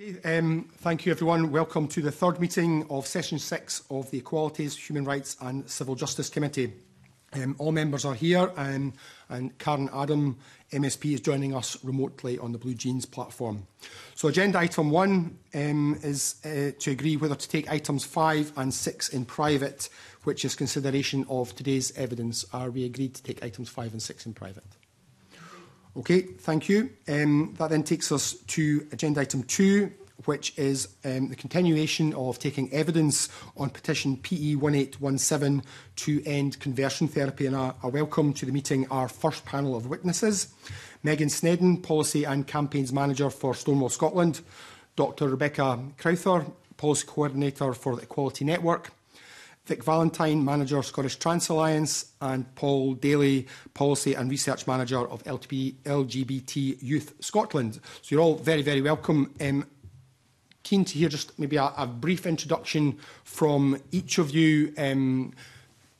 Okay, um, thank you everyone. Welcome to the third meeting of Session 6 of the Equalities, Human Rights and Civil Justice Committee. Um, all members are here um, and Karen Adam, MSP, is joining us remotely on the Blue Jeans platform. So agenda item 1 um, is uh, to agree whether to take items 5 and 6 in private, which is consideration of today's evidence. Are we agreed to take items 5 and 6 in private? Okay, thank you. Um, that then takes us to agenda item two, which is um, the continuation of taking evidence on petition PE 1817 to end conversion therapy. And I, I welcome to the meeting our first panel of witnesses. Megan Snedden, Policy and Campaigns Manager for Stonewall Scotland, Dr Rebecca Crowther, Policy Coordinator for the Equality Network, Vic Valentine, Manager, Scottish Trans Alliance, and Paul Daly, Policy and Research Manager of LTB, LGBT Youth Scotland. So you're all very, very welcome. Um, keen to hear just maybe a, a brief introduction from each of you. Um,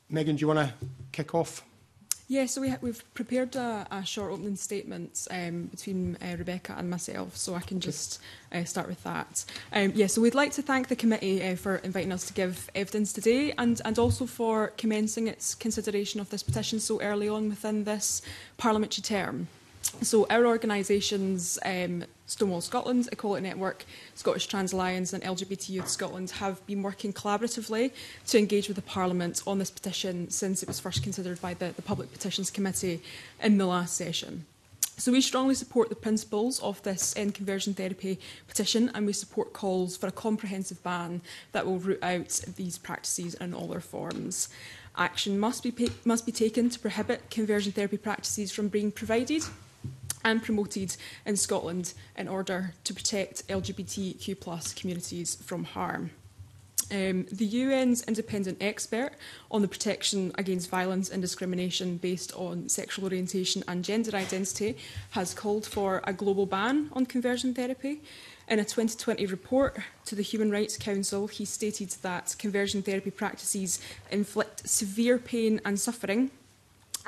Megan, do you want to kick off? Yeah, so we ha we've prepared a, a short opening statement um, between uh, Rebecca and myself, so I can just uh, start with that. Um, yeah, so we'd like to thank the committee uh, for inviting us to give evidence today and, and also for commencing its consideration of this petition so early on within this parliamentary term. So our organisation's um, Stonewall Scotland, Equality Network, Scottish Trans Alliance and LGBT Youth Scotland have been working collaboratively to engage with the Parliament on this petition since it was first considered by the, the Public Petitions Committee in the last session. So we strongly support the principles of this end conversion therapy petition and we support calls for a comprehensive ban that will root out these practices in all their forms. Action must be, must be taken to prohibit conversion therapy practices from being provided and promoted in Scotland in order to protect LGBTQ plus communities from harm. Um, the UN's independent expert on the protection against violence and discrimination based on sexual orientation and gender identity has called for a global ban on conversion therapy. In a 2020 report to the Human Rights Council, he stated that conversion therapy practices inflict severe pain and suffering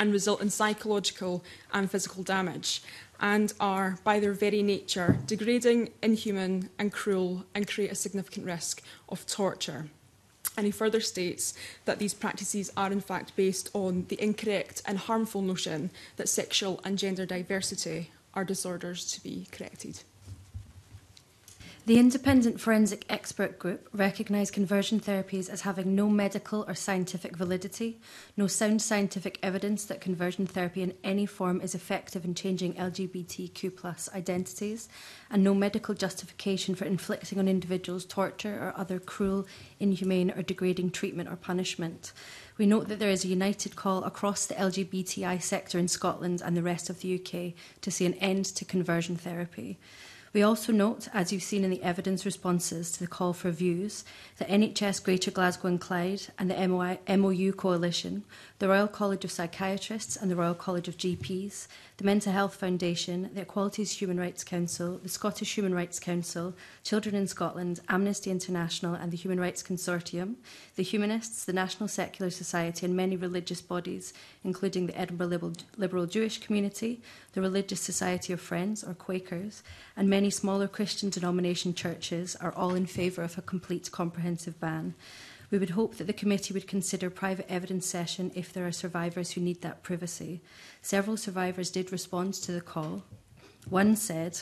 and result in psychological and physical damage and are, by their very nature, degrading, inhuman and cruel and create a significant risk of torture. And he further states that these practices are in fact based on the incorrect and harmful notion that sexual and gender diversity are disorders to be corrected. The independent forensic expert group recognised conversion therapies as having no medical or scientific validity, no sound scientific evidence that conversion therapy in any form is effective in changing LGBTQ identities, and no medical justification for inflicting on individuals torture or other cruel, inhumane, or degrading treatment or punishment. We note that there is a united call across the LGBTI sector in Scotland and the rest of the UK to see an end to conversion therapy. We also note, as you've seen in the evidence responses to the call for views, that NHS Greater Glasgow and Clyde and the MOI, MOU Coalition the Royal College of Psychiatrists and the Royal College of GPs, the Mental Health Foundation, the Equalities Human Rights Council, the Scottish Human Rights Council, Children in Scotland, Amnesty International and the Human Rights Consortium, the Humanists, the National Secular Society and many religious bodies, including the Edinburgh Liberal, Liberal Jewish Community, the Religious Society of Friends, or Quakers, and many smaller Christian denomination churches are all in favour of a complete comprehensive ban. We would hope that the committee would consider private evidence session if there are survivors who need that privacy. Several survivors did respond to the call. One said,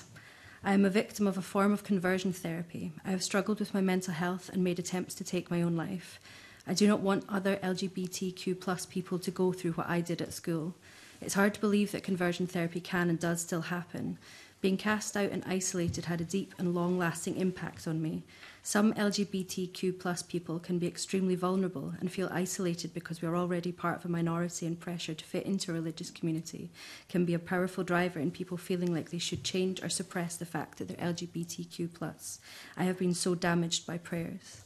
I am a victim of a form of conversion therapy. I have struggled with my mental health and made attempts to take my own life. I do not want other LGBTQ plus people to go through what I did at school. It's hard to believe that conversion therapy can and does still happen. Being cast out and isolated had a deep and long lasting impact on me. Some LGBTQ plus people can be extremely vulnerable and feel isolated because we are already part of a minority and pressure to fit into a religious community can be a powerful driver in people feeling like they should change or suppress the fact that they're LGBTQ plus. I have been so damaged by prayers.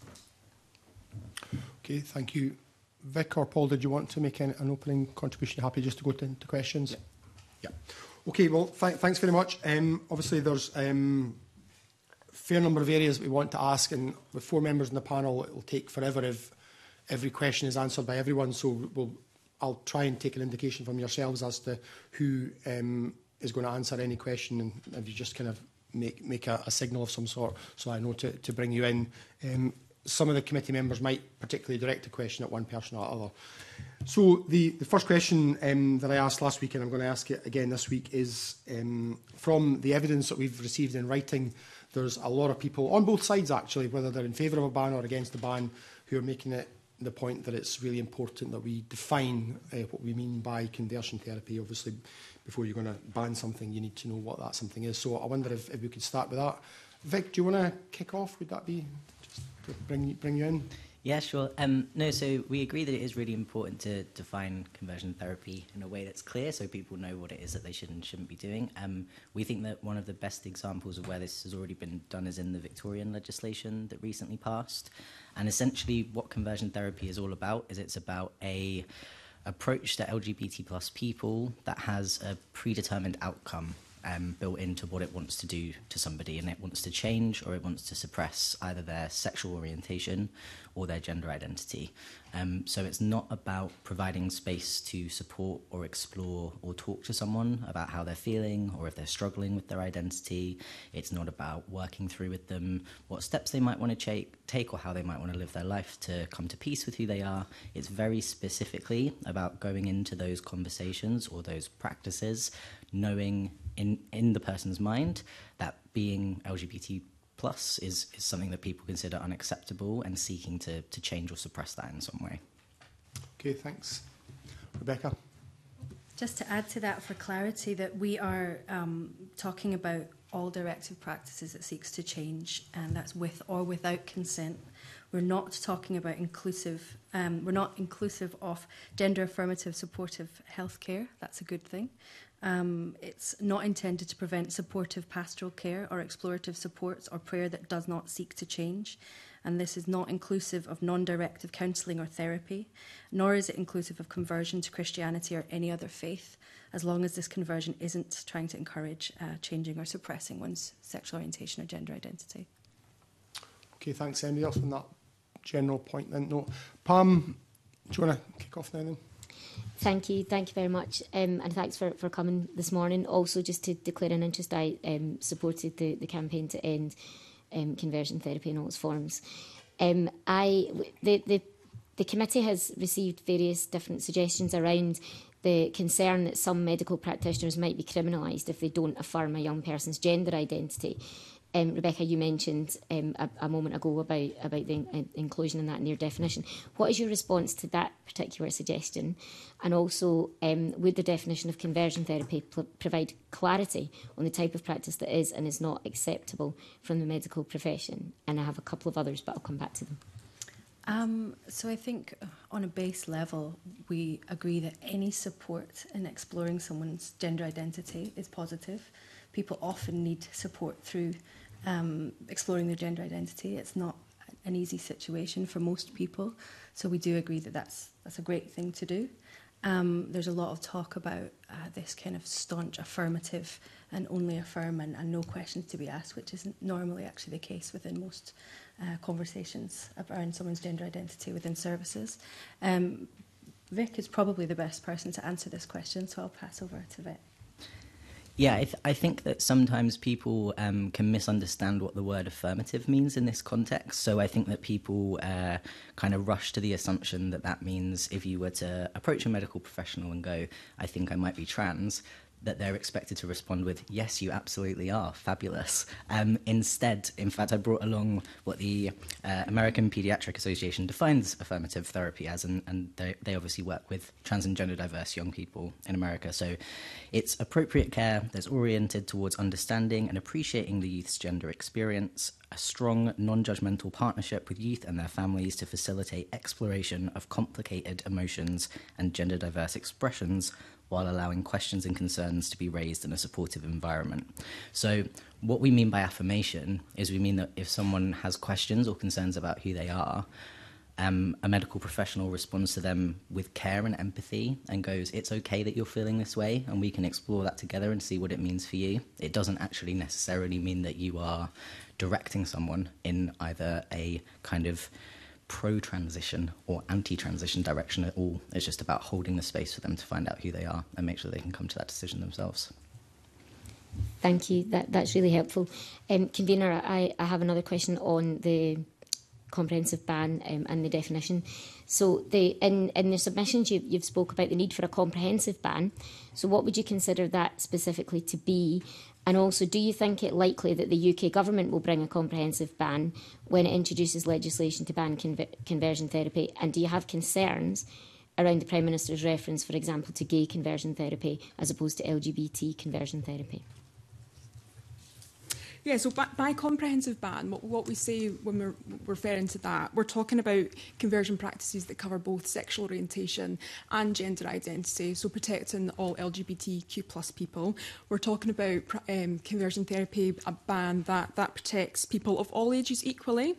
Okay, thank you. Vic or Paul, did you want to make an, an opening contribution? Happy just to go to, to questions? Yeah. yeah. Okay, well, th thanks very much. Um, obviously, there's um, fair number of areas we want to ask, and with four members on the panel, it will take forever if every question is answered by everyone. So we'll, I'll try and take an indication from yourselves as to who um, is going to answer any question, and if you just kind of make make a, a signal of some sort, so I know to, to bring you in. Um, some of the committee members might particularly direct a question at one person or other. So the, the first question um, that I asked last week, and I'm going to ask it again this week, is um, from the evidence that we've received in writing there's a lot of people on both sides, actually, whether they're in favour of a ban or against the ban, who are making it the point that it's really important that we define uh, what we mean by conversion therapy. Obviously, before you're going to ban something, you need to know what that something is. So I wonder if, if we could start with that. Vic, do you want to kick off? Would that be just to bring, bring you in? Yeah, sure. Um, no, so we agree that it is really important to define conversion therapy in a way that's clear so people know what it is that they should and shouldn't be doing. Um, we think that one of the best examples of where this has already been done is in the Victorian legislation that recently passed. And essentially, what conversion therapy is all about is it's about a approach to LGBT plus people that has a predetermined outcome um, built into what it wants to do to somebody, and it wants to change or it wants to suppress either their sexual orientation or their gender identity. Um, so it's not about providing space to support or explore or talk to someone about how they're feeling or if they're struggling with their identity. It's not about working through with them what steps they might want to take or how they might want to live their life to come to peace with who they are. It's very specifically about going into those conversations or those practices knowing in, in the person's mind that being LGBT plus is, is something that people consider unacceptable and seeking to, to change or suppress that in some way. Okay, thanks. Rebecca? Just to add to that for clarity, that we are um, talking about all directive practices that seeks to change, and that's with or without consent. We're not talking about inclusive. Um, we're not inclusive of gender affirmative supportive healthcare. That's a good thing. Um, it's not intended to prevent supportive pastoral care or explorative supports or prayer that does not seek to change. And this is not inclusive of non directive counselling or therapy, nor is it inclusive of conversion to Christianity or any other faith, as long as this conversion isn't trying to encourage uh, changing or suppressing one's sexual orientation or gender identity. Okay, thanks, Emily. Off on that general point then. No. Pam, do you want to kick off now then? Thank you. Thank you very much. Um, and thanks for, for coming this morning. Also, just to declare an interest, I um, supported the, the campaign to end um, conversion therapy in all its forms. Um, I, the, the, the committee has received various different suggestions around the concern that some medical practitioners might be criminalised if they don't affirm a young person's gender identity. Um, Rebecca, you mentioned um, a, a, moment ago about, about the in, in inclusion in that near definition. What is your response to that particular suggestion? And also, um, would the definition of conversion therapy provide clarity on the type of practice that is and is not acceptable from the medical profession? And I have a couple of others, but I'll come back to them. Um, so I think on a base level, we agree that any support in exploring someone's gender identity is positive. People often need support through um, exploring their gender identity. It's not an easy situation for most people. So we do agree that that's, that's a great thing to do. Um, there's a lot of talk about uh, this kind of staunch affirmative and only affirm and, and no questions to be asked, which isn't normally actually the case within most uh, conversations around someone's gender identity within services. Um, Vic is probably the best person to answer this question, so I'll pass over to Vic. Yeah, I, th- I, think that sometimes people um, can misunderstand what the word affirmative means in this context. So I think that people uh, kind of rush to the assumption that that means if you were to approach a medical professional and go, I think I might be trans, that they're expected to respond with, yes, you absolutely are, fabulous. Um, instead, in fact, I brought along what the uh, American Pediatric Association defines affirmative therapy as, and, and they, they obviously work with trans and gender diverse young people in America. So it's appropriate care that's oriented towards understanding and appreciating the youth's gender experience, a strong, non judgmental partnership with youth and their families to facilitate exploration of complicated emotions and gender diverse expressions while allowing questions and concerns to be raised in a supportive environment. So, what we mean by affirmation is we mean that if someone has questions or concerns about who they are, um, a medical professional responds to them with care and empathy and goes, It's okay that you're feeling this way, and we can explore that together and see what it means for you. It doesn't actually necessarily mean that you are directing someone in either a kind of pro transition or anti transition direction at all. It's just about holding the space for them to find out who they are and make sure they can come to that decision themselves. Thank you. That, that's really helpful. Um, Convener, I, I have another question on the comprehensive ban um, and the definition. So the, in, in the submissions you, you've spoke about the need for a comprehensive ban. So what would you consider that specifically to be? And also, do you think it likely that the UK government will bring a comprehensive ban when it introduces legislation to ban conver conversion therapy? And do you have concerns around the Prime Minister's reference, for example, to gay conversion therapy as opposed to LGBT conversion therapy? Yeah, so by, by comprehensive ban, what, what, we say when we're referring to that, we're talking about conversion practices that cover both sexual orientation and gender identity, so protecting all LGBTQ plus people. We're talking about um, conversion therapy, a ban that, that protects people of all ages equally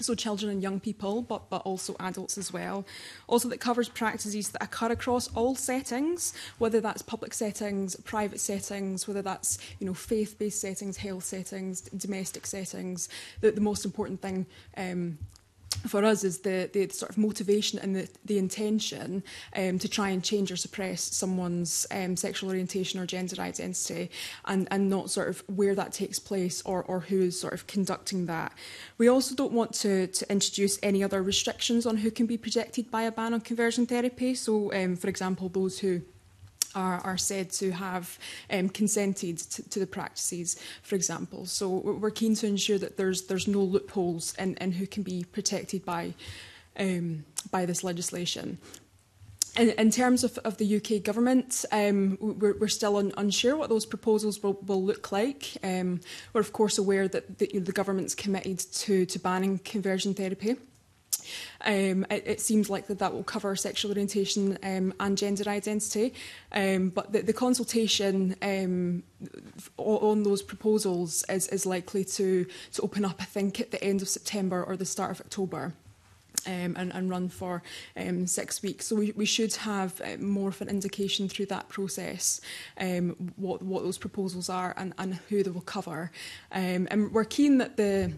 so children and young people, but, but also adults as well. Also that covers practices that occur across all settings, whether that's public settings, private settings, whether that's you know faith-based settings, health settings, domestic settings. The, the most important thing um, for us is the, the sort of motivation and the, the intention um, to try and change or suppress someone's um, sexual orientation or gender identity and, and not sort of where that takes place or, or who is sort of conducting that. We also don't want to, to introduce any other restrictions on who can be protected by a ban on conversion therapy. So, um, for example, those who are, are said to have um, consented to, to the practices, for example. So we're keen to ensure that there's there's no loopholes in, in who can be protected by um, by this legislation. In, in terms of, of the UK government, um, we're, we're still un, unsure what those proposals will, will look like. Um, we're of course aware that the, you know, the government's committed to, to banning conversion therapy. Um, it, it seems likely that will cover sexual orientation um, and gender identity. Um, but the, the consultation um, on those proposals is, is likely to, to open up, I think, at the end of September or the start of October. Um, and, and run for um, six weeks. So we, we should have uh, more of an indication through that process um, what, what those proposals are and, and who they will cover. Um, and we're keen that the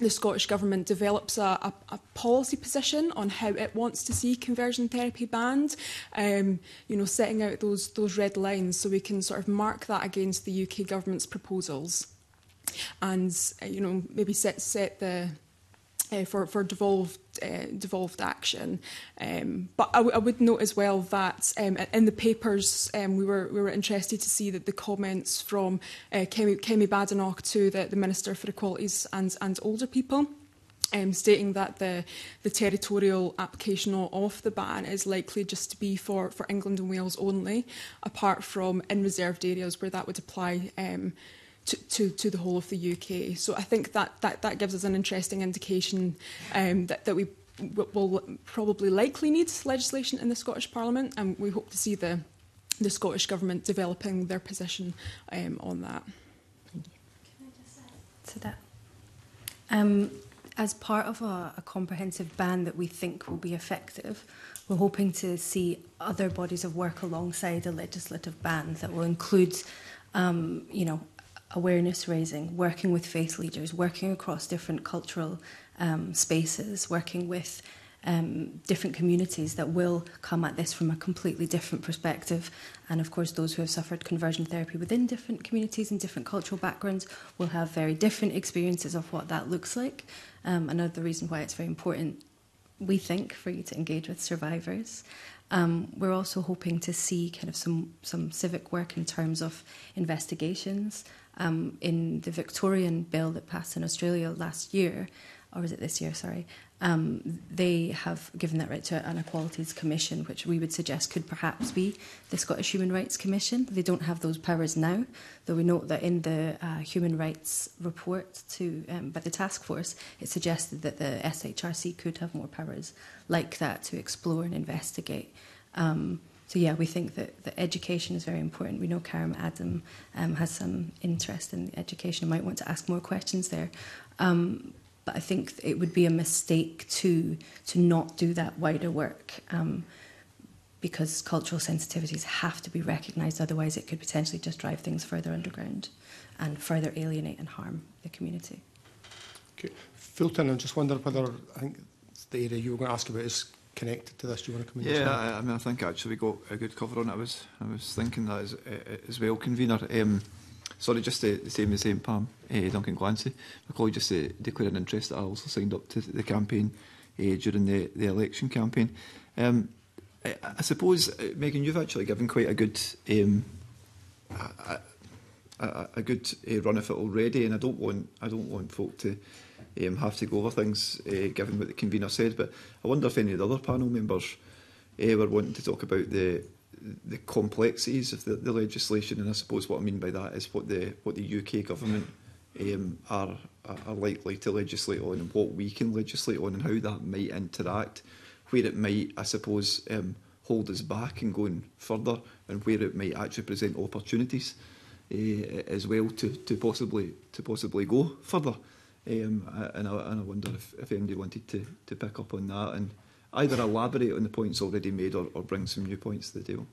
the Scottish Government develops a, a, a policy position on how it wants to see conversion therapy banned, um, you know, setting out those, those red lines so we can sort of mark that against the UK Government's proposals and, uh, you know, maybe set, set the uh, for, for devolved, uh, devolved action. Um, but I, I would note as well that um, in the papers um, we, were, we were interested to see that the comments from uh, Kemi, Kemi Badenoch to the, the Minister for Equalities and, and Older People um, stating that the, the territorial application of the ban is likely just to be for, for England and Wales only, apart from in reserved areas where that would apply um, to, to, to the whole of the UK. So I think that, that, that gives us an interesting indication um, that, that we will probably likely need legislation in the Scottish Parliament and we hope to see the, the Scottish Government developing their position um, on that. Thank you. Can I just add to that? Um, as part of a, a comprehensive ban that we think will be effective, we're hoping to see other bodies of work alongside a legislative ban that will include um, you know, awareness raising, working with faith leaders, working across different cultural um, spaces, working with um, different communities that will come at this from a completely different perspective. And of course, those who have suffered conversion therapy within different communities and different cultural backgrounds will have very different experiences of what that looks like. Um, another reason why it's very important, we think, for you to engage with survivors. Um, we're also hoping to see kind of some, some civic work in terms of investigations um, in the Victorian bill that passed in Australia last year, or was it this year? Sorry, um, they have given that right to an Equalities Commission, which we would suggest could perhaps be the Scottish Human Rights Commission. They don't have those powers now, though we note that in the uh, Human Rights report to um, by the task force, it suggested that the SHRC could have more powers like that to explore and investigate. Um, so yeah, we think that, that education is very important. We know Karim Adam um, has some interest in education and might want to ask more questions there. Um, but I think it would be a mistake to to not do that wider work um, because cultural sensitivities have to be recognised. Otherwise, it could potentially just drive things further underground and further alienate and harm the community. Okay. Fulton, I just wondered whether I think the area you were going to ask about is connected to this. Do you want to come in? Yeah, I, I, mean, I think actually we got a good cover on it. I was, I was thinking that as, as well, convener. Um, sorry, just the, the same, the same, Pam, uh, Duncan Glancy. My colleague just uh, declared an interest that I also signed up to the campaign uh, during the, the election campaign. Um, I, I suppose, uh, Megan, you've actually given quite a good um, a, a, a good uh, run of it already, and I don't want I don't want folk to um, have to go over things, uh, given what the convener said. But I wonder if any of the other panel members uh, were wanting to talk about the the complexities of the, the legislation, and I suppose what I mean by that is what the what the UK government um, are are likely to legislate on, and what we can legislate on, and how that might interact, where it might, I suppose, um, hold us back in going further, and where it might actually present opportunities uh, as well to, to possibly to possibly go further. Um, and, I, and I wonder if, if anybody wanted to, to pick up on that and either elaborate on the points already made or, or bring some new points to the table.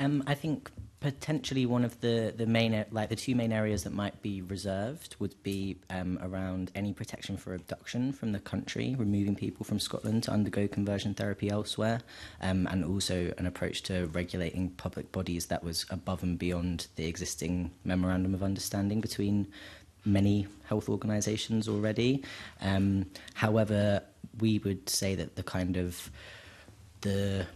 Um, I think potentially one of the the main like the two main areas that might be reserved would be um, around any protection for abduction from the country, removing people from Scotland to undergo conversion therapy elsewhere, um, and also an approach to regulating public bodies that was above and beyond the existing memorandum of understanding between many health organisations already. Um, however, we would say that the kind of the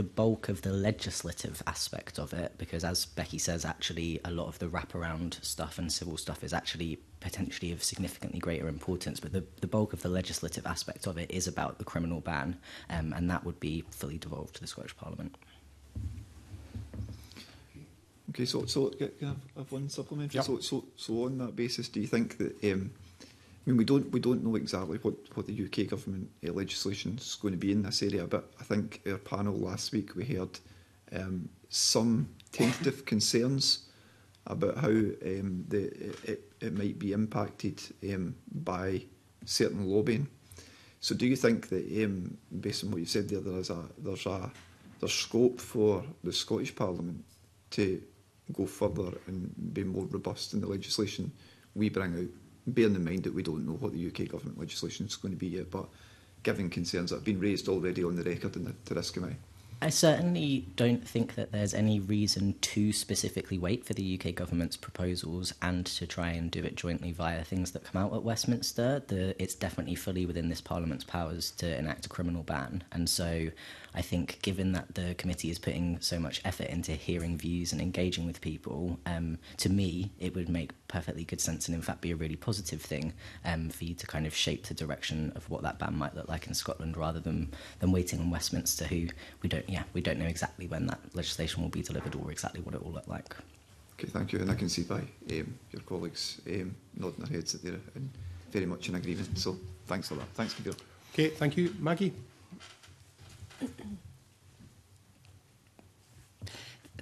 the bulk of the legislative aspect of it, because as Becky says, actually a lot of the wraparound stuff and civil stuff is actually potentially of significantly greater importance. But the, the bulk of the legislative aspect of it is about the criminal ban, um, and that would be fully devolved to the Scottish Parliament. Okay, so so can I have one supplementary? Yep. So so so on that basis, do you think that um, I mean, we don't we don't know exactly what, what the UK government uh, legislation is going to be in this area, but I think our panel last week we heard um, some tentative concerns about how um, the, it, it might be impacted um, by certain lobbying. So, do you think that, um, based on what you said there, there is a there's a there's scope for the Scottish Parliament to go further and be more robust in the legislation we bring out? Bearing in mind that we don't know what the UK government legislation is going to be yet, but given concerns that have been raised already on the record in the, committee. I certainly don't think that there's any reason to specifically wait for the UK government's proposals and to try and do it jointly via things that come out at Westminster. The, it's definitely fully within this Parliament's powers to enact a criminal ban. And so I think, given that the committee is putting so much effort into hearing views and engaging with people, um, to me, it would make perfectly good sense and, in fact, be a really positive thing um, for you to kind of shape the direction of what that ban might look like in Scotland, rather than than waiting on Westminster, who we don't, yeah, we don't know exactly when that legislation will be delivered or exactly what it will look like. Okay, thank you. And I can see by um, your colleagues um, nodding their heads that they're in very much in agreement. So thanks a lot. Thanks, Kabir. Okay, thank you. Maggie?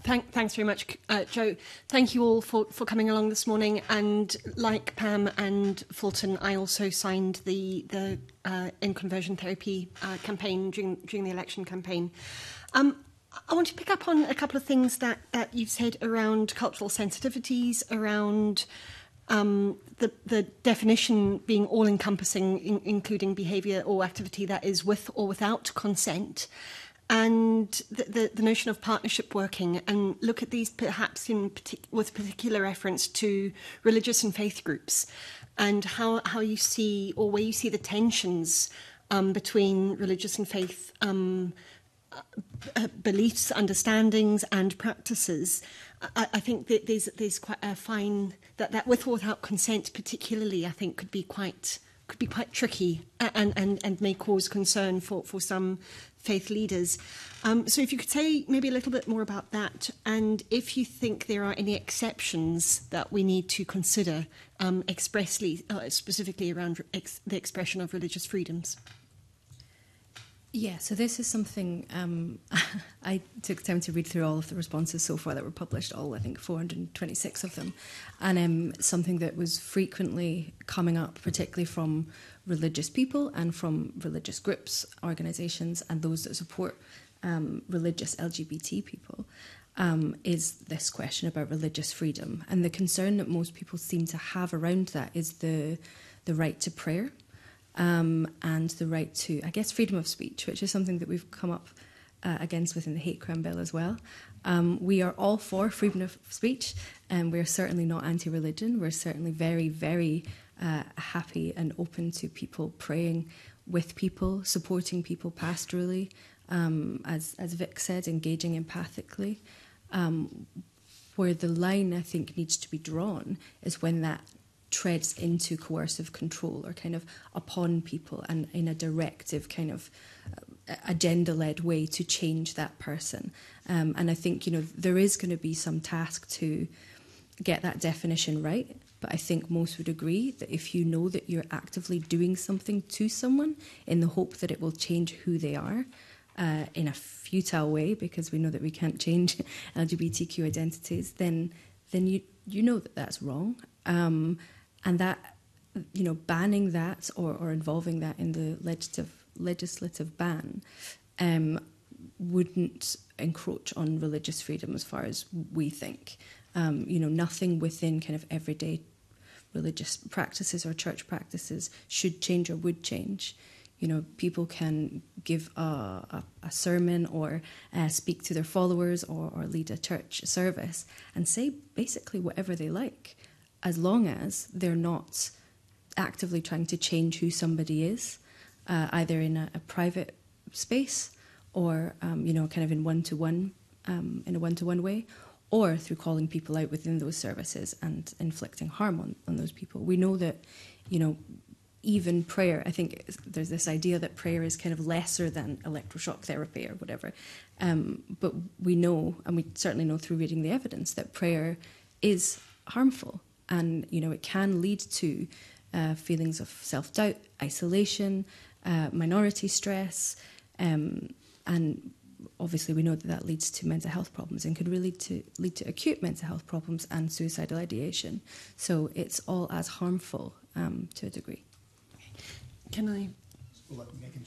Thank, thanks very much, uh, Joe. Thank you all for, for coming along this morning. And like Pam and Fulton, I also signed the, the uh, in conversion therapy uh, campaign during, during the election campaign. Um, I want to pick up on a couple of things that, that you've said around cultural sensitivities, around um, the, the definition being all-encompassing, in, including behaviour or activity that is with or without consent, and the, the, the notion of partnership working, and look at these perhaps in partic with particular reference to religious and faith groups, and how, how you see or where you see the tensions um, between religious and faith um, uh, beliefs, understandings, and practices. I, I think that there's there's quite a fine that that with or without consent, particularly, I think could be quite could be quite tricky and and and may cause concern for for some faith leaders. Um, so if you could say maybe a little bit more about that, and if you think there are any exceptions that we need to consider um, expressly, uh, specifically around ex the expression of religious freedoms. Yeah, so this is something um, I took time to read through all of the responses so far that were published, all I think 426 of them, and um, something that was frequently coming up, particularly from religious people and from religious groups, organisations, and those that support um, religious LGBT people, um, is this question about religious freedom. And the concern that most people seem to have around that is the, the right to prayer um, and the right to, I guess, freedom of speech, which is something that we've come up uh, against within the hate crime bill as well. Um, we are all for freedom of speech, and we're certainly not anti religion. We're certainly very, very uh, happy and open to people praying with people, supporting people pastorally, um, as, as Vic said, engaging empathically. Um, where the line, I think, needs to be drawn is when that treads into coercive control or kind of upon people and in a directive kind of uh, agenda led way to change that person. Um, and I think, you know, there is going to be some task to get that definition right. But I think most would agree that if you know that you're actively doing something to someone in the hope that it will change who they are, uh, in a futile way because we know that we can't change LGBTQ identities, then then you you know that that's wrong, um, and that you know banning that or, or involving that in the legislative legislative ban um, wouldn't encroach on religious freedom as far as we think. Um, you know, nothing within kind of everyday religious practices or church practices should change or would change you know, people can give a, a, a sermon or uh, speak to their followers or, or lead a church service and say basically whatever they like, as long as they're not actively trying to change who somebody is, uh, either in a, a, private space or, um, you know, kind of in one to one, in a one to one way, or through calling people out within those services and inflicting harm on, on those people. We know that, you know, even prayer, I think there's this idea that prayer is kind of lesser than electroshock therapy or whatever. Um, but we know, and we certainly know through reading the evidence, that prayer is harmful. and you know it can lead to uh, feelings of self-doubt, isolation, uh, minority stress, um, and obviously we know that that leads to mental health problems and could really to lead to acute mental health problems and suicidal ideation. So it's all as harmful um, to a degree. Can I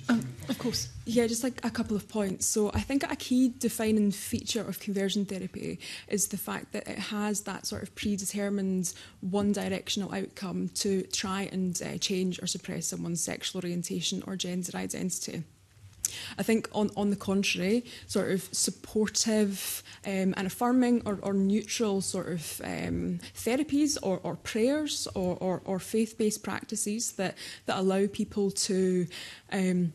Oh, of course. Yeah, just like a couple of points. So I think a key defining feature of conversion therapy is the fact that it has that sort of predetermined one directional outcome to try and uh, change or suppress someone's sexual orientation or gender identity. I think on, on the contrary, sort of supportive um, and affirming or, or neutral sort of um, therapies or, or prayers or, or, or faith-based practices that, that allow people to um,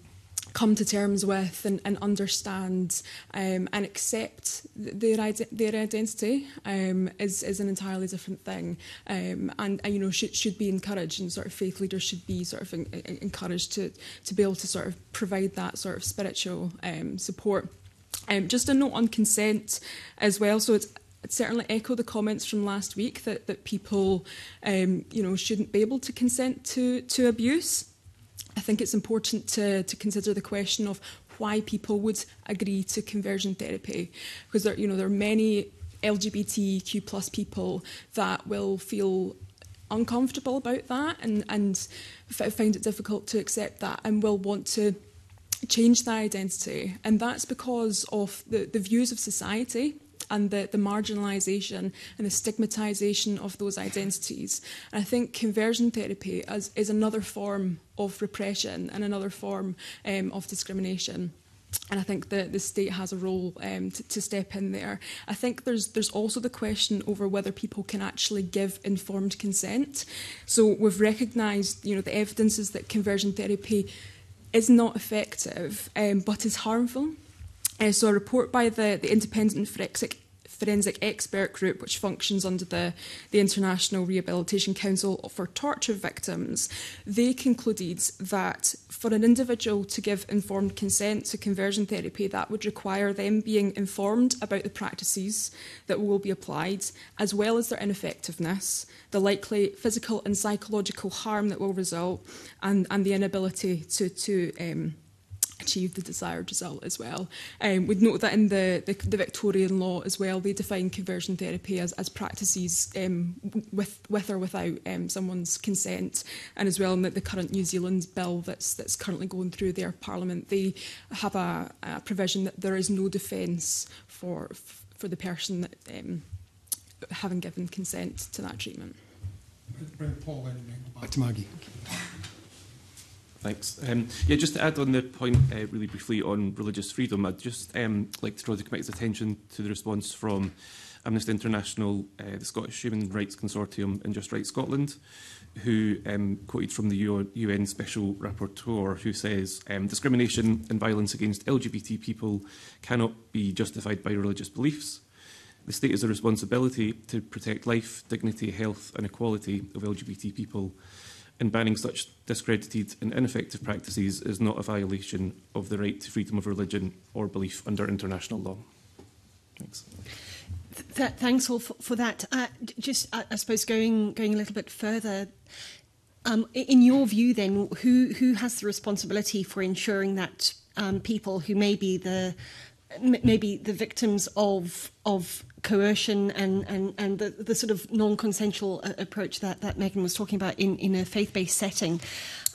come to terms with and, and understand um, and accept their their identity um, is is an entirely different thing, um, and, and you know should should be encouraged, and sort of faith leaders should be sort of in, in, encouraged to to be able to sort of provide that sort of spiritual um, support. Um, just a note on consent as well. So it's certainly echo the comments from last week that that people, um, you know, shouldn't be able to consent to to abuse. I think it's important to, to consider the question of why people would agree to conversion therapy because there, you know, there are many LGBTQ plus people that will feel uncomfortable about that and, and find it difficult to accept that and will want to change their identity. And that's because of the, the views of society and the, the marginalisation and the stigmatisation of those identities. And I think conversion therapy is another form of repression and another form um, of discrimination. And I think that the state has a role um, to, to step in there. I think there's there's also the question over whether people can actually give informed consent. So we've recognised, you know, the evidence is that conversion therapy is not effective, um, but is harmful. Uh, so a report by the, the Independent Forensic forensic expert group which functions under the, the International Rehabilitation Council for Torture Victims, they concluded that for an individual to give informed consent to conversion therapy, that would require them being informed about the practices that will be applied, as well as their ineffectiveness, the likely physical and psychological harm that will result, and, and the inability to, to um, achieve the desired result as well. Um, we'd note that in the, the, the, Victorian law as well, they define conversion therapy as, as practices um, with, with or without um, someone's consent. And as well in the, the, current New Zealand bill that's, that's currently going through their parliament, they have a, a provision that there is no defence for, for the person that, um, having given consent to that treatment. Bring Paul in. Back to Maggie. Okay. Thanks. Um, yeah, just to add on the point uh, really briefly on religious freedom, I'd just um, like to draw the committee's attention to the response from Amnesty International, uh, the Scottish Human Rights Consortium and Just Right Scotland, who um, quoted from the UN Special Rapporteur, who says, um, discrimination and violence against LGBT people cannot be justified by religious beliefs. The state has a responsibility to protect life, dignity, health and equality of LGBT people and banning such discredited and ineffective practices is not a violation of the right to freedom of religion or belief under international law. Thanks. Th thanks all for, for that. Uh, just, I, I suppose, going going a little bit further, um, in your view, then, who who has the responsibility for ensuring that um, people who may be the maybe the victims of of coercion and, and, and the, the sort of non-consensual uh, approach that, that Megan was talking about in, in a faith-based setting,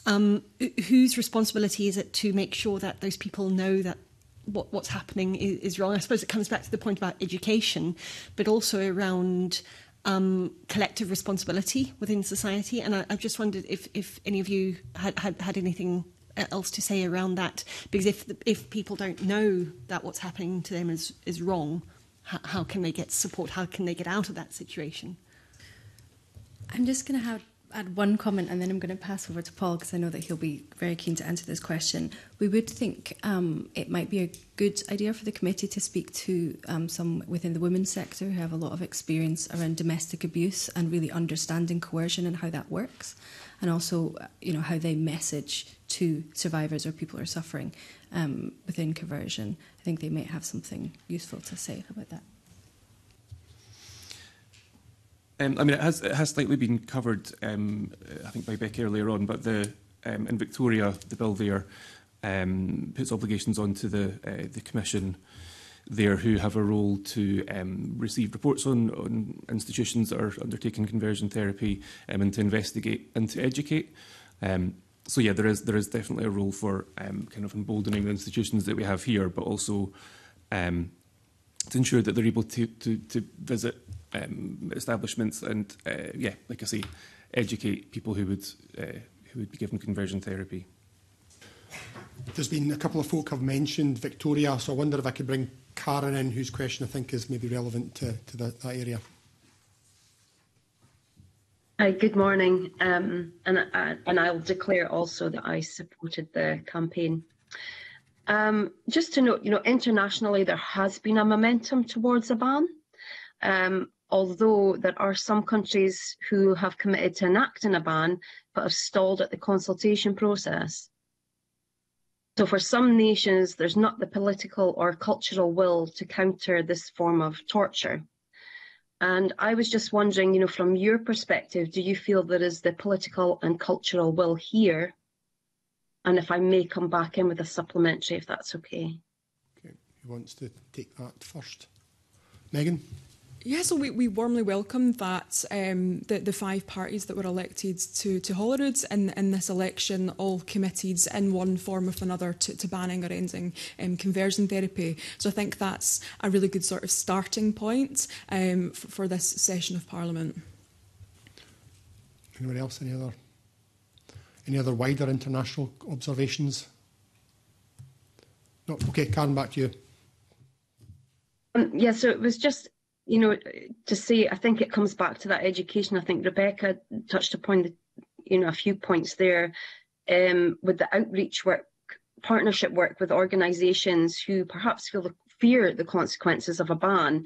um, whose responsibility is it to make sure that those people know that what, what's happening is, is wrong? I suppose it comes back to the point about education, but also around um, collective responsibility within society. And I, I just wondered if, if any of you had, had, had anything uh, else to say around that, because if, if people don't know that what's happening to them is, is wrong, how, how can they get support? How can they get out of that situation? I'm just going to add one comment and then I'm going to pass over to Paul because I know that he'll be very keen to answer this question. We would think um, it might be a good idea for the committee to speak to um, some within the women's sector who have a lot of experience around domestic abuse and really understanding coercion and how that works, and also you know how they message to survivors or people who are suffering um, within conversion, I think they might have something useful to say about that. Um, I mean, it has, it has slightly been covered, um, I think, by Beck earlier on, but the, um, in Victoria, the bill there um, puts obligations onto the, uh, the Commission there who have a role to um, receive reports on, on institutions that are undertaking conversion therapy um, and to investigate and to educate. Um, so yeah, there is there is definitely a role for um, kind of emboldening the institutions that we have here, but also um, to ensure that they're able to to, to visit um, establishments and uh, yeah, like I say, educate people who would uh, who would be given conversion therapy. There's been a couple of folk have mentioned Victoria, so I wonder if I could bring Karen in, whose question I think is maybe relevant to, to that, that area. Hi, good morning. Um, and, uh, and I'll declare also that I supported the campaign. Um, just to note, you know, internationally there has been a momentum towards a ban, um, although there are some countries who have committed to enacting a ban but have stalled at the consultation process. So for some nations, there's not the political or cultural will to counter this form of torture. And I was just wondering, you know, from your perspective, do you feel there is the political and cultural will here? And if I may come back in with a supplementary, if that's okay. okay. Who wants to take that first? Megan? Yeah, so we, we warmly welcome that um, the, the five parties that were elected to, to Holyrood in, in this election all committed in one form or another to, to banning or ending um, conversion therapy. So I think that's a really good sort of starting point um, for, for this session of Parliament. Anyone else? Any other, any other wider international observations? No? Okay, Karen, back to you. Um, yeah, so it was just you know, to say, I think it comes back to that education. I think Rebecca touched upon the, you know, a few points there um, with the outreach work, partnership work with organisations who perhaps feel the, fear the consequences of a ban.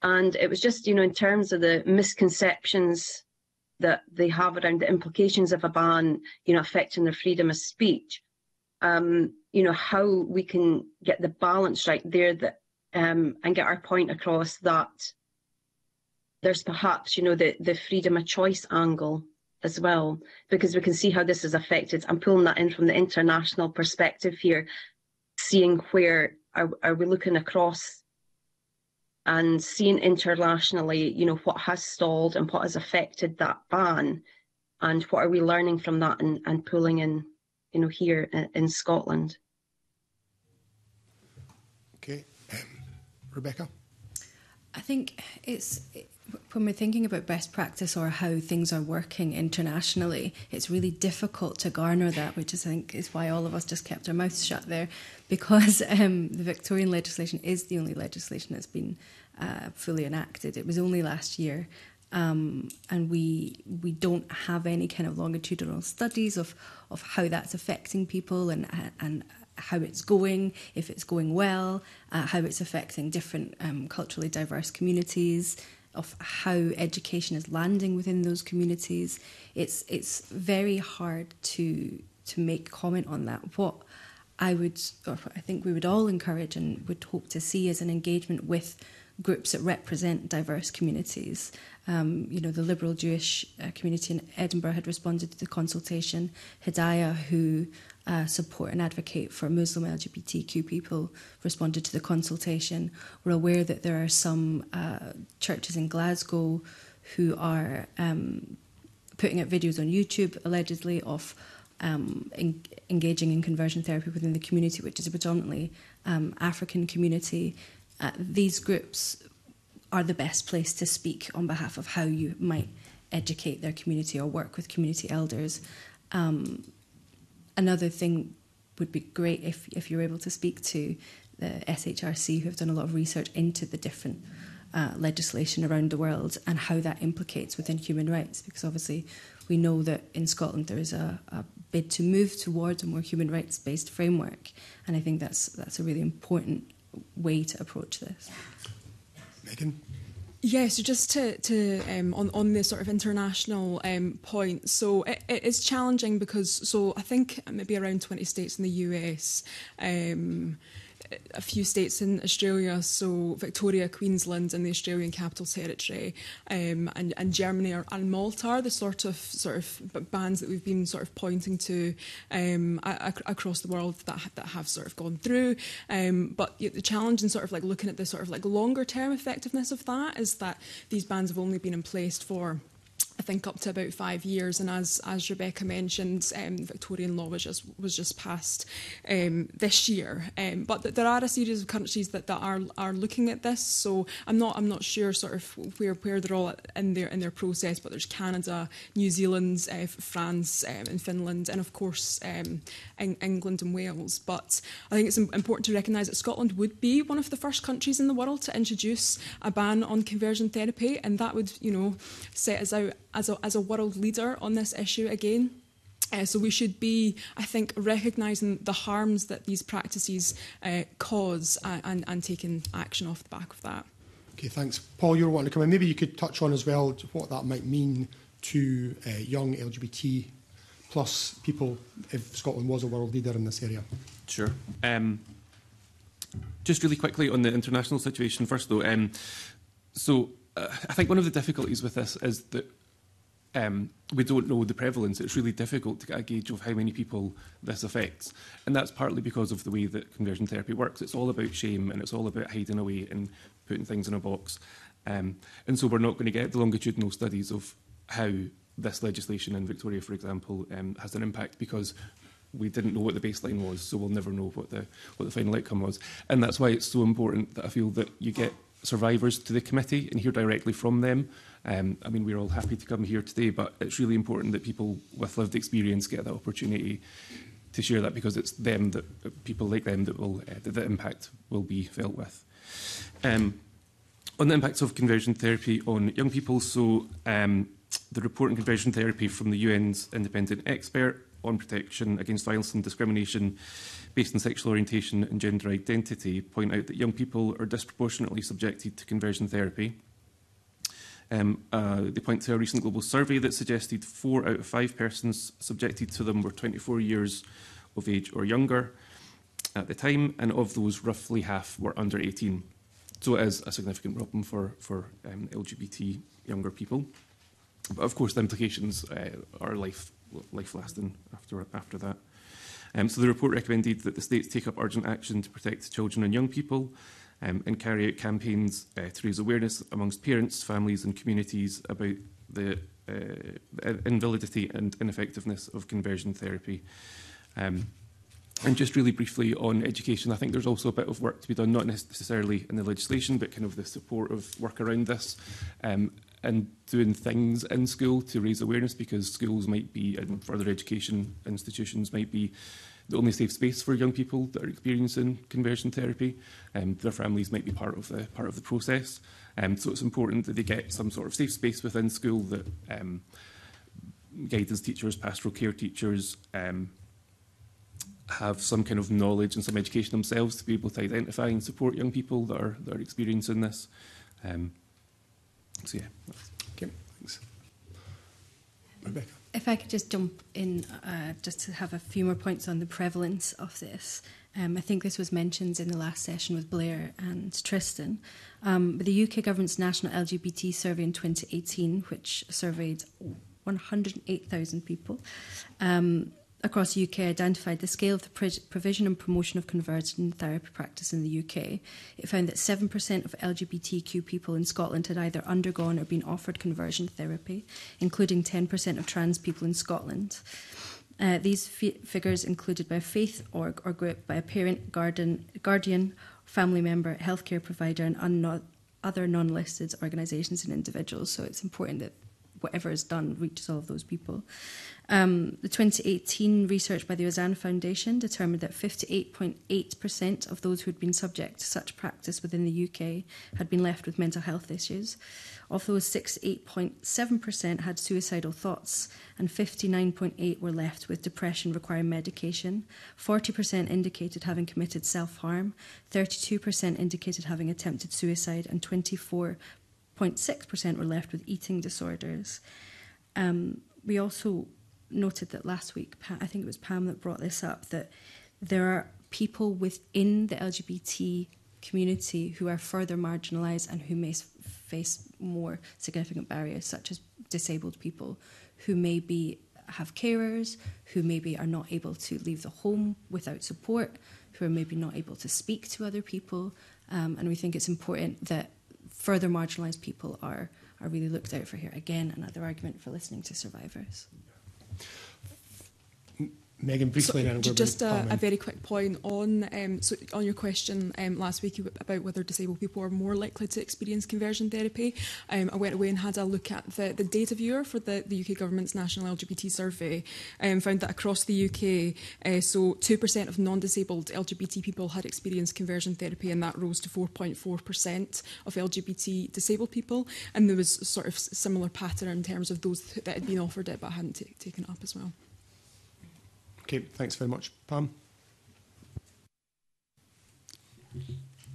And it was just, you know, in terms of the misconceptions that they have around the implications of a ban, you know, affecting their freedom of speech. Um, you know, how we can get the balance right there that um, and get our point across that there's perhaps, you know, the, the freedom of choice angle as well, because we can see how this has affected. I'm pulling that in from the international perspective here, seeing where are, are we looking across and seeing internationally, you know, what has stalled and what has affected that ban and what are we learning from that and, and pulling in, you know, here in, in Scotland. Okay. Um, Rebecca? I think it's when we're thinking about best practice or how things are working internationally, it's really difficult to garner that, which I think is why all of us just kept our mouths shut there, because um, the Victorian legislation is the only legislation that's been uh, fully enacted. It was only last year, um, and we we don't have any kind of longitudinal studies of of how that's affecting people and and how it's going, if it's going well, uh, how it's affecting different um, culturally diverse communities of how education is landing within those communities. It's it's very hard to to make comment on that. What I would, or I think we would all encourage and would hope to see is an engagement with groups that represent diverse communities. Um, you know, the liberal Jewish uh, community in Edinburgh had responded to the consultation. Hidayah, who uh, support and advocate for Muslim LGBTQ people, responded to the consultation. We're aware that there are some uh, churches in Glasgow who are um, putting up videos on YouTube, allegedly, of um, in, engaging in conversion therapy within the community, which is a predominantly um, African community uh, these groups are the best place to speak on behalf of how you might educate their community or work with community elders. Um, another thing would be great if, if you're able to speak to the SHRC, who have done a lot of research into the different uh, legislation around the world and how that implicates within human rights, because obviously we know that in Scotland there is a, a bid to move towards a more human rights based framework, and I think that's that's a really important way to approach this. Megan? Yeah, so just to, to um, on, on the sort of international um, point, so it, it is challenging because, so I think maybe around 20 states in the US. Um, a few states in Australia, so Victoria, Queensland, and the Australian Capital Territory, um, and, and Germany and Malta are the sort of sort of bands that we've been sort of pointing to um, across the world that that have sort of gone through. Um, but the challenge in sort of like looking at the sort of like longer term effectiveness of that is that these bans have only been in place for I think up to about five years. And as as Rebecca mentioned, um, Victorian law was just was just passed um, this year. Um, but th there are a series of countries that, that are are looking at this. So I'm not I'm not sure sort of where where they're all in their in their process. But there's Canada, New Zealand, uh, France, um, and Finland, and of course um, in England and Wales. But I think it's important to recognise that Scotland would be one of the first countries in the world to introduce a ban on conversion therapy, and that would you know set us out as a, as a world leader on this issue again. Uh, so we should be, I think, recognising the harms that these practices uh, cause uh, and, and taking action off the back of that. Okay, thanks. Paul, you're wanting to come in. Maybe you could touch on as well what that might mean to uh, young LGBT plus people if Scotland was a world leader in this area. Sure. Um, just really quickly on the international situation first, though. Um, so uh, I think one of the difficulties with this is that um, we don't know the prevalence. It's really difficult to get a gauge of how many people this affects. And that's partly because of the way that conversion therapy works. It's all about shame and it's all about hiding away and putting things in a box. Um, and so we're not going to get the longitudinal studies of how this legislation in Victoria, for example, um, has an impact because we didn't know what the baseline was, so we'll never know what the what the final outcome was. And that's why it's so important that I feel that you get survivors to the committee and hear directly from them Um, I mean, we're all happy to come here today, but it's really important that people with lived experience get that opportunity to share that because it's them that people like them that will uh, that the impact will be felt with. Um, on the impacts of conversion therapy on young people, so um, the report on conversion therapy from the UN's independent expert on protection against violence and discrimination based on sexual orientation and gender identity point out that young people are disproportionately subjected to conversion therapy Um, uh, they point to a recent global survey that suggested four out of five persons subjected to them were 24 years of age or younger at the time, and of those, roughly half were under 18. So it is a significant problem for, for um, LGBT younger people. But of course, the implications uh, are life, life lasting after, after that. Um, so the report recommended that the states take up urgent action to protect children and young people um, and carry out campaigns uh, to raise awareness amongst parents, families and communities about the uh, uh, invalidity and ineffectiveness of conversion therapy. Um, and just really briefly on education, I think there's also a bit of work to be done, not necessarily in the legislation, but kind of the support of work around this um, and doing things in school to raise awareness because schools might be, and further education institutions might be the only safe space for young people that are experiencing conversion therapy. Um, their families might be part of the part of the process. Um, so it's important that they get some sort of safe space within school that um, guidance teachers, pastoral care teachers um, have some kind of knowledge and some education themselves to be able to identify and support young people that are that are experiencing this. Um, so yeah. Okay, thanks. Rebecca if I could just jump in uh, just to have a few more points on the prevalence of this. Um, I think this was mentioned in the last session with Blair and Tristan. Um, but the UK government's National LGBT Survey in 2018, which surveyed 108,000 people, um, across the UK identified the scale of the provision and promotion of conversion therapy practice in the UK. It found that 7% of LGBTQ people in Scotland had either undergone or been offered conversion therapy, including 10% of trans people in Scotland. Uh, these figures included by a faith org or group, by a parent, guardian, guardian family member, healthcare provider, and other non listed organisations and individuals. So it's important that whatever is done reaches all of those people. Um, the 2018 research by the Ozanne Foundation determined that 58.8% of those who had been subject to such practice within the UK had been left with mental health issues. Of those, 68.7% had suicidal thoughts, and 59.8% were left with depression requiring medication. 40% indicated having committed self harm, 32% indicated having attempted suicide, and 0.6% were left with eating disorders. Um, we also noted that last week, I think it was Pam that brought this up, that there are people within the LGBT community who are further marginalised and who may face more significant barriers, such as disabled people who may be have carers, who maybe are not able to leave the home without support, who are maybe not able to speak to other people. Um, and we think it's important that further marginalised people are are really looked out for here. Again, another argument for listening to survivors. Megan, briefly, so, just a, a, very quick point on um, so on your question um, last week about whether disabled people are more likely to experience conversion therapy. Um, I went away and had a look at the, the data viewer for the, the UK government's national LGBT survey. Um, found that across the UK, uh, so two percent of non-disabled LGBT people had experienced conversion therapy, and that rose to four point four percent of LGBT disabled people. And there was sort of similar pattern in terms of those that had been offered it but hadn't taken it up as well. Okay, thanks very much. Pam?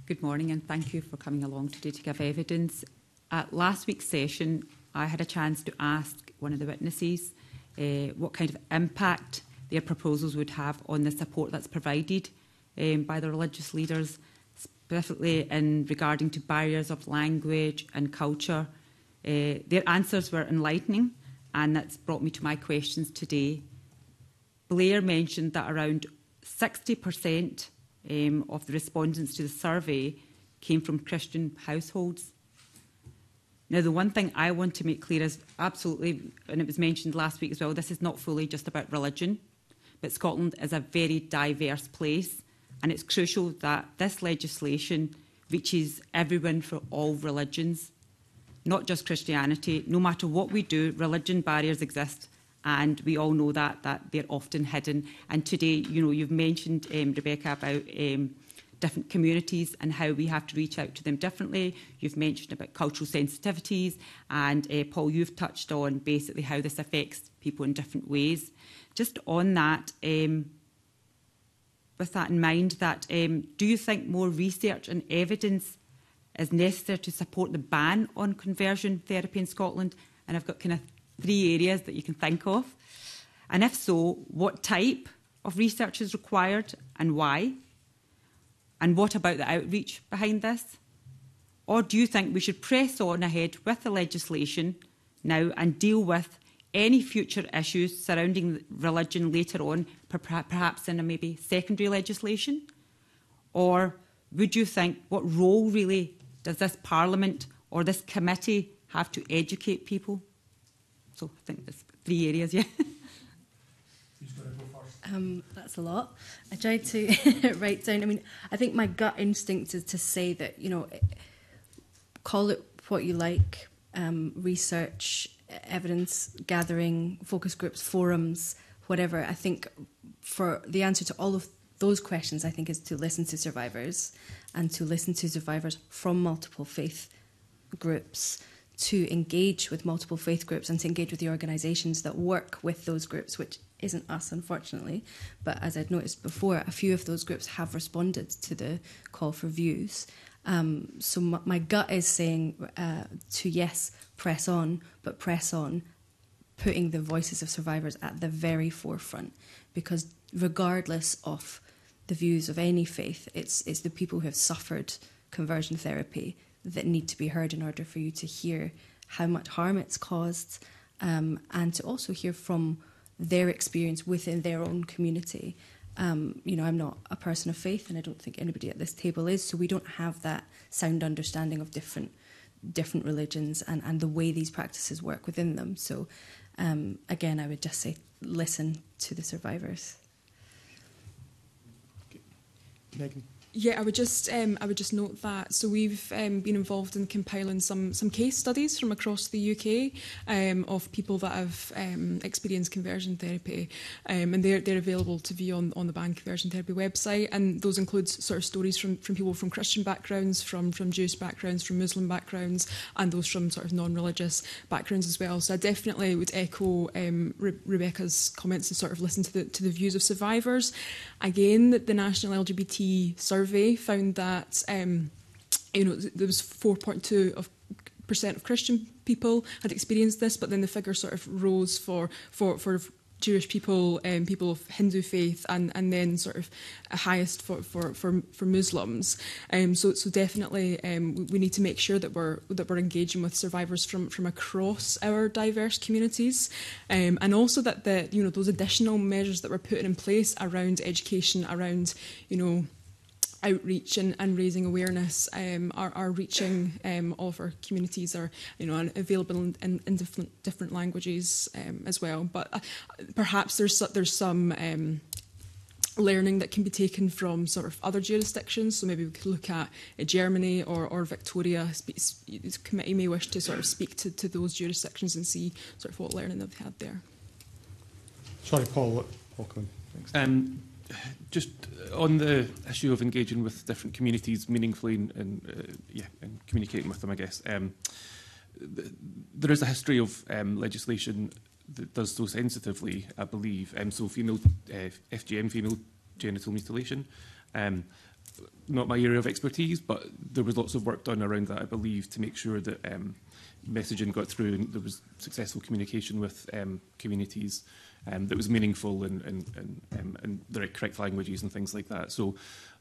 Good morning and thank you for coming along today to give evidence. At last week's session, I had a chance to ask one of the witnesses uh, what kind of impact their proposals would have on the support that's provided um, by the religious leaders, specifically in regarding to barriers of language and culture. Uh, their answers were enlightening, and that's brought me to my questions today. Blair mentioned that around 60% um, of the respondents to the survey came from Christian households. Now, the one thing I want to make clear is absolutely, and it was mentioned last week as well, this is not fully just about religion, but Scotland is a very diverse place, and it's crucial that this legislation reaches everyone for all religions, not just Christianity. No matter what we do, religion barriers exist, and we all know that that they're often hidden. And today, you know, you've mentioned um, Rebecca about um, different communities and how we have to reach out to them differently. You've mentioned about cultural sensitivities, and uh, Paul, you've touched on basically how this affects people in different ways. Just on that. Um, with that in mind, that um, do you think more research and evidence is necessary to support the ban on conversion therapy in Scotland? And I've got kind of three areas that you can think of? And if so, what type of research is required and why? And what about the outreach behind this? Or do you think we should press on ahead with the legislation now and deal with any future issues surrounding religion later on, perhaps in a maybe secondary legislation? Or would you think what role really does this Parliament or this committee have to educate people? So I think there's three areas, yeah. Um, that's a lot. I tried to write down. I mean, I think my gut instinct is to say that you know, call it what you like. Um, research, evidence gathering, focus groups, forums, whatever. I think for the answer to all of those questions, I think is to listen to survivors and to listen to survivors from multiple faith groups to engage with multiple faith groups and to engage with the organisations that work with those groups, which isn't us, unfortunately. But as I'd noticed before, a few of those groups have responded to the call for views. Um, so my, my gut is saying uh, to yes, press on, but press on, putting the voices of survivors at the very forefront, because regardless of the views of any faith, it's it's the people who have suffered conversion therapy that need to be heard in order for you to hear how much harm it's caused um, and to also hear from their experience within their own community. Um, you know, I'm not a person of faith, and I don't think anybody at this table is, so we don't have that sound understanding of different different religions and, and the way these practices work within them. So, um, again, I would just say listen to the survivors. Okay. Yeah, I would just um, I would just note that. So we've um, been involved in compiling some some case studies from across the UK um, of people that have um, experienced conversion therapy, um, and they're they're available to view on, on the Ban Conversion Therapy website. And those include sort of stories from, from people from Christian backgrounds, from from Jewish backgrounds, from Muslim backgrounds, and those from sort of non-religious backgrounds as well. So I definitely would echo um, Re- Rebecca's comments and sort of listen to the to the views of survivors. Again, the National LGBT Service survey found that um, you know there was 4.2 of percent of Christian people had experienced this, but then the figure sort of rose for for for Jewish people, um, people of Hindu faith, and, and then sort of highest for for for, for Muslims. Um, so so definitely um, we need to make sure that we're that we're engaging with survivors from from across our diverse communities, um, and also that the you know those additional measures that we're putting in place around education, around you know outreach and, and raising awareness um, are, are reaching um, all of our communities are you know available in, in, in different different languages um, as well. But uh, perhaps there's there's some um, learning that can be taken from sort of other jurisdictions. So maybe we could look at uh, Germany or, or Victoria. The committee may wish to sort of speak to, to those jurisdictions and see sort of what learning they've had there. Sorry, Paul. Paul Thanks. Um, just uh, on the issue of engaging with different communities meaningfully and, and uh, yeah, and communicating with them, I guess um, th there is a history of um, legislation that does so sensitively, I believe. Um, so female uh, FGM, female genital mutilation. Um, not my area of expertise, but there was lots of work done around that, I believe, to make sure that um, messaging got through and there was successful communication with um, communities um, that was meaningful and, and, and, um, and the right, correct languages and things like that. So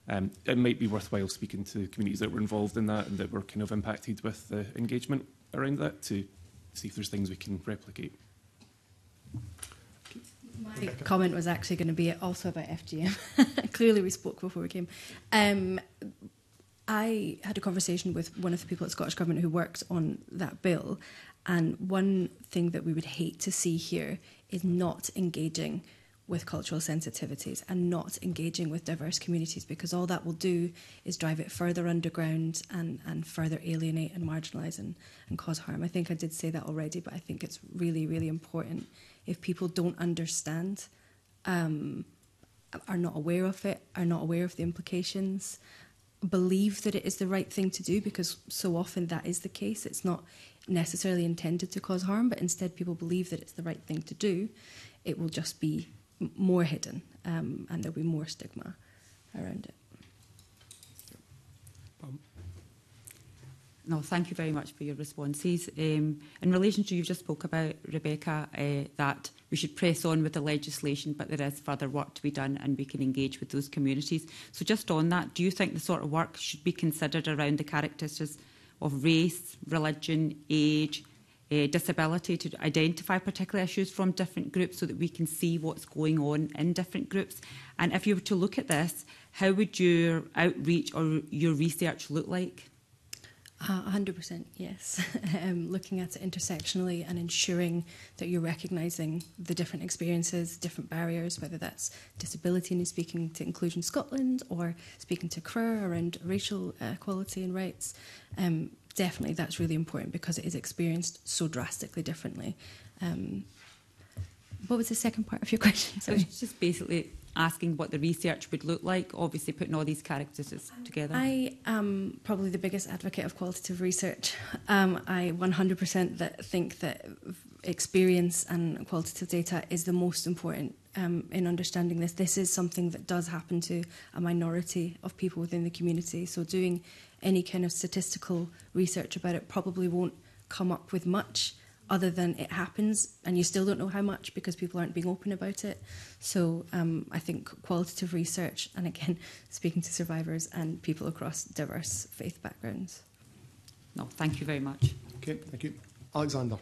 um, it might be worthwhile speaking to communities that were involved in that and that were kind of impacted with the engagement around that to see if there's things we can replicate. My comment was actually going to be also about FGM. Clearly, we spoke before we came. Um, I had a conversation with one of the people at Scottish Government who worked on that bill, and one thing that we would hate to see here is not engaging with cultural sensitivities and not engaging with diverse communities because all that will do is drive it further underground and, and further alienate and marginalise and, and cause harm. I think I did say that already, but I think it's really, really important if people don't understand, um, are not aware of it, are not aware of the implications, believe that it is the right thing to do because so often that is the case. It's not necessarily intended to cause harm, but instead people believe that it's the right thing to do, it will just be more hidden um, and there'll be more stigma around it. No, thank you very much for your responses. Um, in relation to you just spoke about, Rebecca, uh, that we should press on with the legislation, but there is further work to be done and we can engage with those communities. So just on that, do you think the sort of work should be considered around the characteristics of race, religion, age, uh, disability to identify particular issues from different groups so that we can see what's going on in different groups. And if you were to look at this, how would your outreach or your research look like? Uh, 100% yes. um, looking at it intersectionally and ensuring that you're recognising the different experiences, different barriers, whether that's disability and speaking to Inclusion Scotland or speaking to CRER around racial uh, equality and rights. Um, definitely that's really important because it is experienced so drastically differently. Um, what was the second part of your question? So it's just basically asking what the research would look like, obviously putting all these characteristics um, together? I am probably the biggest advocate of qualitative research. Um, I 100% that think that experience and qualitative data is the most important um, in understanding this. This is something that does happen to a minority of people within the community. So doing any kind of statistical research about it probably won't come up with much other than it happens and you still don't know how much because people aren't being open about it. So um, I think qualitative research and again, speaking to survivors and people across diverse faith backgrounds. No, thank you very much. Okay, thank you. Alexander.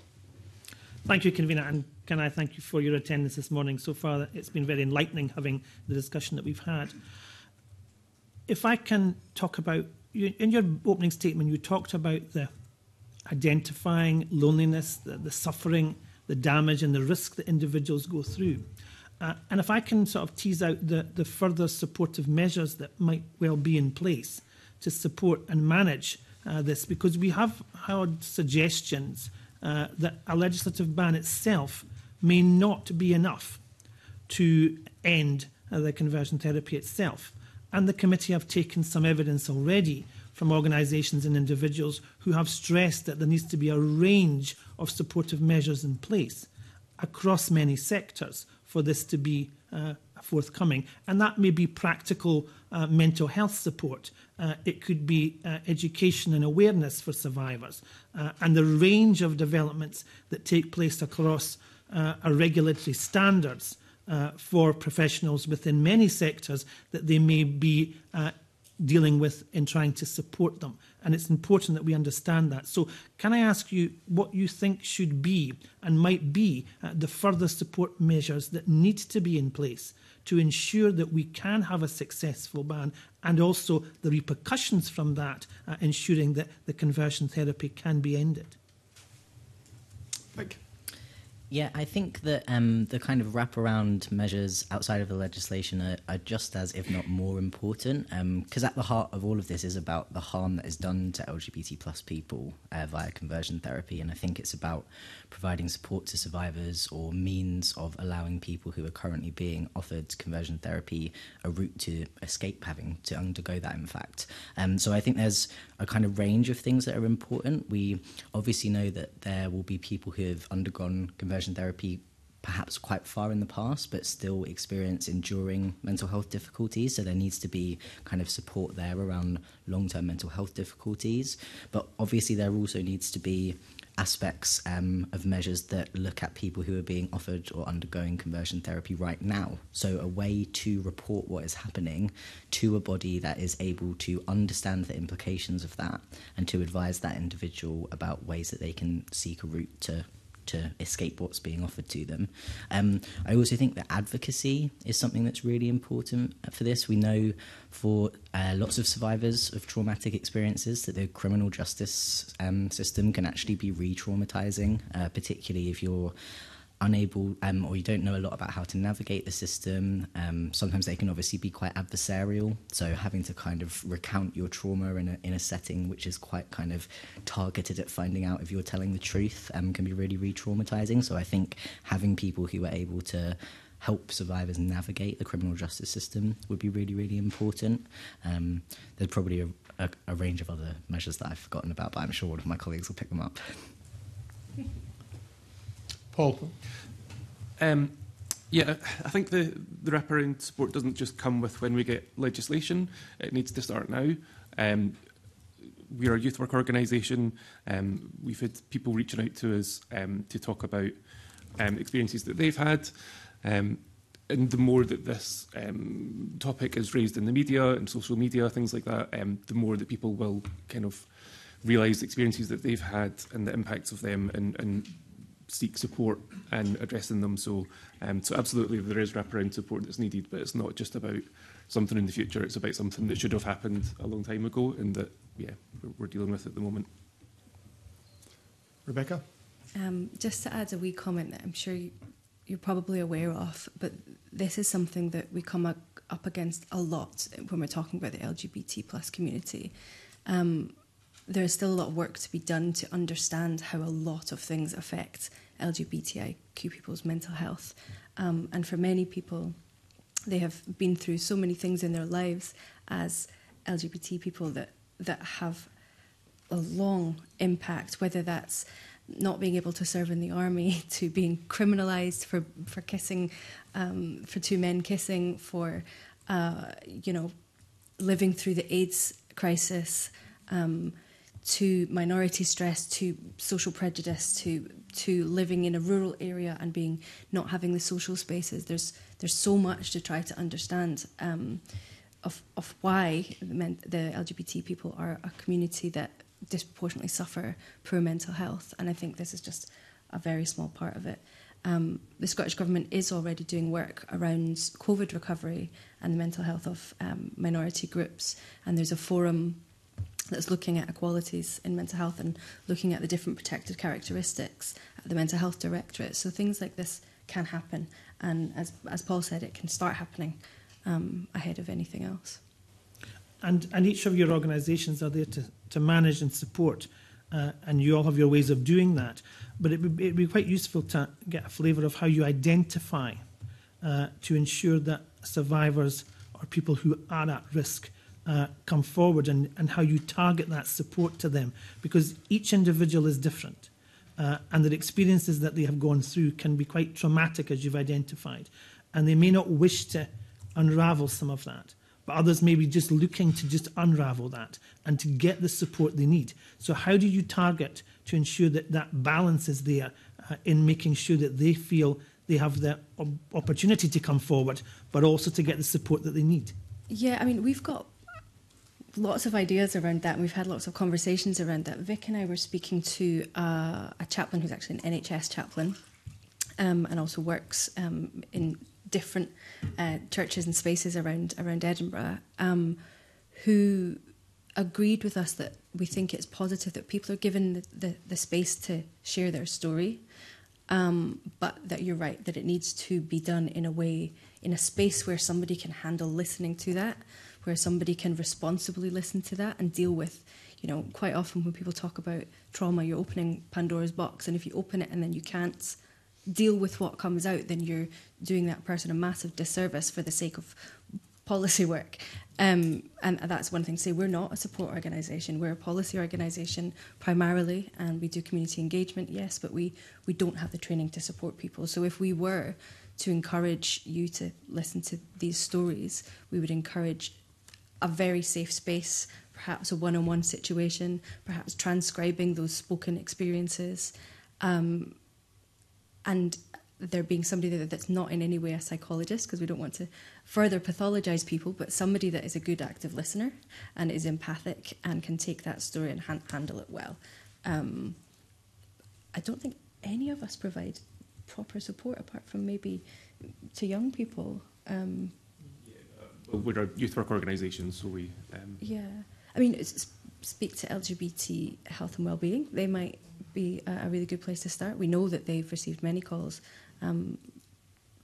Thank you, Convener, and can I thank you for your attendance this morning so far? It's been very enlightening having the discussion that we've had. If I can talk about, in your opening statement, you talked about the identifying loneliness, the, the suffering, the damage, and the risk that individuals go through. Uh, and if I can sort of tease out the, the further supportive measures that might well be in place to support and manage uh, this, because we have heard suggestions uh, that a legislative ban itself may not be enough to end uh, the conversion therapy itself. And the committee have taken some evidence already from organisations and individuals who have stressed that there needs to be a range of supportive measures in place across many sectors for this to be uh, forthcoming. And that may be practical uh, mental health support. Uh, it could be uh, education and awareness for survivors uh, and the range of developments that take place across uh, our regulatory standards uh, for professionals within many sectors that they may be uh, dealing with in trying to support them. And it's important that we understand that. So, can I ask you what you think should be and might be uh, the further support measures that need to be in place to ensure that we can have a successful ban and also the repercussions from that, uh, ensuring that the conversion therapy can be ended? Mike. Yeah, I think that um, the kind of wraparound measures outside of the legislation are, are just as, if not more, important. Because um, at the heart of all of this is about the harm that is done to LGBT plus people uh, via conversion therapy, and I think it's about providing support to survivors or means of allowing people who are currently being offered conversion therapy a route to escape having to undergo that, in fact. Um, so I think there's a kind of range of things that are important. We obviously know that there will be people who have undergone conversion therapy perhaps quite far in the past, but still experience enduring mental health difficulties. So there needs to be kind of support there around long term mental health difficulties. But obviously, there also needs to be aspects um, of measures that look at people who are being offered or undergoing conversion therapy right now. So, a way to report what is happening to a body that is able to understand the implications of that and to advise that individual about ways that they can seek a route to to escape what's being offered to them. Um, I also think that advocacy is something that's really important for this. We know for uh, lots of survivors of traumatic experiences that the criminal justice um, system can actually be re traumatizing, uh, particularly if you're unable um, or you don't know a lot about how to navigate the system. Um, sometimes they can obviously be quite adversarial. So having to kind of recount your trauma in a, in a setting which is quite kind of targeted at finding out if you're telling the truth um, can be really re-traumatizing. So I think having people who are able to help survivors navigate the criminal justice system would be really, really important. Um, there's probably a, a, a range of other measures that I've forgotten about, but I'm sure one of my colleagues will pick them up. Paul. Um, yeah, I think the, the wraparound support doesn't just come with when we get legislation. It needs to start now. Um, we are a youth work organisation. Um, we've had people reaching out to us um, to talk about um, experiences that they've had. Um, and the more that this um, topic is raised in the media and social media, things like that, um, the more that people will kind of realise experiences that they've had and the impacts of them and, and seek support and addressing them. So, um, so absolutely, there is wraparound support that's needed, but it's not just about something in the future. It's about something that should have happened a long time ago, and that yeah, we're, we're dealing with at the moment. Rebecca, um, just to add a wee comment that I'm sure you, you're probably aware of, but this is something that we come up against a lot when we're talking about the LGBT plus community. Um, there is still a lot of work to be done to understand how a lot of things affect LGBTIQ people's mental health. Um, and for many people, they have been through so many things in their lives as LGBT people that, that have a long impact, whether that's not being able to serve in the army, to being criminalised for for kissing, um, for two men kissing, for uh, you know, living through the AIDS crisis, um, to minority stress, to social prejudice, to to living in a rural area and being not having the social spaces. There's there's so much to try to understand. Um, of, of why the, LGBT people are a community that disproportionately suffer poor mental health. And I think this is just a very small part of it. Um, the Scottish Government is already doing work around COVID recovery and the mental health of um, minority groups. And there's a forum that's looking at equalities in mental health and looking at the different protected characteristics at the Mental Health Directorate. So things like this can happen. And as, as Paul said, it can start happening um, ahead of anything else. And, and each of your organisations are there to, to manage and support, uh, and you all have your ways of doing that. But it would be, quite useful to get a flavour of how you identify uh, to ensure that survivors or people who are at risk uh, come forward and, and how you target that support to them. Because each individual is different. Uh, and the experiences that they have gone through can be quite traumatic, as you've identified. And they may not wish to unravel some of that but others may be just looking to just unravel that and to get the support they need. So how do you target to ensure that that balance is there uh, in making sure that they feel they have the opportunity to come forward, but also to get the support that they need? Yeah, I mean, we've got lots of ideas around that, and we've had lots of conversations around that. Vic and I were speaking to uh, a chaplain who's actually an NHS chaplain um, and also works um, in different uh, churches and spaces around around Edinburgh um, who agreed with us that we think it's positive that people are given the, the, the space to share their story, um, but that you're right that it needs to be done in a way in a space where somebody can handle listening to that, where somebody can responsibly listen to that and deal with. You know, quite often when people talk about trauma, you're opening Pandora's box, and if you open it and then you can't deal with what comes out, then you're doing that person a massive disservice for the sake of policy work. Um, and that's one thing to say. We're not a support organisation. We're a policy organisation primarily, and we do community engagement, yes, but we, we don't have the training to support people. So if we were to encourage you to listen to these stories, we would encourage a very safe space, perhaps a one-on-one situation, perhaps transcribing those spoken experiences, um, and there being somebody that, that's not in any way a psychologist because we don't want to further pathologize people, but somebody that is a good active listener and is empathic and can take that story and han- handle it well. Um, I don't think any of us provide proper support apart from maybe to young people. Um, we're a youth work organisation, so we. Um, yeah, I mean, speak to LGBT health and wellbeing. They might be a, a, really good place to start. We know that they've received many calls um,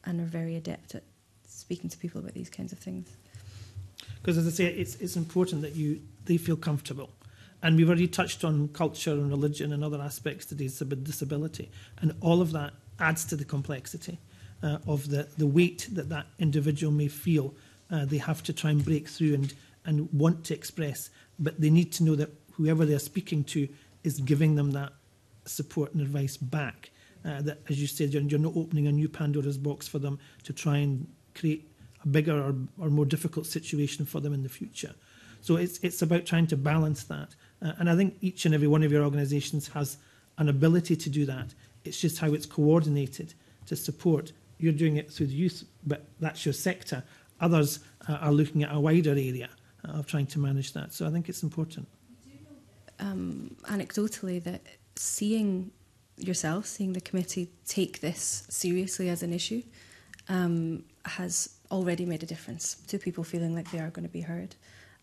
and are very adept at speaking to people about these kinds of things. Because as I say, it's it's important that you they feel comfortable. And we've already touched on culture and religion and other aspects to disability. And all of that adds to the complexity uh, of the, the weight that that individual may feel uh, they have to try and break through and, and want to express, but they need to know that whoever they're speaking to is giving them that support and advice back. Uh, that, as you said, you're, you're not opening a new Pandora's box for them to try and create a bigger or, or more difficult situation for them in the future. So it's it's about trying to balance that, uh, and I think each and every one of your organisations has an ability to do that. It's just how it's coordinated to support. You're doing it through the youth, but that's your sector. Others uh, are looking at a wider area uh, of trying to manage that. So I think it's important. Um, anecdotally, that seeing yourself, seeing the committee take this seriously as an issue, um, has already made a difference to people feeling like they are going to be heard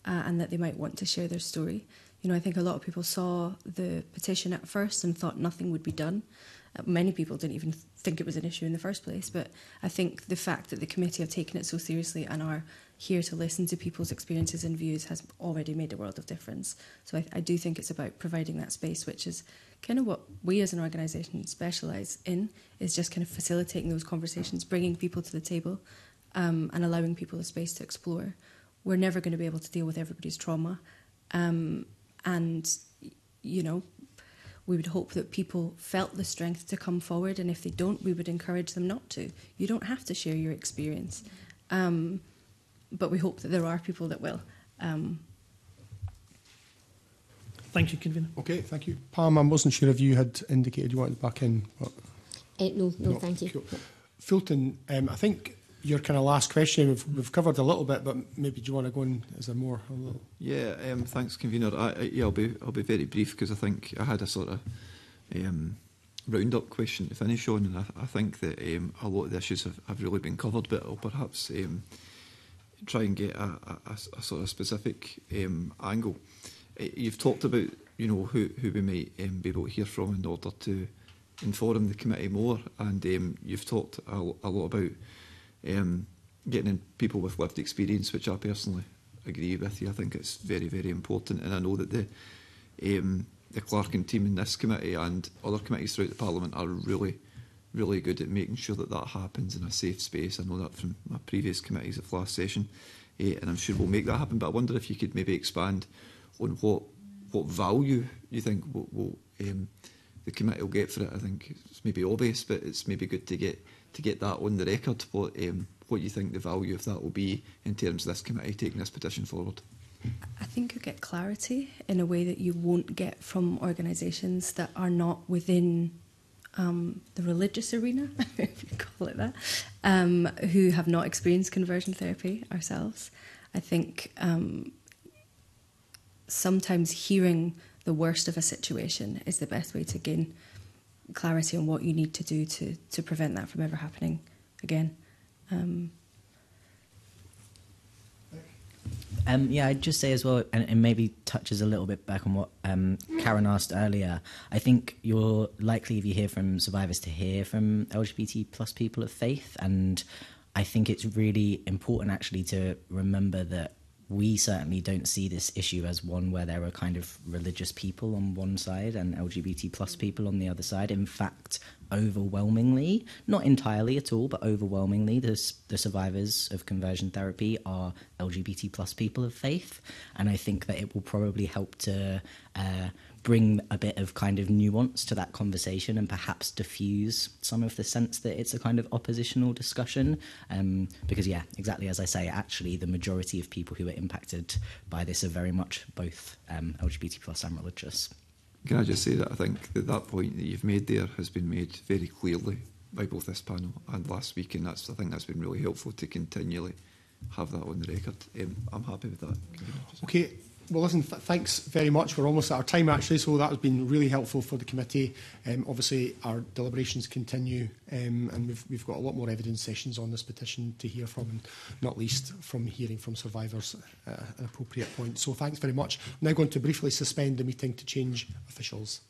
uh, and that they might want to share their story. You know, I think a lot of people saw the petition at first and thought nothing would be done. Uh, many people didn't even think it was an issue in the first place. But I think the fact that the committee have taken it so seriously and are here to listen to people's experiences and views has already made a world of difference. So I, I do think it's about providing that space, which is kind of what we as an organisation specialise in, is just kind of facilitating those conversations, bringing people to the table um, and allowing people the space to explore. We're never going to be able to deal with everybody's trauma. Um, and, you know, we would hope that people felt the strength to come forward, and if they don't, we would encourage them not to. You don't have to share your experience, um, but we hope that there are people that will. Um, thank you, convener. Okay, thank you, Pam. I wasn't sure if you had indicated you wanted back in. But uh, no, no, no, thank you. Cool. Fulton, um, I think your kind of last question. We've, we've covered a little bit, but maybe do you want to go in as a more? A little... Yeah, um, thanks, convener. I, I, yeah, I'll be I'll be very brief because I think I had a sort of um, roundup question to finish on, and I, I think that um, a lot of the issues have, have really been covered, but I'll perhaps um, try and get a, a, a sort of specific um, angle. Eh, you've talked about you know who who we might um, be able to hear from in order to inform the committee more, and um, you've talked a, a lot about um, getting in people with lived experience, which I personally agree with you. I think it's very, very important. And I know that the um, the Clarkin team in this committee and other committees throughout the Parliament are really, really good at making sure that that happens in a safe space. I know that from my previous committees of last session, uh, and I'm sure we'll make that happen. But I wonder if you could maybe expand on what what value you think will, will um, the committee will get for it. I think it's maybe obvious, but it's maybe good to get to get that on the record. What um, what you think the value of that will be in terms of this committee taking this petition forward. I think you get clarity in a way that you won't get from organisations that are not within um, the religious arena, if you call it that, um, who have not experienced conversion therapy ourselves. I think um, sometimes hearing the worst of a situation is the best way to gain clarity on what you need to do to, to prevent that from ever happening again. Um, Um, yeah, I'd just say as well, and, maybe touches a little bit back on what um, Karen asked earlier. I think you're likely, if you hear from survivors, to hear from LGBT plus people of faith, and I think it's really important actually to remember that we certainly don't see this issue as one where there are kind of religious people on one side and LGBT plus people on the other side. In fact, overwhelmingly, not entirely at all, but overwhelmingly, the, the survivors of conversion therapy are LGBT plus people of faith. And I think that it will probably help to uh, bring a bit of kind of nuance to that conversation and perhaps diffuse some of the sense that it's a kind of oppositional discussion. Um, because, yeah, exactly as I say, actually, the majority of people who are impacted by this are very much both um, LGBT plus and religious. Can I just say that I think that that point that you've made there has been made very clearly by both this panel and last week, and that's I think that's been really helpful to continually have that on the record. Um, I'm happy with that. Okay. Well, listen, th thanks very much. We're almost at our time, actually, so that has been really helpful for the committee. Um, obviously, our deliberations continue, um, and we've, we've got a lot more evidence sessions on this petition to hear from, and not least from hearing from survivors at an appropriate point. So thanks very much. I'm now going to briefly suspend the meeting to change officials.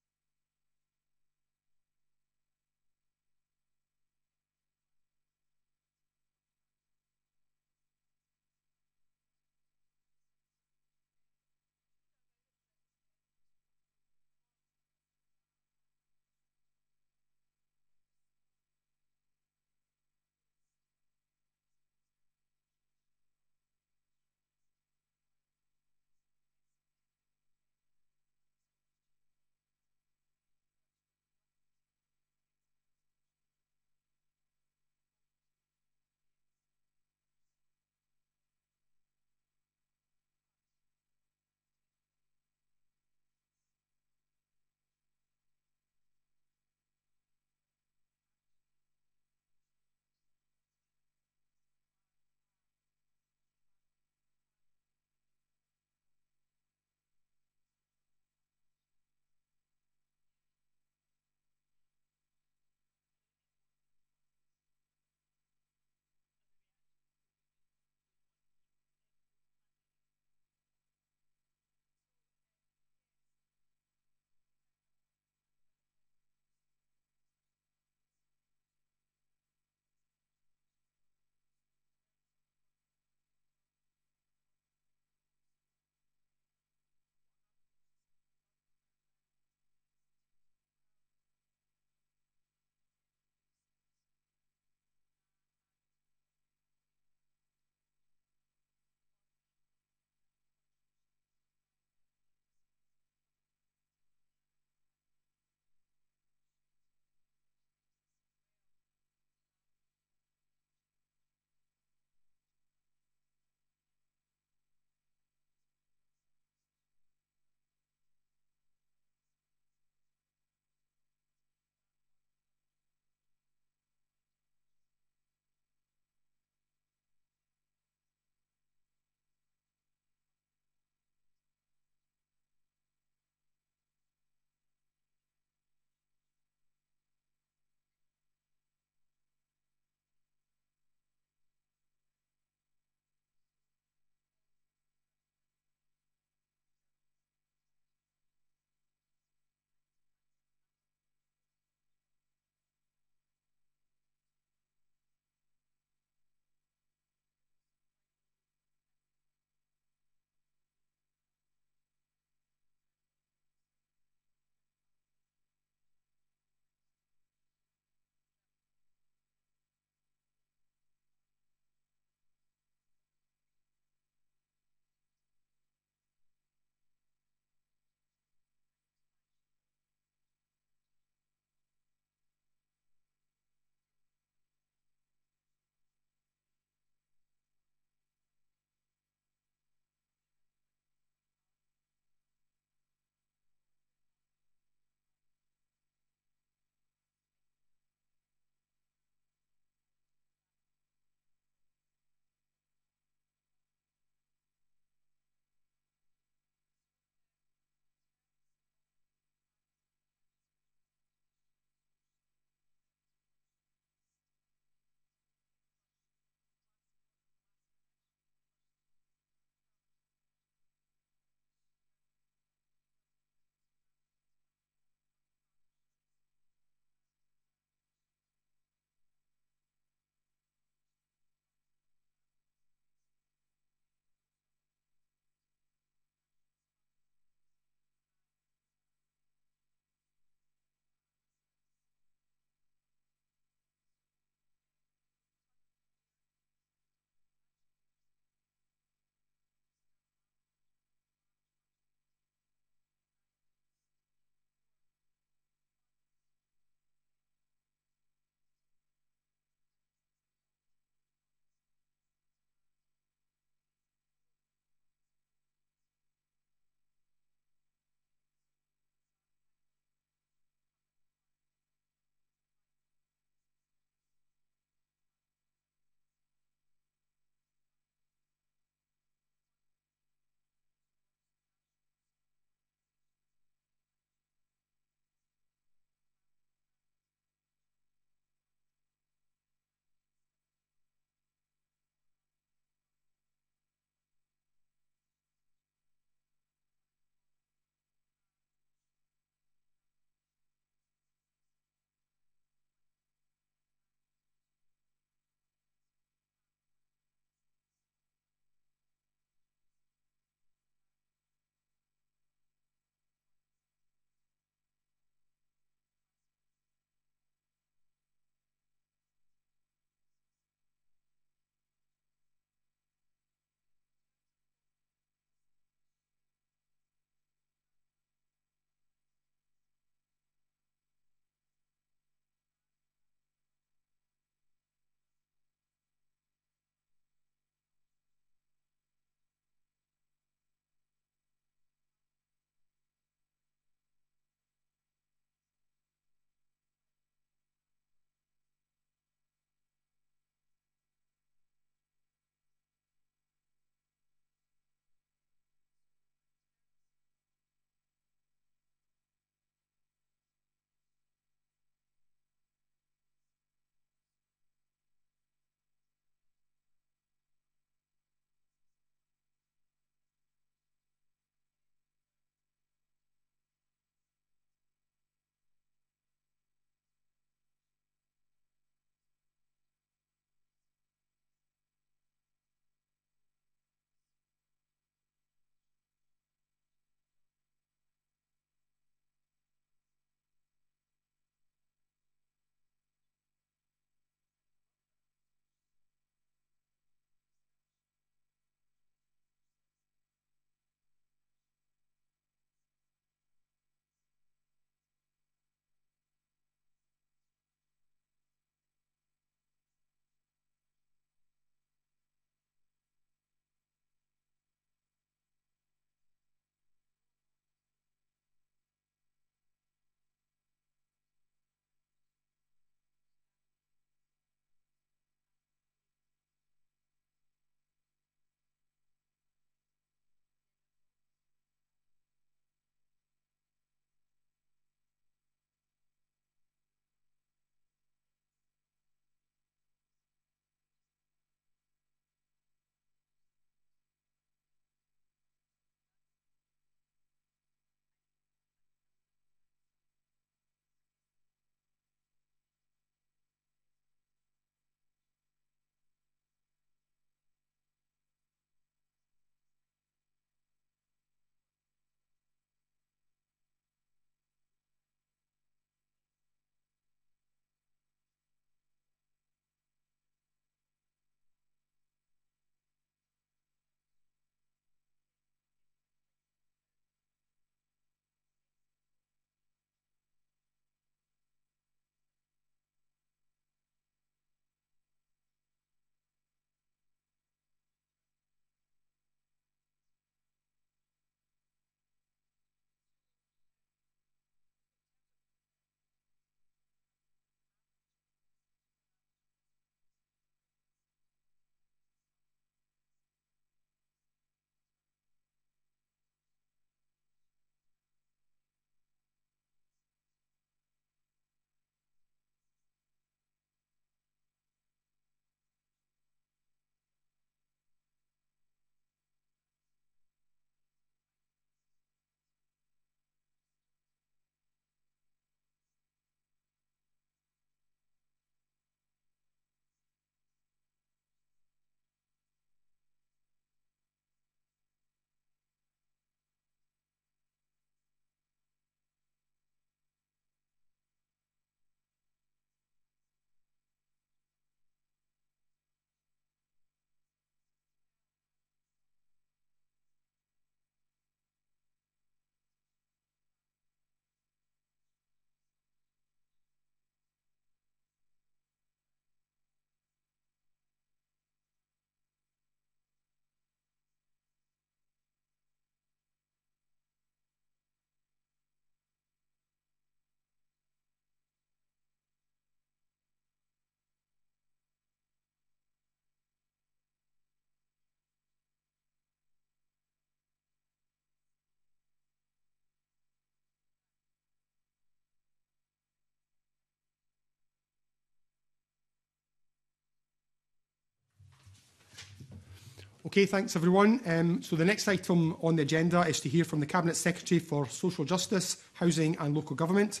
Okay, thanks everyone. Um, so the next item on the agenda is to hear from the Cabinet Secretary for Social Justice, Housing and Local Government.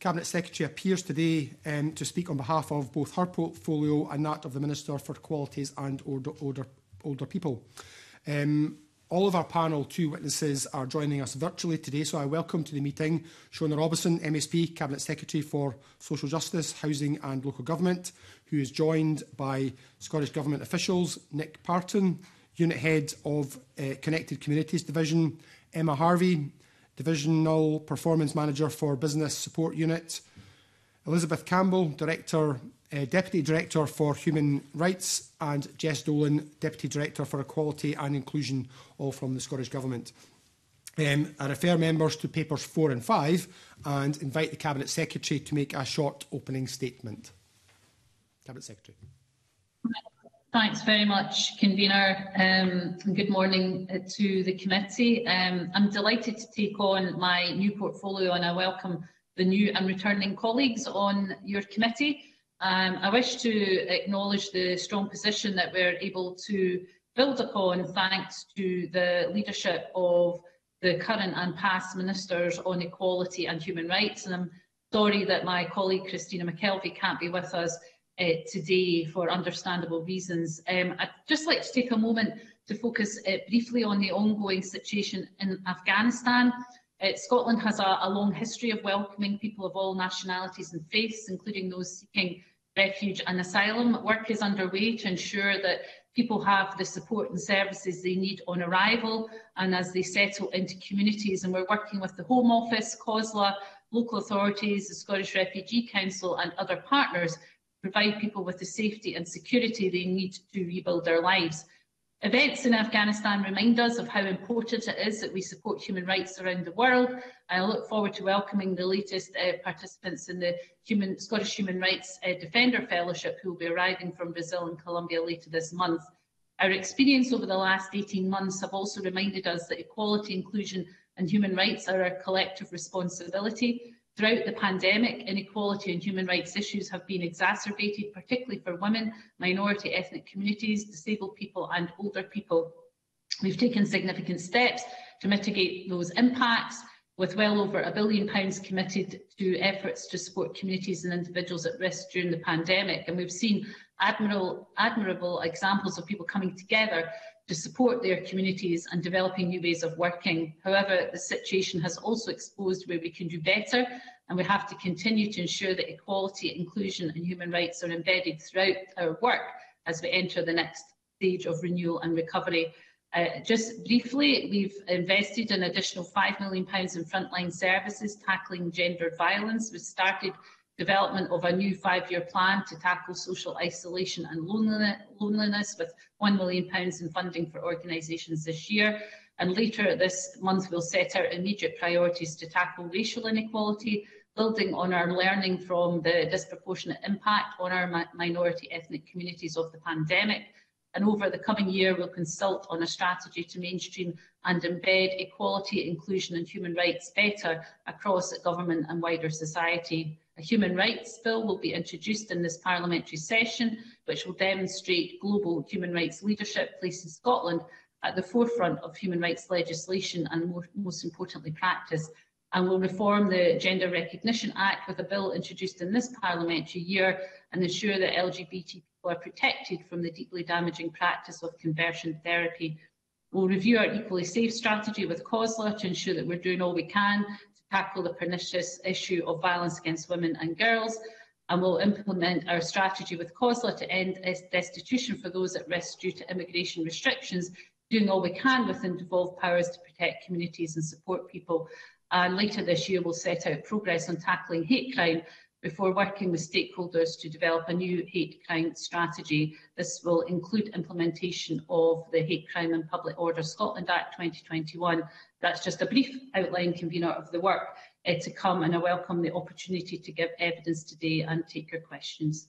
Cabinet Secretary appears today um, to speak on behalf of both her portfolio and that of the Minister for Qualities and Older, Older, Older People. Um, All of our panel two witnesses are joining us virtually today, so I welcome to the meeting Shona Robison, MSP, Cabinet Secretary for Social Justice, Housing and Local Government, who is joined by Scottish Government officials Nick Parton, Unit Head of uh, Connected Communities Division, Emma Harvey, Divisional Performance Manager for Business Support Unit, Elizabeth Campbell, Director uh, Deputy Director for Human Rights, and Jess Dolan, Deputy Director for Equality and Inclusion, all from the Scottish Government. Um, I refer members to papers four and five and invite the Cabinet Secretary to make a short opening statement. Cabinet Secretary. Thanks very much, Convener. Um, good morning uh, to the committee. Um, I'm delighted to take on my new portfolio and I welcome the new and returning colleagues on your committee. Um, I wish to acknowledge the strong position that we're able to build upon thanks to the leadership of the current and past ministers on equality and human rights. And I'm sorry that my colleague Christina McKelvie can't be with us uh, today for understandable reasons. Um, I'd just like to take a moment to focus uh, briefly on the ongoing situation in Afghanistan. Uh, Scotland has a, a long history of welcoming people of all nationalities and faiths, including those seeking refuge and asylum. Work is underway to ensure that people have the support and services they need on arrival and as they settle into communities. And we're working with the Home Office, COSLA, local authorities, the Scottish Refugee Council and other partners to provide people with the safety and security they need to rebuild their lives. Events in Afghanistan remind us of how important it is that we support human rights around the world. I look forward to welcoming the latest uh, participants in the human, Scottish Human Rights uh, Defender Fellowship who will be arriving from Brazil and Colombia later this month. Our experience over the last 18 months have also reminded us that equality, inclusion and human rights are our collective responsibility. Throughout the pandemic, inequality and human rights issues have been exacerbated, particularly for women, minority ethnic communities, disabled people and older people. We've taken significant steps to mitigate those impacts, with well over a billion pounds committed to efforts to support communities and individuals at risk during the pandemic. And we've seen admirable, admirable examples of people coming together to support their communities and developing new ways of working. However, the situation has also exposed where we can do better and we have to continue to ensure that equality, inclusion and human rights are embedded throughout our work as we enter the next stage of renewal and recovery. Uh, just briefly, we've invested an additional £5 million in frontline services tackling gendered violence. We've started development of a new five-year plan to tackle social isolation and loneliness with £1 million in funding for organisations this year. And later this month, we'll set out immediate priorities to tackle racial inequality, building on our learning from the disproportionate impact on our mi minority ethnic communities of the pandemic. And over the coming year, we'll consult on a strategy to mainstream and embed equality, inclusion and human rights better across government and wider society. A human rights bill will be introduced in this parliamentary session, which will demonstrate global human rights leadership, placing Scotland at the forefront of human rights legislation and, more, most importantly, practice, and will reform the Gender Recognition Act with a bill introduced in this parliamentary year and ensure that LGBT people are protected from the deeply damaging practice of conversion therapy. We'll review our Equally Safe strategy with COSLA to ensure that we're doing all we can tackle the pernicious issue of violence against women and girls and will implement our strategy with COSLA to end destitution for those at risk due to immigration restrictions, doing all we can within devolved powers to protect communities and support people. And later this year, we'll set out progress on tackling hate crime Before working with stakeholders to develop a new hate crime strategy, this will include implementation of the Hate Crime and Public Order Scotland Act 2021. That's just a brief outline, convener, of the work uh, to come and I welcome the opportunity to give evidence today and take your questions.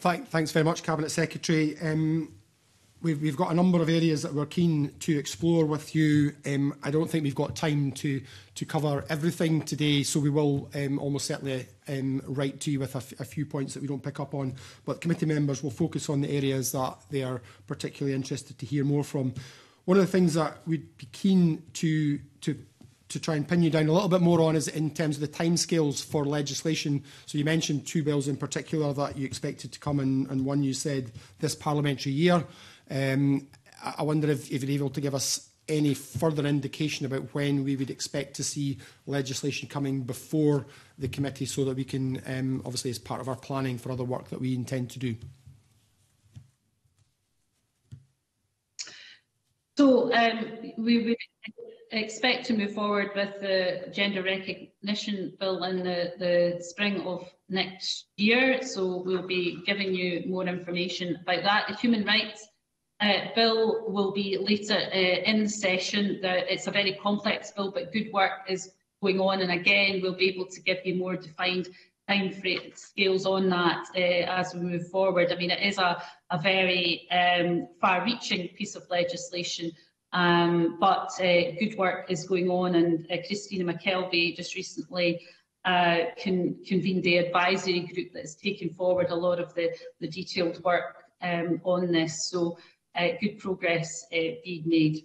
Thank, thanks very much, Cabinet Secretary. Um, we've, we've got a number of areas that we're keen to explore with you. Um, I don't think we've got time to, to cover everything today, so we will um, almost certainly um, write to you with a, a few points that we don't pick up on. But committee members will focus on the areas that they are particularly interested to hear more from. One of the things that we'd be keen to, to to try and pin you down a little bit more on is in terms of the timescales for legislation. So you mentioned two bills in particular that you expected to come in, and one you said this parliamentary year. Um, I wonder if, you're able to give us any further indication about when we would expect to see legislation coming before the committee so that we can, um, obviously as part of our planning for other work that we intend to do. So um, we would expect to move forward with the gender recognition bill in the, the spring of next year. So we'll be giving you more information about that. The human rights uh, bill will be later uh, in the session. The, it's a very complex bill, but good work is going on. And again, we'll be able to give you more defined time scales on that uh, as we move forward. I mean, it is a, a very um, far-reaching piece of legislation um, but uh, good work is going on, and uh, Christina McKelvie just recently uh, con convened the advisory group that has taken forward a lot of the, the detailed work um, on this. So uh, good progress uh, being made.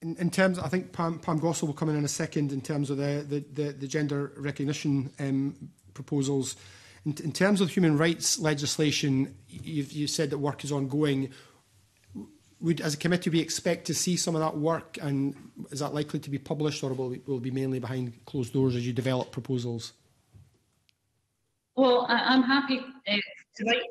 In, in terms, I think Pam, Pam Gossel will come in in a second in terms of the, the, the, the gender recognition um, proposals. In, in terms of human rights legislation, you've, you've said that work is ongoing. Would, as a committee, we expect to see some of that work, and is that likely to be published, or will, it will it be mainly behind closed doors as you develop proposals? Well, I, I'm happy uh, to write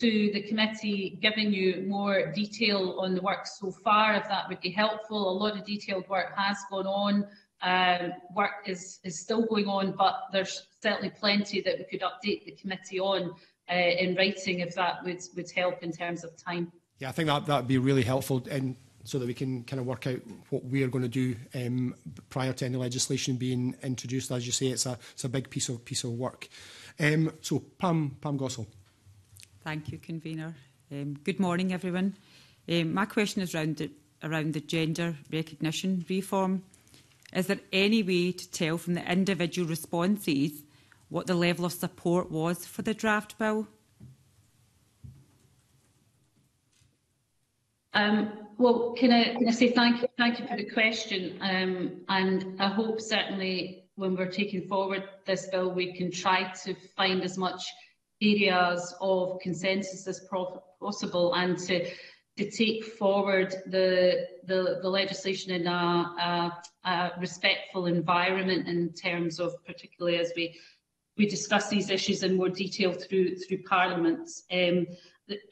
to the committee, giving you more detail on the work so far, if that would be helpful. A lot of detailed work has gone on. Um, work is, is still going on, but there's certainly plenty that we could update the committee on uh, in writing if that would, would help in terms of time. Yeah, I think that would be really helpful, and so that we can kind of work out what we are going to do um, prior to any legislation being introduced. As you say, it's a it's a big piece of piece of work. Um, so Pam Pam Gosal. Thank you, convener. Um, good morning, everyone. Um, my question is around the, around the gender recognition reform. Is there any way to tell from the individual responses what the level of support was for the draft bill? Um, well, can I, can I say thank you, thank you for the question, um, and I hope certainly when we're taking forward this bill, we can try to find as much areas of consensus as possible and to to take forward the the, the legislation in a, a, a respectful environment in terms of particularly as we we discuss these issues in more detail through through Parliament. Um,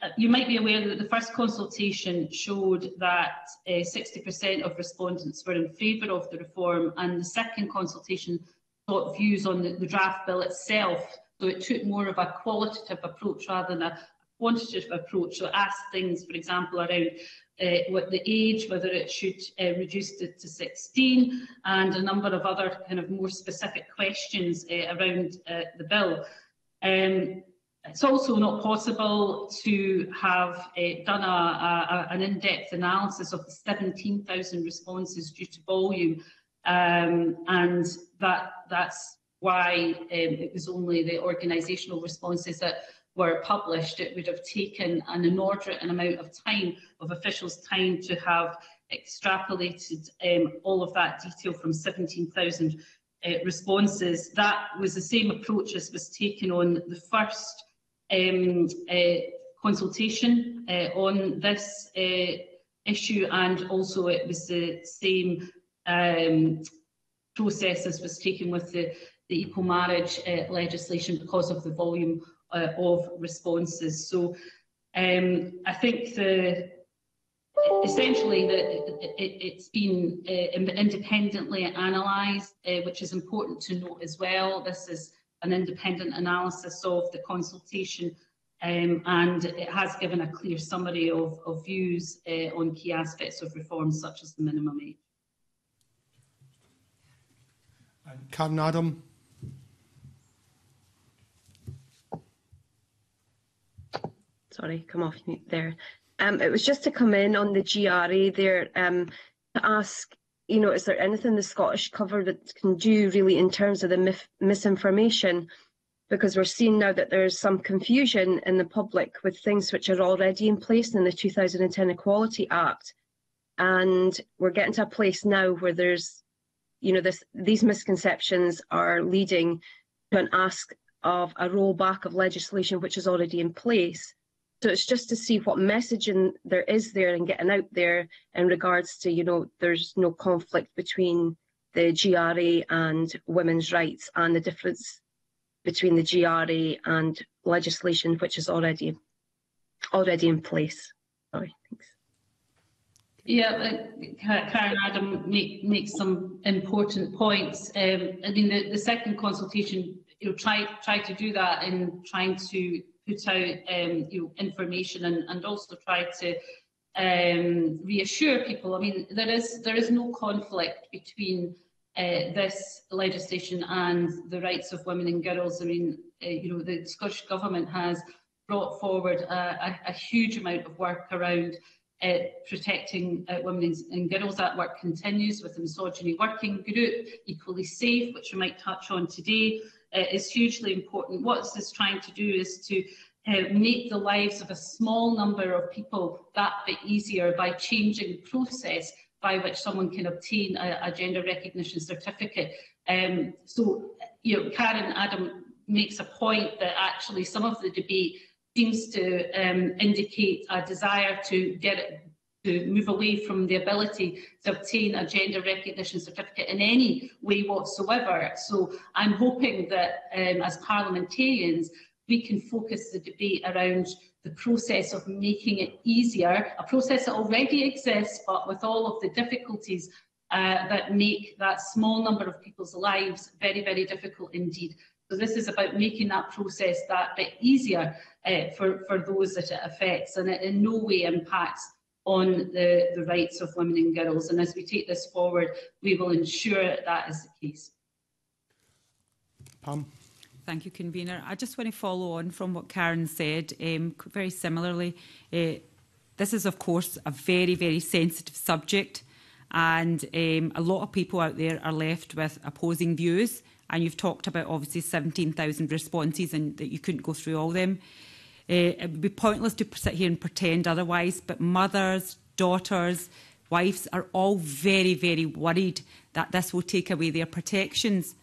Uh, you might be aware that the first consultation showed that 60% uh, of respondents were in favour of the reform and the second consultation sought views on the, the draft bill itself. So it took more of a qualitative approach rather than a quantitative approach. So asked things, for example, around uh, what the age, whether it should uh, reduce it to 16, and a number of other kind of more specific questions uh, around uh, the bill. Um, It's also not possible to have uh, done a, a, an in-depth analysis of the 17,000 responses due to volume, um, and that that's why um, it was only the organisational responses that were published. It would have taken an inordinate amount of time, of officials' time, to have extrapolated um, all of that detail from 17,000 uh, responses. That was the same approach as was taken on the first um, uh, consultation uh, on this uh, issue and also it was the same um, process as was taken with the, the equal marriage uh, legislation because of the volume uh, of responses. So um, I think the essentially that it, has been uh, independently analysed, uh, which is important to note as well. This is an independent analysis of the consultation um, and it has given a clear summary of, of views uh, on key aspects of reforms such as the minimum age. Karen Adam. sorry, come off mute there. Um, it was just to come in on the GRA there um, to ask, you know, is there anything the Scottish Government can do really in terms of the misinformation? Because we're seeing now that there's some confusion in the public with things which are already in place in the 2010 Equality Act. And we're getting to a place now where there's, you know, this, these misconceptions are leading to an ask of a rollback of legislation which is already in place. So it's just to see what messaging there is there and getting out there in regards to, you know, there's no conflict between the GRA and women's rights and the difference between the GRA and legislation which is already already in place. Sorry, thanks. Yeah, Karen Adam make, makes some important points. Um, I mean, the, the second consultation, you know, try try to do that in trying to put out um, you know, information and, and also try to um, reassure people. I mean, there is there is no conflict between uh, this legislation and the rights of women and girls. I mean, uh, you know, the Scottish Government has brought forward a, a, a huge amount of work around uh, protecting uh, women and girls. That work continues with the Misogyny Working Group, Equally Safe, which we might touch on today, uh, is hugely important. What this is trying to do is to uh, make the lives of a small number of people that bit easier by changing the process by which someone can obtain a, a gender recognition certificate. Um, so, you know, Karen Adam makes a point that actually some of the debate seems to um, indicate a desire to get it to move away from the ability to obtain a gender recognition certificate in any way whatsoever. So I'm hoping that um, as parliamentarians, we can focus the debate around the process of making it easier, a process that already exists, but with all of the difficulties uh, that make that small number of people's lives very, very difficult indeed. So this is about making that process that bit easier uh, for, for those that it affects, and it in no way impacts on the, the rights of women and girls. And as we take this forward, we will ensure that is the case. Pam. Thank you, Convener. I just want to follow on from what Karen said, um, very similarly. Uh, this is, of course, a very, very sensitive subject, and um, a lot of people out there are left with opposing views. And you've talked about obviously 17,000 responses and that you couldn't go through all them. Uh, it would be pointless to sit here and pretend otherwise, but mothers, daughters, wives are all very, very worried that this will take away their protections.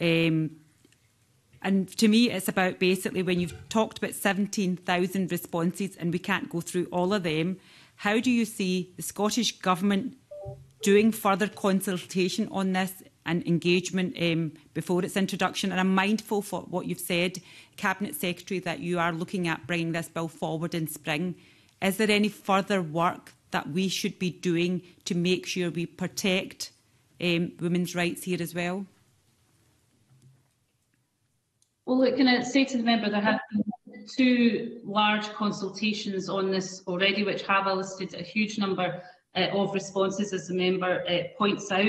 Um, and to me, it's about basically when you've talked about 17,000 responses and we can't go through all of them, how do you see the Scottish Government doing further consultation on this and engagement um, before its introduction? And I'm mindful for what you've said, Cabinet Secretary, that you are looking at bringing this bill forward in spring. Is there any further work that we should be doing to make sure we protect um, women's rights here as well? Well, look, can I say to the member there have been two large consultations on this already, which have elicited a huge number uh, of responses, as the member uh, points out.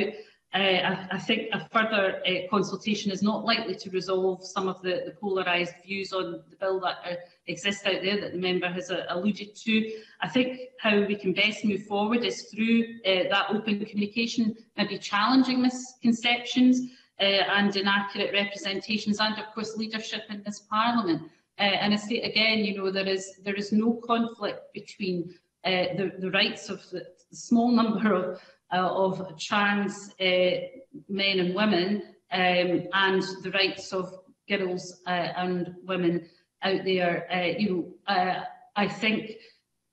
Uh, I, I think a further uh, consultation is not likely to resolve some of the, the polarised views on the bill that exist out there that the member has uh, alluded to. I think how we can best move forward is through that open communication, maybe challenging misconceptions, and inaccurate representations and of course leadership in this parliament. Uh, and I say again, you know, there is there is no conflict between uh, the, the rights of the, small number of of trans uh, men and women um, and the rights of girls uh, and women out there. Uh, you know, uh, I think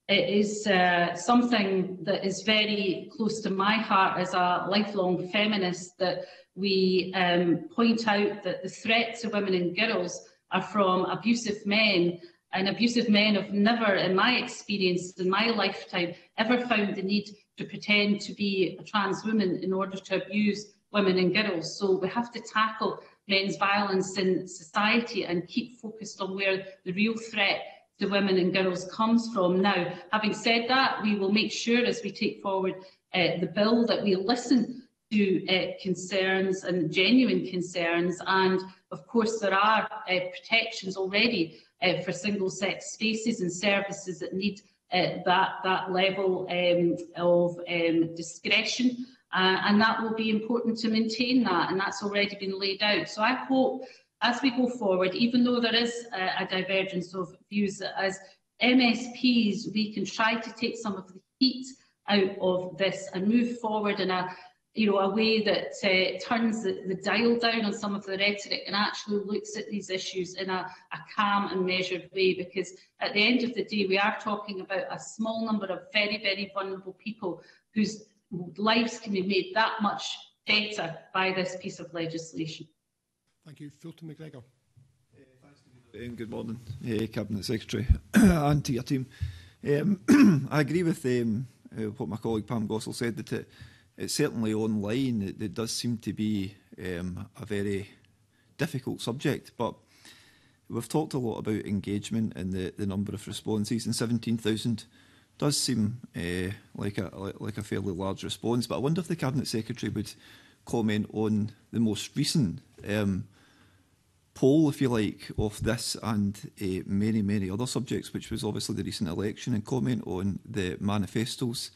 it is uh, something that is very close to my heart as a lifelong feminist that we um, point out that the threat to women and girls are from abusive men and abusive men have never, in my experience, in my lifetime, ever found the need to pretend to be a trans woman in order to abuse women and girls. So we have to tackle men's violence in society and keep focused on where the real threat to women and girls comes from. Now, having said that, we will make sure as we take forward uh, the bill that we listen to uh, concerns and genuine concerns. And of course, there are uh, protections already uh, for single sex spaces and services that need at that, that level um, of um, discretion. Uh, and that will be important to maintain that, and that's already been laid out. So I hope as we go forward, even though there is a, a divergence of views, as MSPs, we can try to take some of the heat out of this and move forward in a, you know, a way that uh, turns the, the dial down on some of the rhetoric and actually looks at these issues in a, a calm and measured way. Because at the end of the day, we are talking about a small number of very, very vulnerable people whose lives can be made that much better by this piece of legislation. Thank you. Fulton MacGregor. Um, good morning, uh, Cabinet Secretary and to your team. Um, I agree with um, uh, what my colleague Pam Gosal said, that it, it's certainly online, it, it does seem to be um, a very difficult subject. But we've talked a lot about engagement and the, the number of responses, and 17,000 does seem uh, like a like a fairly large response. But I wonder if the cabinet secretary would comment on the most recent um, poll, if you like, of this and uh, many many other subjects, which was obviously the recent election, and comment on the manifestos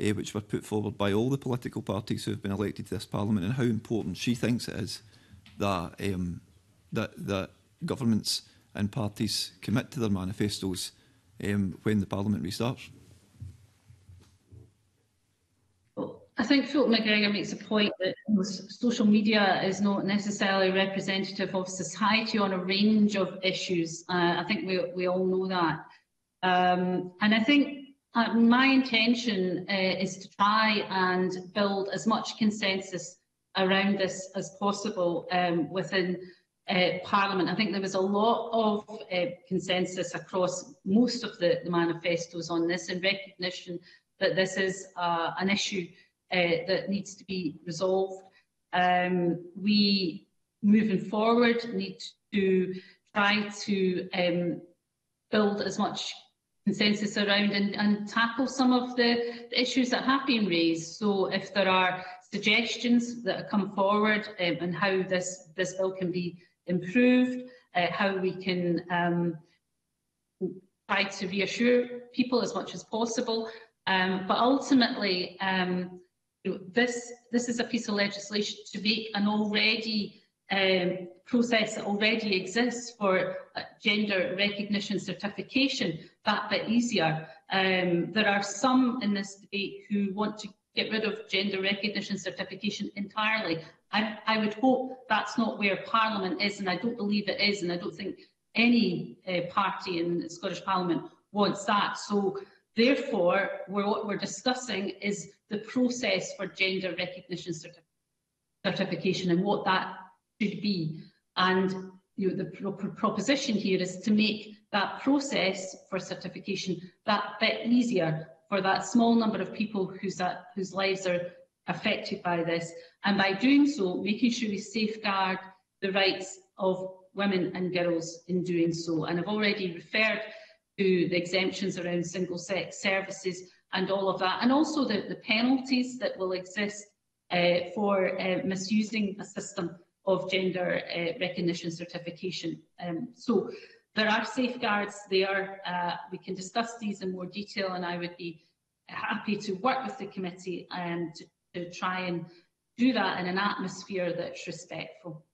uh, which were put forward by all the political parties who have been elected to this parliament, and how important she thinks it is that um, that that governments and parties commit to their manifestos um, when the parliament restarts. I think Fulton MacGregor makes a point that social media is not necessarily representative of society on a range of issues. Uh, I think we, we all know that. Um, and I think uh, my intention uh, is to try and build as much consensus around this as possible um, within uh, Parliament. I think there was a lot of uh, consensus across most of the, the manifestos on this in recognition that this is uh, an issue that needs to be resolved. Um, we, moving forward, need to try to um, build as much consensus around and, and tackle some of the, the, issues that have been raised. So if there are suggestions that come forward um, and how this, this bill can be improved, uh, how we can um, try to reassure people as much as possible. Um, but ultimately, um, this, this is a piece of legislation to make an already um, process that already exists for uh, gender recognition certification that bit easier. Um, there are some in this debate who want to get rid of gender recognition certification entirely. I, I would hope that's not where Parliament is, and I don't believe it is, and I don't think any uh, party in the Scottish Parliament wants that. So therefore, we're, what we're discussing is the process for gender recognition certification certification and what that should be. And you know, the pro proposition here is to make that process for certification that bit easier for that small number of people whose, that, whose lives are affected by this. And by doing so, making sure we safeguard the rights of women and girls in doing so. And I've already referred to the exemptions around single-sex services and all of that, and also the, the penalties that will exist uh, for uh, misusing a system of gender uh, recognition certification. Um, so there are safeguards there. Uh, we can discuss these in more detail and I would be happy to work with the committee and to, to try and do that in an atmosphere that's respectful.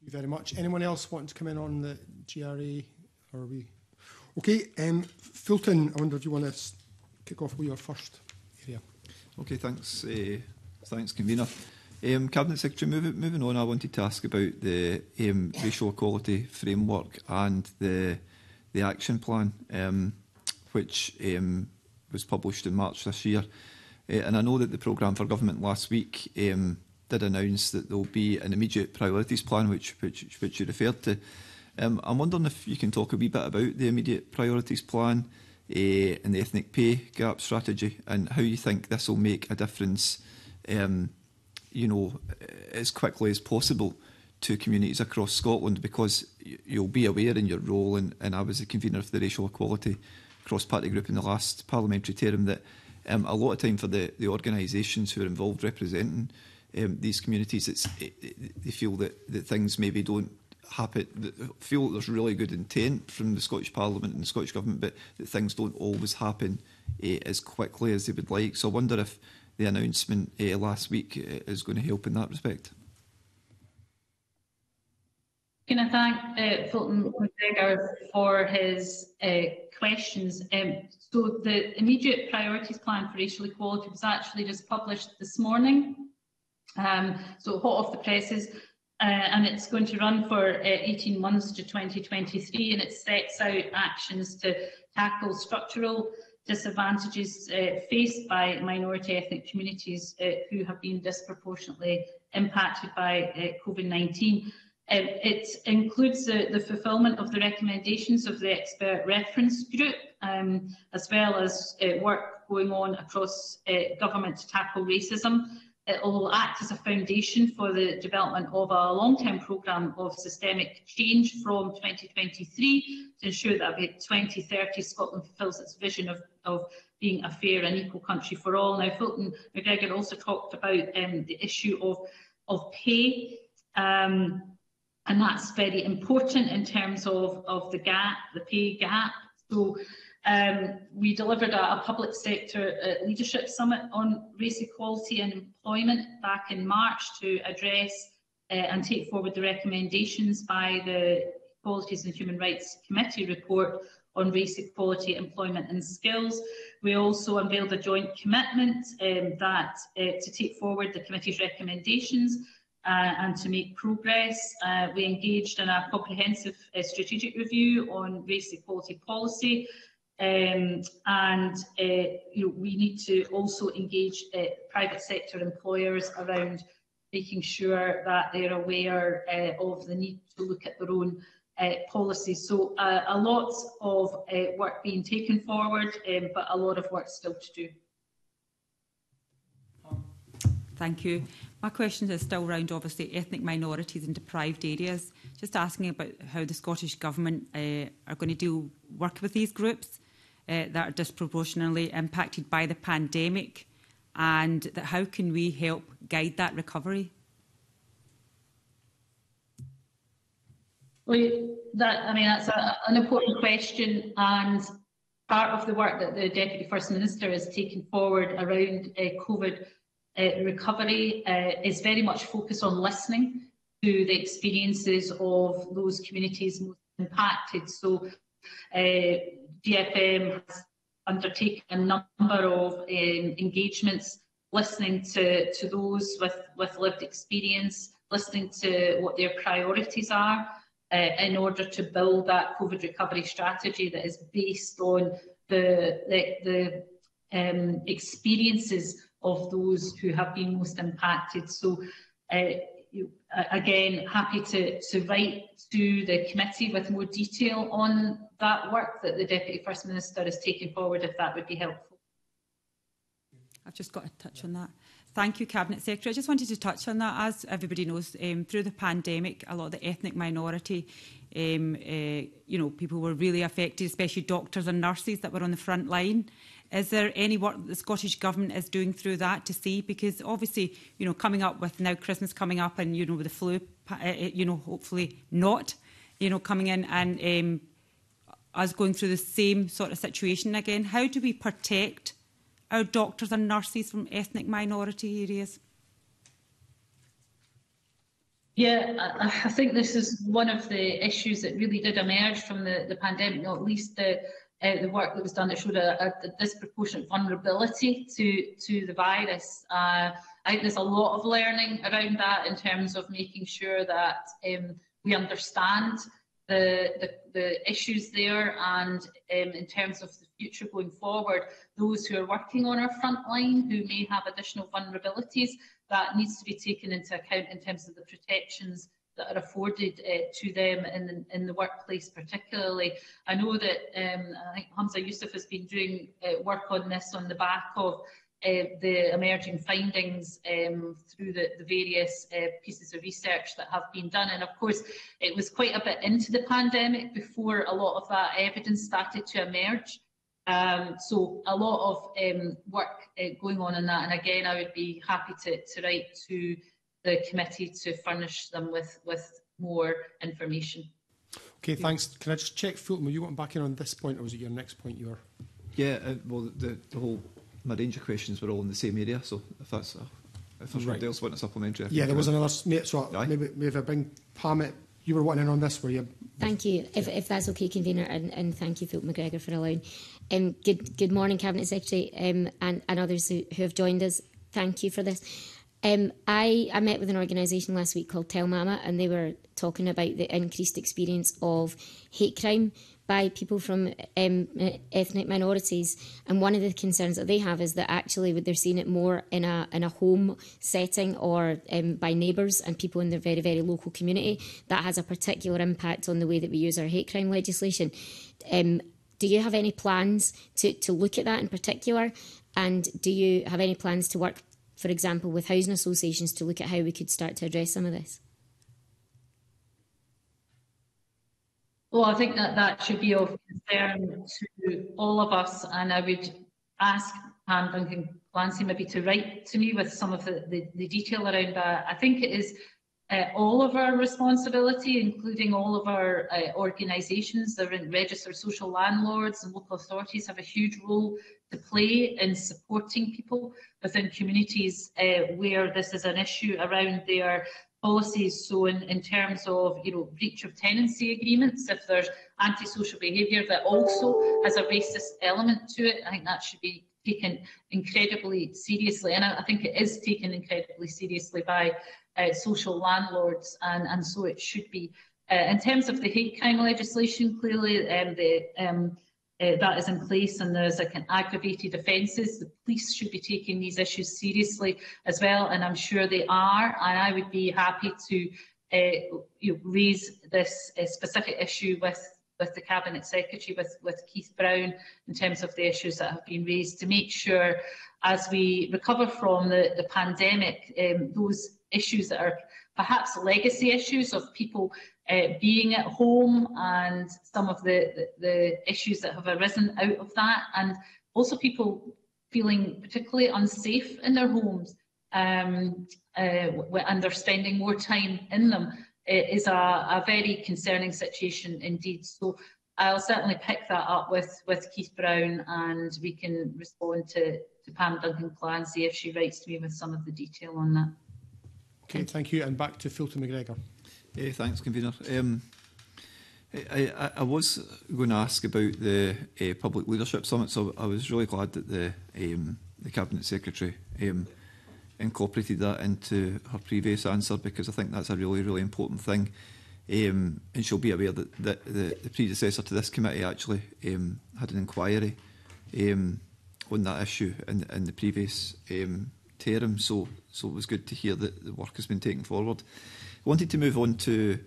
Thank you very much. Anyone else want to come in on the GRA? Or are we? Okay, um, Fulton, I wonder if you want to kick off with your first area. Okay, thanks. Uh, thanks, convener. Um, Cabinet Secretary, move, moving on, I wanted to ask about the um, racial equality framework and the the action plan, um, which um, was published in March this year. Uh, and I know that the programme for government last week um, did announce that there will be an immediate priorities plan, which which, which you referred to. Um, I'm wondering if you can talk a wee bit about the immediate priorities plan uh, and the ethnic pay gap strategy, and how you think this will make a difference. Um, you know, as quickly as possible to communities across Scotland because you'll be aware in your role, and, and I was the convener of the Racial Equality Cross Party Group in the last parliamentary term, that um, a lot of time for the, the organisations who are involved representing um, these communities, it's, it, it, they feel that, that things maybe don't happen, uh, feel that there's really good intent from the Scottish Parliament and the Scottish Government, but that things don't always happen uh, as quickly as they would like. So I wonder if the announcement uh, last week uh, is going to help in that respect. Can I thank uh, Fulton MacGregor for his uh, questions? Um, so the immediate priorities plan for racial equality was actually just published this morning. Um, so hot off the presses, uh, and it's going to run for uh, 18 months to 2023, and it sets out actions to tackle structural disadvantages uh, faced by minority ethnic communities uh, who have been disproportionately impacted by uh, COVID-19. Um, it includes the, fulfilment of the recommendations of the expert reference group, um, as well as uh, work going on across uh, government to tackle racism. It will act as a foundation for the development of a long-term programme of systemic change from 2023 to ensure that by 2030 Scotland fulfils its vision of, of being a fair and equal country for all. Now, Fulton MacGregor also talked about um, the issue of, of pay. Um, and that's very important in terms of, of the gap, the pay gap. So um, we delivered a, a public sector uh, leadership summit on race equality and employment back in March to address uh, and take forward the recommendations by the Equalities and Human Rights Committee report on race equality, employment and skills. We also unveiled a joint commitment um, that uh, to take forward the committee's recommendations uh, and to make progress. Uh, we engaged in a comprehensive uh, strategic review on race equality policy um, and uh, you know, we need to also engage uh, private sector employers around making sure that they're aware uh, of the need to look at their own uh, policies. So uh, a lot of uh, work being taken forward, um, but a lot of work still to do. Thank you. My question is still around obviously ethnic minorities in deprived areas. Just asking about how the Scottish Government uh, are going to deal work with these groups that are disproportionately impacted by the pandemic and that how can we help guide that recovery? Well, that, I mean, that's a, an important question and part of the work that the Deputy First Minister has taken forward around uh, COVID uh, recovery uh, is very much focused on listening to the experiences of those communities most impacted. So uh, DFM has undertaken a number of um, engagements, listening to, to those with, with lived experience, listening to what their priorities are uh, in order to build that COVID recovery strategy that is based on the, the, the um, experiences of those who have been most impacted. So uh, again, happy to, to write to the committee with more detail on that work that the Deputy First Minister is taking forward, if that would be helpful. I've just got to touch on that. Thank you, Cabinet Secretary. I just wanted to touch on that. As everybody knows, um, through the pandemic, a lot of the ethnic minority, um, uh, you know, people were really affected, especially doctors and nurses that were on the front line. Is there any work that the Scottish Government is doing through that to see? Because obviously, you know, coming up with now Christmas coming up and, you know, with the flu, uh, uh you know, hopefully not, you know, coming in and um, us going through the same sort of situation again. How do we protect our doctors and nurses from ethnic minority areas? Yeah, I, think this is one of the issues that really did emerge from the, the pandemic, not least the, uh, the work that was done that showed a, a, disproportionate vulnerability to, to the virus. Uh, I think there's a lot of learning around that in terms of making sure that um, we understand the, the, the issues there and um, in terms of the future going forward, those who are working on our front line who may have additional vulnerabilities, that needs to be taken into account in terms of the protections that are afforded uh, to them in, in the workplace particularly. I know that um, I think Humza Yousaf has been doing uh, work on this on the back of uh, the emerging findings um, through the, the various uh, pieces of research that have been done. And of course, it was quite a bit into the pandemic before a lot of that evidence started to emerge. Um, so a lot of um, work uh, going on in that. And again, I would be happy to, to write to the committee to furnish them with, with more information. Okay, thanks. Can I just check, Fulton, were you wanting back in on this point or was it your next point you were? Yeah, uh, well, the, the whole, my range of questions were all in the same area, so if that's, a, if there's right. somebody else wanting a supplementary. I yeah, there was another, so Aye. maybe, maybe I bring Pam it, you were wanting in on this, were you? Thank you, if, if that's okay, convener, and, and thank you, Philip McGregor, for allowing. Um, good, good morning, Cabinet Secretary um, and, and others who, who have joined us. Thank you for this. Um, I, I met with an organisation last week called Tell Mama, and they were talking about the increased experience of hate crime by people from um, ethnic minorities. And one of the concerns that they have is that actually they're seeing it more in a in a home setting or um, by neighbours and people in their very very local community. That has a particular impact on the way that we use our hate crime legislation. Um, do you have any plans to, to look at that in particular? And do you have any plans to work, for example, with housing associations to look at how we could start to address some of this? Well, I think that that should be of concern to all of us, and I would ask Pam Duncan Glancy maybe to write to me with some of the, the, the detail around that. I think it is uh, all of our responsibility, including all of our uh, organisations, the registered social landlords and local authorities have a huge role to play in supporting people within communities uh, where this is an issue around their policies. So in, in terms of, you know, breach of tenancy agreements, if there's antisocial behaviour that also has a racist element to it, I think that should be taken incredibly seriously. And I, I think it is taken incredibly seriously by uh, social landlords, and, and so it should be. Uh, in terms of the hate crime legislation, clearly um, the um, uh, that is in place and there's like an aggravated offences. The police should be taking these issues seriously as well, and I'm sure they are. And I would be happy to uh, you know, raise this uh, specific issue with with the cabinet secretary, with with Keith Brown, in terms of the issues that have been raised to make sure, as we recover from the the pandemic, um, those issues that are perhaps legacy issues of people uh, being at home and some of the, the, the issues that have arisen out of that, and also people feeling particularly unsafe in their homes um, uh, and they're spending more time in them uh, is a, a very concerning situation indeed. So I'll certainly pick that up with, with Keith Brown and we can respond to, to Pam Duncan Glancy if she writes to me with some of the detail on that. Okay, thank you. And back to Fulton McGregor. Yeah, thanks, convener. Um, I, I, I was going to ask about the uh, public leadership summit, so I was really glad that the um, the cabinet secretary um, incorporated that into her previous answer because I think that's a really really important thing. Um, and she'll be aware that, that the, the predecessor to this committee actually um, had an inquiry um, on that issue in, in the previous um, term. So So it was good to hear that the work has been taken forward. I wanted to move on to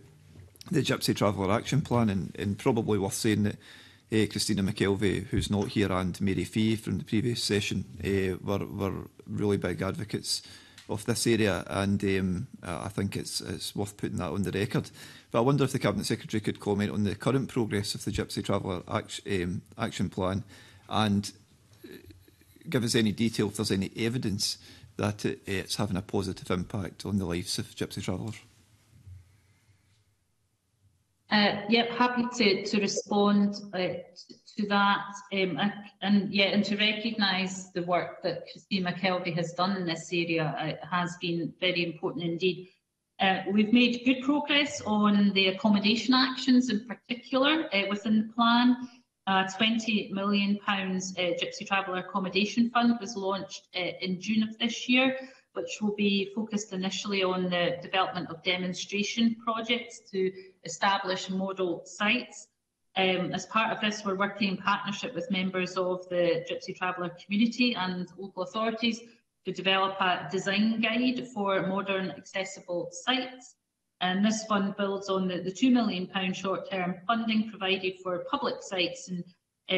the Gypsy Traveller Action Plan, and, and probably worth saying that uh, Christina McKelvey, who's not here, and Mary Fee from the previous session uh, were, were really big advocates of this area, and um, I think it's, it's worth putting that on the record. But I wonder if the Cabinet Secretary could comment on the current progress of the Gypsy Traveller action, um, action Plan and eh, give us any detail if there's any evidence that it, it's having a positive impact on the lives of Gypsy Travellers. Uh, yep, happy to, to respond uh, to, that um, and, and yeah, and to recognise the work that Christine McKelvie has done in this area. It has been very important indeed. Uh, we've made good progress on the accommodation actions in particular uh, within the plan. Uh, £20 million uh, Gypsy Traveller Accommodation Fund was launched uh, in June of this year, which will be focused initially on the development of demonstration projects to establish model sites. Um, as part of this, we're working in partnership with members of the Gypsy Traveller community and local authorities to develop a design guide for modern accessible sites. And this fund builds on the, the £2 million short-term funding provided for public sites in uh,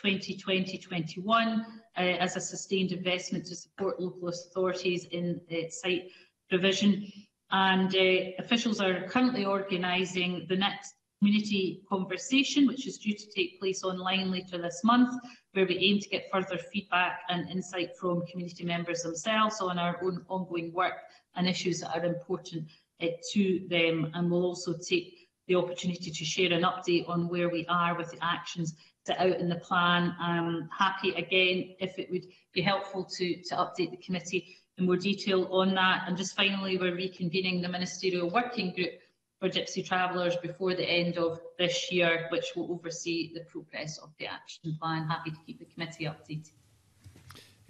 2020-21 uh, as a sustained investment to support local authorities in uh, site provision. And uh, officials are currently organising the next community conversation, which is due to take place online later this month, where we aim to get further feedback and insight from community members themselves on our own ongoing work and issues that are important uh, to them and we'll also take the opportunity to share an update on where we are with the actions set out in the plan. I'm happy again if it would be helpful to, to update the committee in more detail on that. And just finally, we're reconvening the Ministerial Working Group for Gypsy Travellers before the end of this year, which will oversee the progress of the action plan. Happy to keep the committee updated.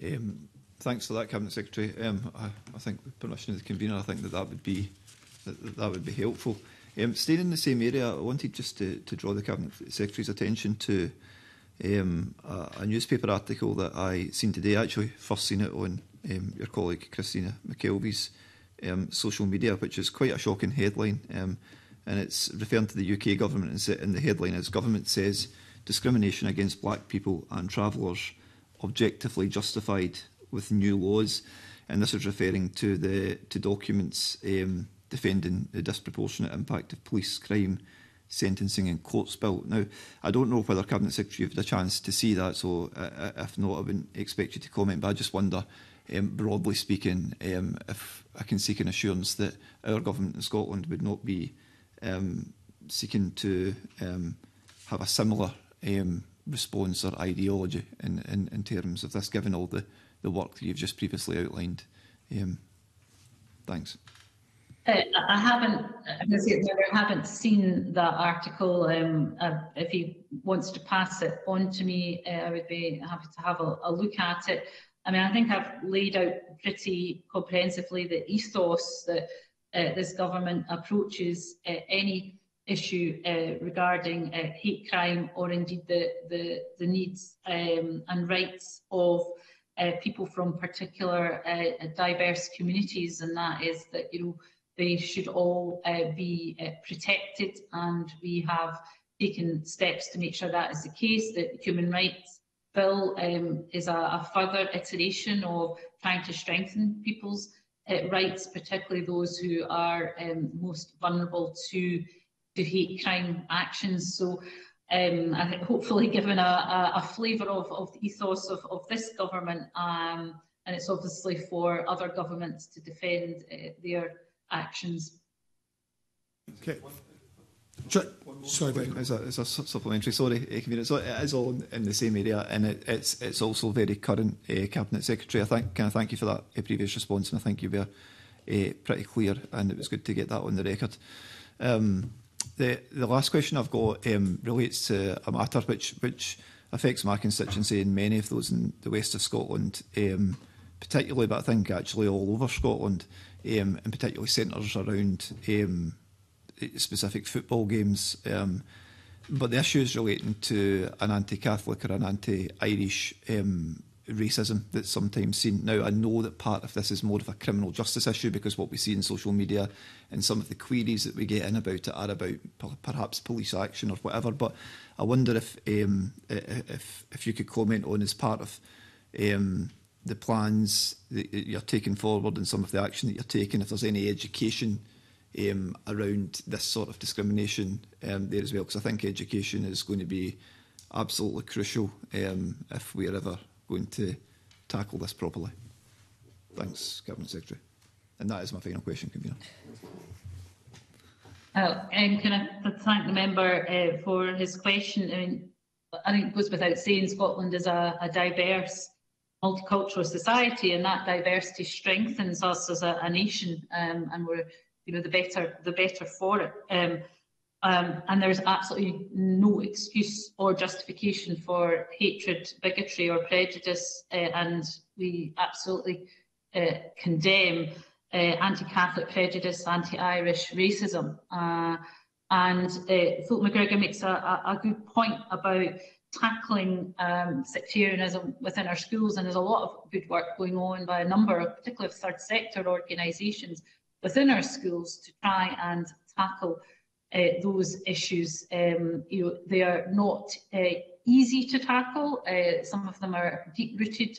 Um, thanks for that, Cabinet Secretary. Um, I, I think with permission of the convener, I think that that would be that, that would be helpful. Um, staying in the same area, I wanted just to, to draw the Cabinet Secretary's attention to um, a, a, newspaper article that I seen today. Actually first seen it on um, your colleague Christina McKelvey's um, social media, which is quite a shocking headline. Um, and it's referring to the UK government, and the headline is Government says discrimination against black people and travellers objectively justified with new laws. And this is referring to the to documents um, defending the disproportionate impact of police crime sentencing and courts bill. Now, I don't know whether Cabinet Secretary had a chance to see that, so uh, uh, if not, I wouldn't expect you to comment, but I just wonder, um, broadly speaking, um, if I can seek an assurance that our government in Scotland would not be um, seeking to um, have a similar um, response or ideology in, in, in terms of this, given all the, the work that you've just previously outlined. Um, thanks. Uh, I haven't, I haven't seen that article. Um, uh, if he wants to pass it on to me, uh, I would be happy to have a, a look at it. I mean, I think I've laid out pretty comprehensively the ethos that uh, this government approaches uh, any issue uh, regarding hate crime or indeed the, the, the needs um, and rights of people from particular diverse communities and that is that you know they should all uh, be uh, protected and we have taken steps to make sure that is the case. The Human Rights Bill um, is a, a further iteration of trying to strengthen people's uh, rights, particularly those who are um, most vulnerable to, to hate crime actions. So um, I think hopefully given a, a, a flavour of, of the ethos of, of this government, um, and it's obviously for other governments to defend uh, their actions. Okay. Sorry, ben. It's a, it's a supplementary. Sorry, eh, uh, convener. So it is all in, in the same area, and it, it's it's also very current. Uh, Cabinet Secretary, I thank can I thank you for that uh, previous response, and I think you were uh, pretty clear, and it was good to get that on the record. Um, the the last question I've got um, relates to a matter which which affects my constituency and many of those in the west of Scotland, um, particularly, but I think actually all over Scotland um, and particularly centres around um, specific football games. Um, but the issues relating to an anti-Catholic or an anti-Irish um, racism that's sometimes seen. Now, I know that part of this is more of a criminal justice issue because what we see in social media and some of the queries that we get in about it are about perhaps police action or whatever. But I wonder if um, if if you could comment on as part of um, the plans that you're taking forward and some of the action that you're taking, if there's any education um, around this sort of discrimination um, there as well, because I think education is going to be absolutely crucial um, if we're ever going to tackle this properly. Thanks, Cabinet Secretary. And that is my final question, Convener. Oh, and can I thank the member uh, for his question? I mean, I think it goes without saying Scotland is a, a diverse multicultural society, and that diversity strengthens us as a, a nation, um, and we're you know the better the better for it. Um, um, and there's absolutely no excuse or justification for hatred, bigotry, or prejudice, uh, and we absolutely uh, condemn uh, anti-Catholic prejudice, anti-Irish racism. Uh, and uh, Fulton MacGregor makes a, a, a good point about tackling um, sectarianism within our schools, and there's a lot of good work going on by a number of, particularly third sector organisations within our schools to try and tackle uh, those issues. Um, you know, they are not uh, easy to tackle. Uh, some of them are deep-rooted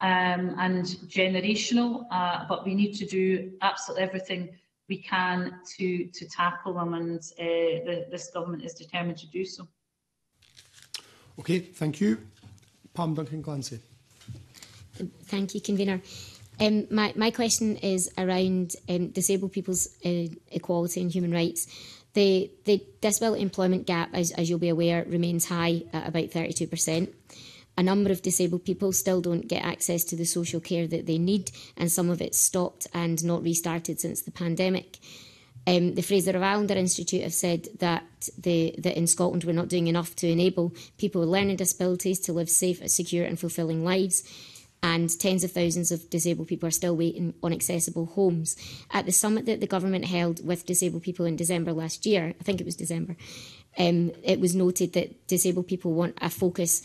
um, and generational, uh, but we need to do absolutely everything we can to to tackle them, and uh, this government is determined to do so. Okay, thank you. Pam Duncan Glancy. Thank you, Convener. Um, my, my question is around um, disabled people's uh, equality and human rights. The, the disability employment gap, as, as you'll be aware, remains high at about 32%. A number of disabled people still don't get access to the social care that they need, and some of it's stopped and not restarted since the pandemic. Um, the Fraser of Allander Institute have said that, the, that in Scotland we're not doing enough to enable people with learning disabilities to live safe, secure, and fulfilling lives and tens of thousands of disabled people are still waiting on accessible homes. At the summit that the government held with disabled people in December last year, I think it was December, um, it was noted that disabled people want a focus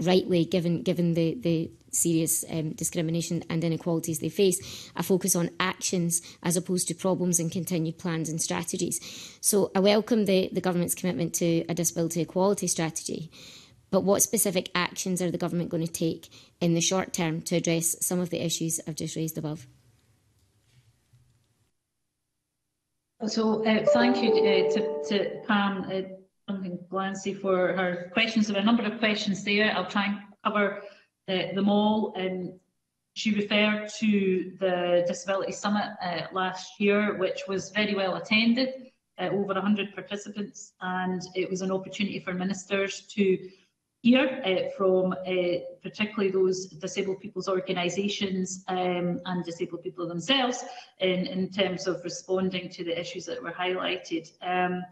rightly given given the, the serious um, discrimination and inequalities they face, a focus on actions as opposed to problems and continued plans and strategies. So I welcome the, the government's commitment to a disability equality strategy. But what specific actions are the government going to take in the short term to address some of the issues I've just raised above? So uh, thank you uh, to, to Pam uh, Glancy for her questions. There are a number of questions there. I'll try and cover uh, them all. Um, she referred to the Disability Summit uh, last year, which was very well attended, uh, over 100 participants, and it was an opportunity for ministers to hear uh, from uh, particularly those disabled people's organisations um, and disabled people themselves in, in terms of responding to the issues that were highlighted. Um,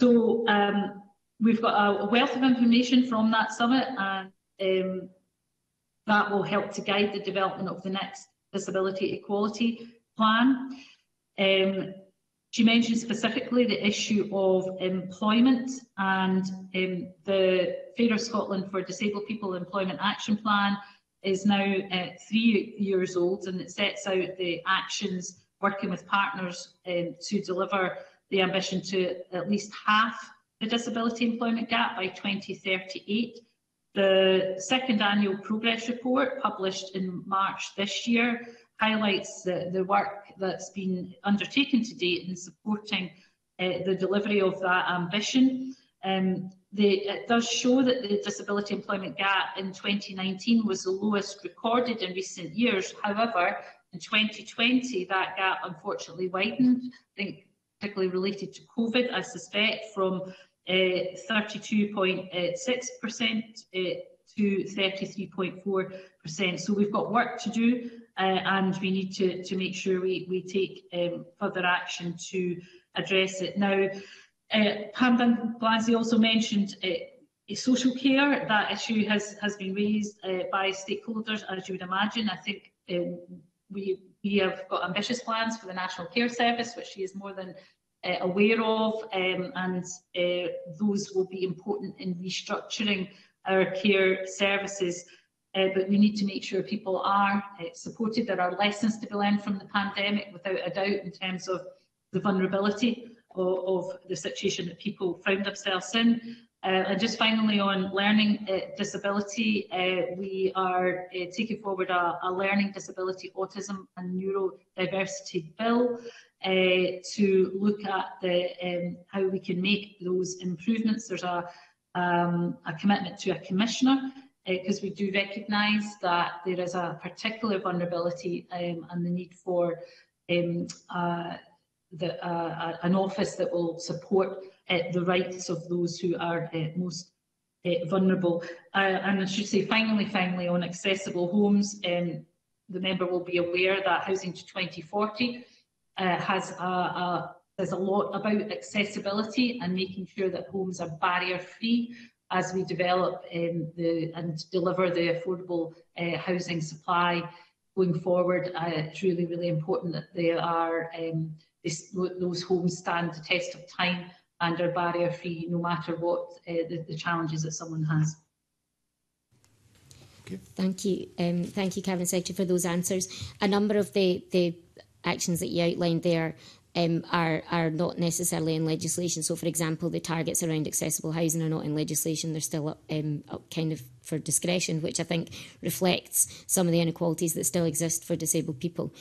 so um, we've got a wealth of information from that summit and um, that will help to guide the development of the next disability equality plan. Um, she mentioned specifically the issue of employment and um, the Fairer Scotland for Disabled People Employment Action Plan is now uh, three years old and it sets out the actions working with partners um, to deliver the ambition to at least half the disability employment gap by 2038. The second annual progress report published in March this year highlights the, the work that's been undertaken to date in supporting uh, the delivery of that ambition. Um, the, it does show that the disability employment gap in 2019 was the lowest recorded in recent years. However, in 2020, that gap unfortunately widened, I think particularly related to COVID, I suspect, from 32.6% uh, to 33.4%. So we've got work to do uh, and we need to, to make sure we, we take um, further action to address it. Now, uh, Pam Glancy also mentioned uh, social care. That issue has, has been raised uh, by stakeholders, as you would imagine. I think um, we, we have got ambitious plans for the National Care Service, which she is more than uh, aware of, um, and uh, those will be important in restructuring our care services. Uh, but we need to make sure people are uh, supported. There are lessons to be learned from the pandemic, without a doubt, in terms of the vulnerability of, of the situation that people found themselves in. Uh, and just finally on learning uh, disability, uh, we are uh, taking forward a, a, learning disability, autism and neurodiversity bill to look at the, um, how we can make those improvements. There's a, um, a commitment to a commissioner because uh, we do recognise that there is a particular vulnerability um, and the need for um, uh, the, uh, an office that will support uh, the rights of those who are uh, most uh, vulnerable. and I should say, finally, finally, on accessible homes, um, the member will be aware that Housing to 2040 has a, a there's a lot about accessibility and making sure that homes are barrier free as we develop um, the, and deliver the affordable uh, housing supply going forward. Uh, it's really, really important that they are um, this, those homes stand the test of time and are barrier free no matter what uh, the, the challenges that someone has. Okay. Thank you. Um, thank you, Cabinet Secretary, for those answers. A number of the, the actions that you outlined there um, are, are not necessarily in legislation. So, for example, the targets around accessible housing are not in legislation. They're still up, um, up kind of for discretion, which I think reflects some of the inequalities that still exist for disabled people.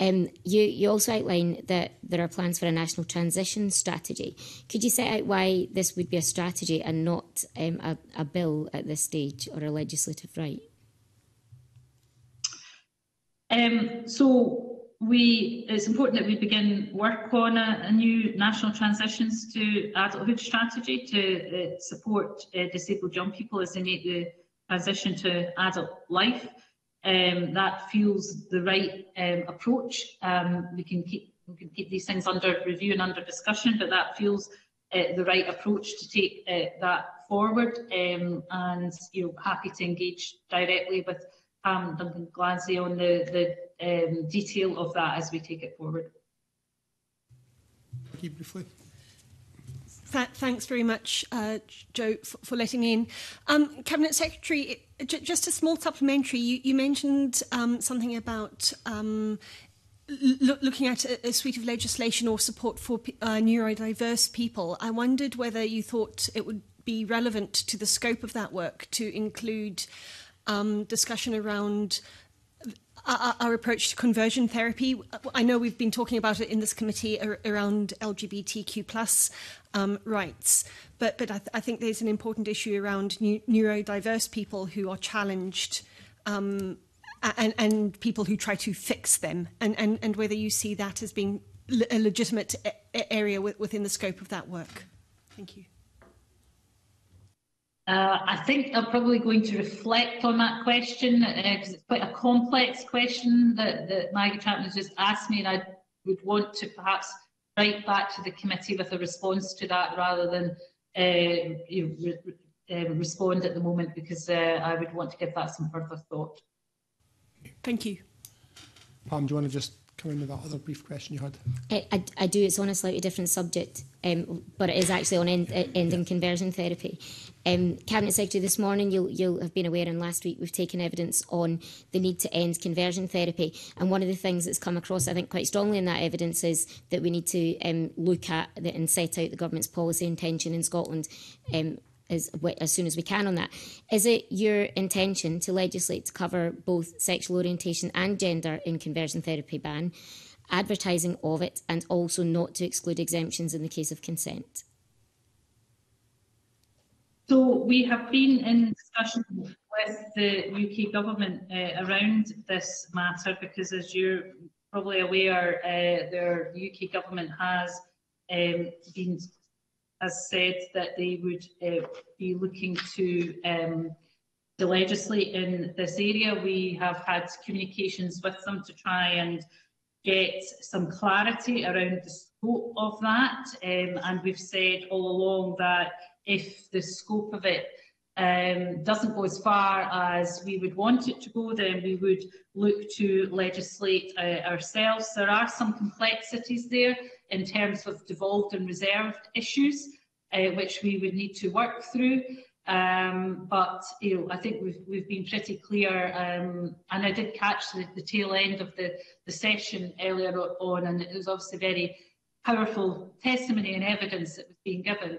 Um, you, you also outline that there are plans for a national transition strategy. Could you set out why this would be a strategy and not um, a, a bill at this stage or a legislative right? Um, so we, it's important that we begin work on a, a new national transitions to adulthood strategy to uh, support uh, disabled young people as they make the transition to adult life. Um, that feels the right um, approach. Um, we can keep we can keep these things under review and under discussion, but that feels uh, the right approach to take uh, that forward. Um, and you know, happy to engage directly with um, Duncan Glancy on the, the um, detail of that as we take it forward. Thank you briefly. Th thanks very much, uh, Joe, for, for, letting me in. Um, Cabinet Secretary, just a small supplementary. You, you mentioned um, something about um, lo looking at a, a, suite of legislation or support for uh, neurodiverse people. I wondered whether you thought it would be relevant to the scope of that work to include um, discussion around our approach to conversion therapy. Uh, I know we've been talking about it in this committee around LGBTQ plus um, rights, but but I, th I, think there's an important issue around neurodiverse people who are challenged. Um, and, and people who try to fix them, and, and, and whether you see that as being a legitimate area within the scope of that work. Thank you. Uh, I think I'm probably going to reflect on that question because uh, it's quite a complex question that, that Maggie Chapman has just asked me, and I would want to perhaps write back to the committee with a response to that rather than uh, you know, re uh, respond at the moment because uh, I would want to give that some further thought. Thank you. Pam, do you want to just come in with that other brief question you had? I, I, I do. It's on a slightly different subject, um, but it is actually on end, uh, ending conversion therapy. Um, Cabinet Secretary, this morning you'll, you'll have been aware, and last week we've taken evidence on the need to end conversion therapy. And one of the things that's come across, I think, quite strongly in that evidence is that we need to um, look at the, and set out the government's policy intention in Scotland um, as, as soon as we can on that. Is it your intention to legislate to cover both sexual orientation and gender in conversion therapy ban, advertising of it, and also not to exclude exemptions in the case of consent? So we have been in discussion with the UK government uh, around this matter because, as you're probably aware, uh, the UK government has um, been has said that they would uh, be looking to um, to legislate in this area. We have had communications with them to try and get some clarity around the scope of that. Um, and we've said all along that if the scope of it um, doesn't go as far as we would want it to go, then we would look to legislate uh, ourselves. There are some complexities there in terms of devolved and reserved issues, uh, which we would need to work through. Um, but you know, I think we've we've been pretty clear, um, and I did catch the, the tail end of the, the session earlier on, and it was obviously very powerful testimony and evidence that was being given.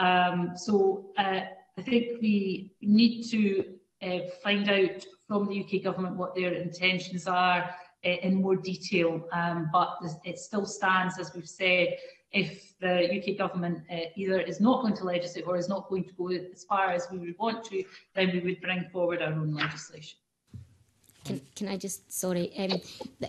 Um, so uh, I think we need to uh, find out from the UK government what their intentions are uh, in more detail, um, but it still stands, as we've said, if the UK government uh, either is not going to legislate or is not going to go as far as we would want to, then we would bring forward our own legislation. Can, can I just, sorry, um,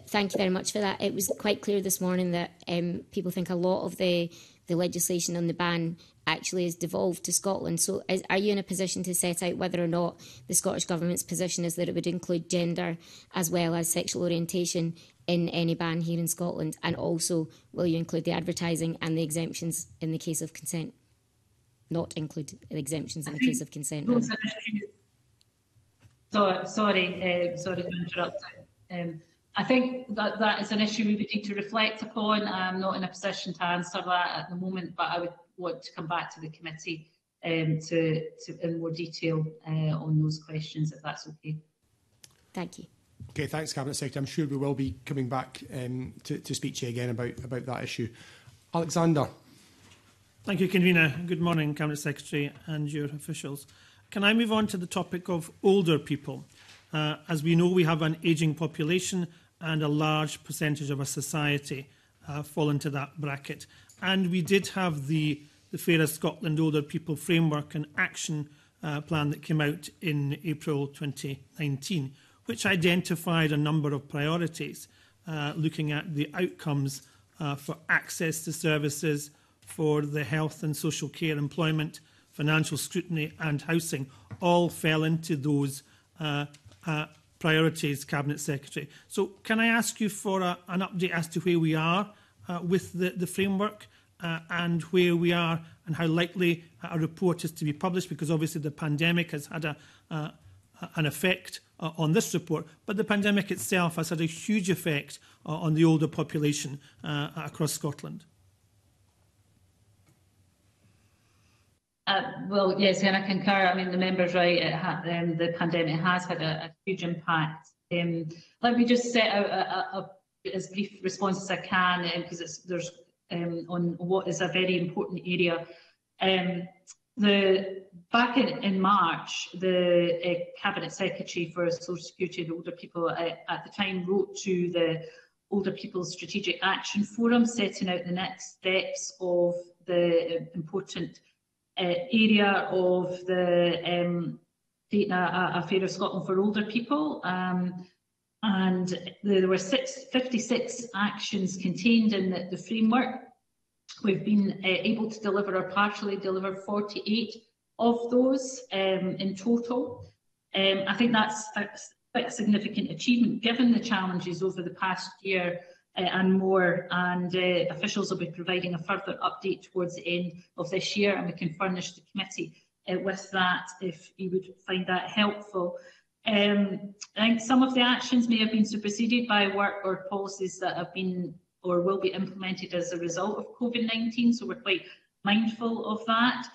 thank you very much for that. It was quite clear this morning that um, people think a lot of the, the legislation on the ban actually is devolved to Scotland. So is, are you in a position to set out whether or not the Scottish Government's position is that it would include gender as well as sexual orientation in any ban here in Scotland? And also, will you include the advertising and the exemptions in the case of consent? Not include exemptions in the case of consent. So, sorry, uh, sorry to interrupt. Um, I think that that is an issue we would need to reflect upon. I'm not in a position to answer that at the moment, but I would want to come back to the committee um, to, to in more detail uh, on those questions, if that's okay. Thank you. Okay, thanks, Cabinet Secretary. I'm sure we will be coming back um, to, to speak to you again about, about that issue. Alexander. Thank you, Convener. Good morning, Cabinet Secretary and your officials. Can I move on to the topic of older people? Uh, as we know, we have an ageing population and a large percentage of our society uh, fall into that bracket. And we did have the the Fairer Scotland Older People Framework and Action uh, Plan that came out in April 2019, which identified a number of priorities uh, looking at the outcomes uh, for access to services for the health and social care employment, financial scrutiny and housing, all fell into those uh, uh, priorities, Cabinet Secretary. So can I ask you for a, an update as to where we are uh, with the, the framework? And where we are and how likely a report is to be published because obviously the pandemic has had a, uh, an effect uh, on this report, but the pandemic itself has had a huge effect uh, on the older population uh, across Scotland. Uh, well, yes, and I concur. I mean, the member's right. Um, the pandemic has had a, a huge impact. Um, let me just set out a, a, a, as brief response as I can, because um, there's um, on what is a very important area. Um, the back in, in March, the uh, cabinet secretary for Social Security and Older People uh, at the time wrote to the Older People Strategic Action Forum, setting out the next steps of the uh, important uh, area of the um, creating a, a Fairer Scotland for older people. Um, and there were six, 56 actions contained in the, the framework. We've been uh, able to deliver or partially deliver 48 of those um, in total. Um, I think that's, quite a significant achievement given the challenges over the past year uh, and more. And uh, officials will be providing a further update towards the end of this year, and we can furnish the committee uh, with that if you would find that helpful. Um, I think some of the actions may have been superseded by work or policies that have been or will be implemented as a result of COVID-19, so we're quite mindful of that.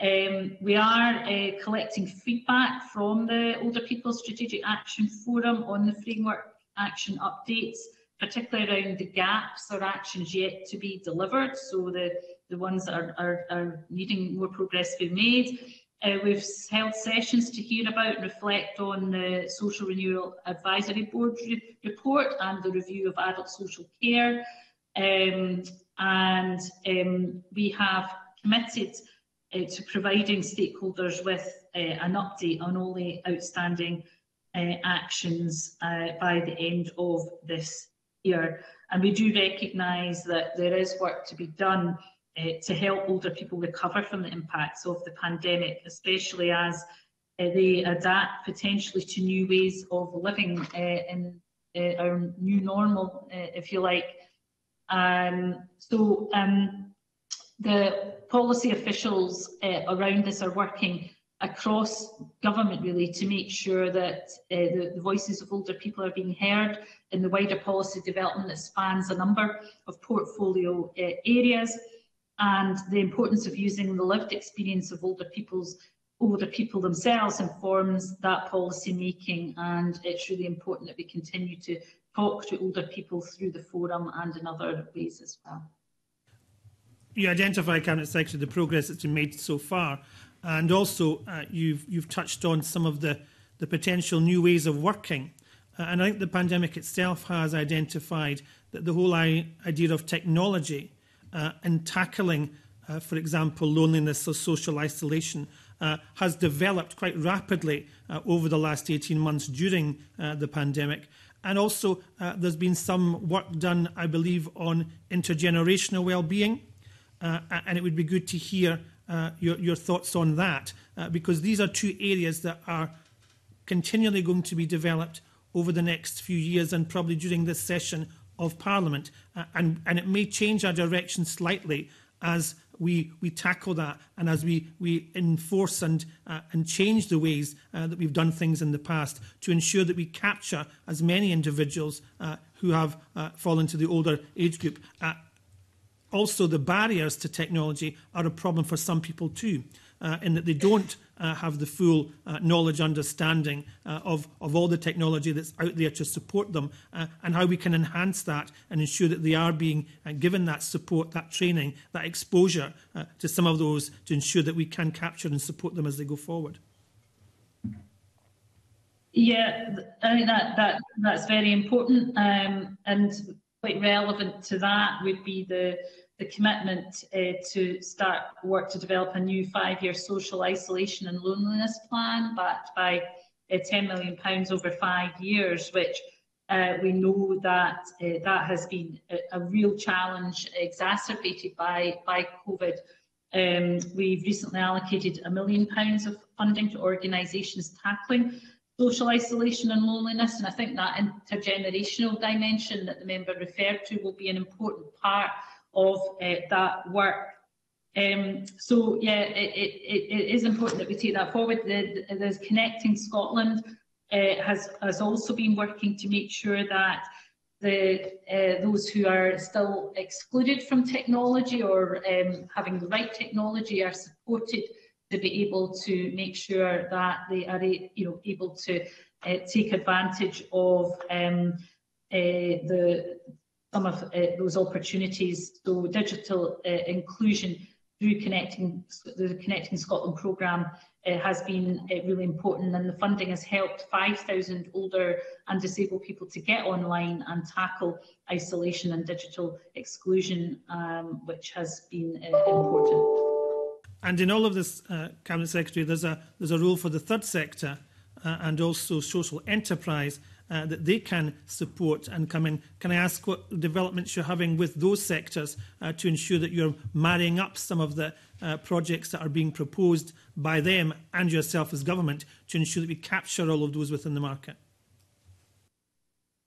Um, we are uh, collecting feedback from the Older People Strategic Action Forum on the framework action updates particularly around the gaps or actions yet to be delivered, so the, the ones that are, are, are needing more progress to be made. Uh, we've held sessions to hear about and reflect on the Social Renewal Advisory Board re report and the review of adult social care. Um, and um, we have committed uh, to providing stakeholders with uh, an update on all the outstanding uh, actions uh, by the end of this year. And we do recognise that there is work to be done uh, to help older people recover from the impacts of the pandemic, especially as uh, they adapt potentially to new ways of living uh, in our new normal, if you like. Um, so um, the policy officials around this are working across government really to make sure that uh, the, the, voices of older people are being heard in the wider policy development that spans a number of portfolio uh, areas and the importance of using the lived experience of older people's older people themselves informs that policy making and it's really important that we continue to talk to older people through the forum and in other ways as well. You identify, Cabinet Secretary, the progress that's been made so far. And also, uh, you've, you've touched on some of the, the potential new ways of working. Uh, and I think the pandemic itself has identified that the whole idea of technology uh, in tackling, uh, for example, loneliness or social isolation uh, has developed quite rapidly uh, over the last 18 months during uh, the pandemic. And also, uh, there's been some work done, I believe, on intergenerational well-being, uh, and it would be good to hear uh, your, your thoughts on that, uh, because these are two areas that are continually going to be developed over the next few years and probably during this session of Parliament, uh, and, and it may change our direction slightly as we, we tackle that and as we, we enforce and, uh, and change the ways uh, that we've done things in the past to ensure that we capture as many individuals uh, who have uh, fallen to the older age group. Uh, also, the barriers to technology are a problem for some people too. In that they don't uh, have the full uh, knowledge, understanding uh, of, of all the technology that's out there to support them, uh, and how we can enhance that and ensure that they are being uh, given that support, that training, that exposure uh, to some of those to ensure that we can capture and support them as they go forward. Yeah, I think that, that that's very important, um, and quite relevant to that would be the the commitment uh, to start work to develop a new five-year social isolation and loneliness plan backed by uh, £10 million over five years, which uh, we know that uh, that has been a, a, real challenge exacerbated by, by COVID. Um, we've recently allocated a million pounds of funding to organisations tackling social isolation and loneliness, and I think that intergenerational dimension that the member referred to will be an important part of uh, that work. Um, so yeah, it, it, it is important that we take that forward. The, the Connecting Scotland uh, has, has also been working to make sure that the, uh, those who are still excluded from technology or um, having the right technology are supported to be able to make sure that they are you know, able to uh, take advantage of um, uh, the, some of uh, those opportunities. So digital uh, inclusion through connecting the Connecting Scotland programme uh, has been uh, really important and the funding has helped 5,000 older and disabled people to get online and tackle isolation and digital exclusion, um, which has been uh, important. And in all of this, uh, Cabinet Secretary, there's a, there's a role for the third sector and also social enterprise uh, that they can support and come in. Can I ask what developments you're having with those sectors uh, to ensure that you're marrying up some of the uh, projects that are being proposed by them and yourself as government to ensure that we capture all of those within the market?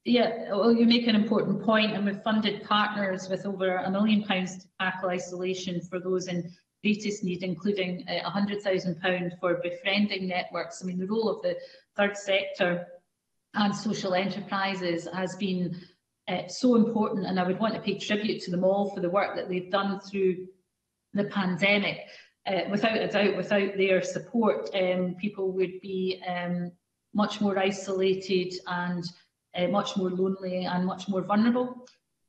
Yeah, well, you make an important point, and we've funded partners with over a million pounds to tackle isolation for those in greatest need, including uh, £100,000 for befriending networks. I mean, the role of the third sector and social enterprises has been uh, so important, and I would want to pay tribute to them all for the work that they've done through the pandemic. Uh, without a doubt, without their support, um, people would be um, much more isolated and uh, much more lonely and much more vulnerable.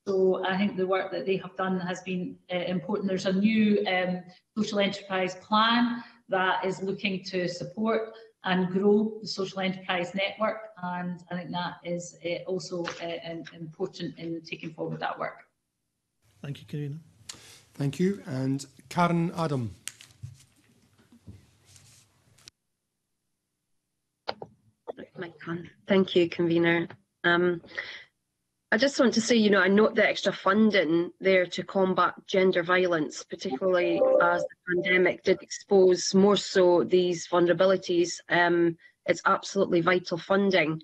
So I think the work that they have done has been important. There's a new um, social enterprise plan that is looking to support and grow the social enterprise network. And I think that is uh, also uh, important in taking forward that work. Thank you, Karina. Thank you. And Karen Adam. Thank you, convener. Um, I just want to say, you know, I note the extra funding there to combat gender violence, particularly as the pandemic did expose more so these vulnerabilities. Um, it's absolutely vital funding.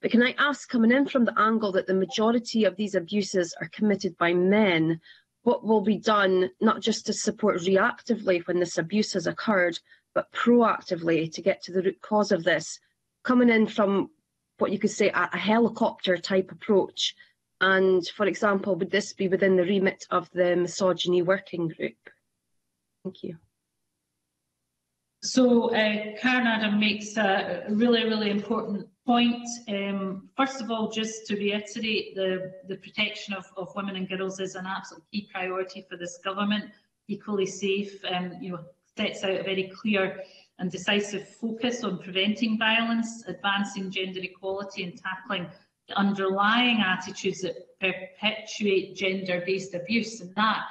But can I ask, coming in from the angle that the majority of these abuses are committed by men, what will be done not just to support reactively when this abuse has occurred, but proactively to get to the root cause of this? Coming in from what you could say a, a helicopter type approach. And for example, would this be within the remit of the misogyny working group? Thank you. So uh, Karen Adam makes a really, really important point. Um, first of all, just to reiterate, the, the protection of, of women and girls is an absolute key priority for this government. Equally safe, um, you know, sets out a very clear and decisive focus on preventing violence, advancing gender equality and tackling the underlying attitudes that perpetuate gender-based abuse. And that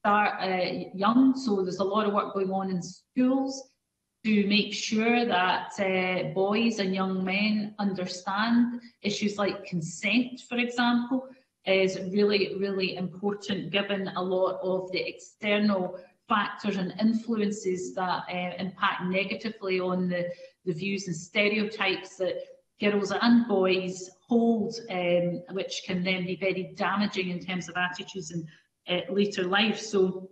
start uh, young, so there's a lot of work going on in schools to make sure that uh, boys and young men understand issues like consent, for example, is really, really important given a lot of the external factors and influences that uh, impact negatively on the, the views and stereotypes that girls and boys hold, um, which can then be very damaging in terms of attitudes in uh, later life. So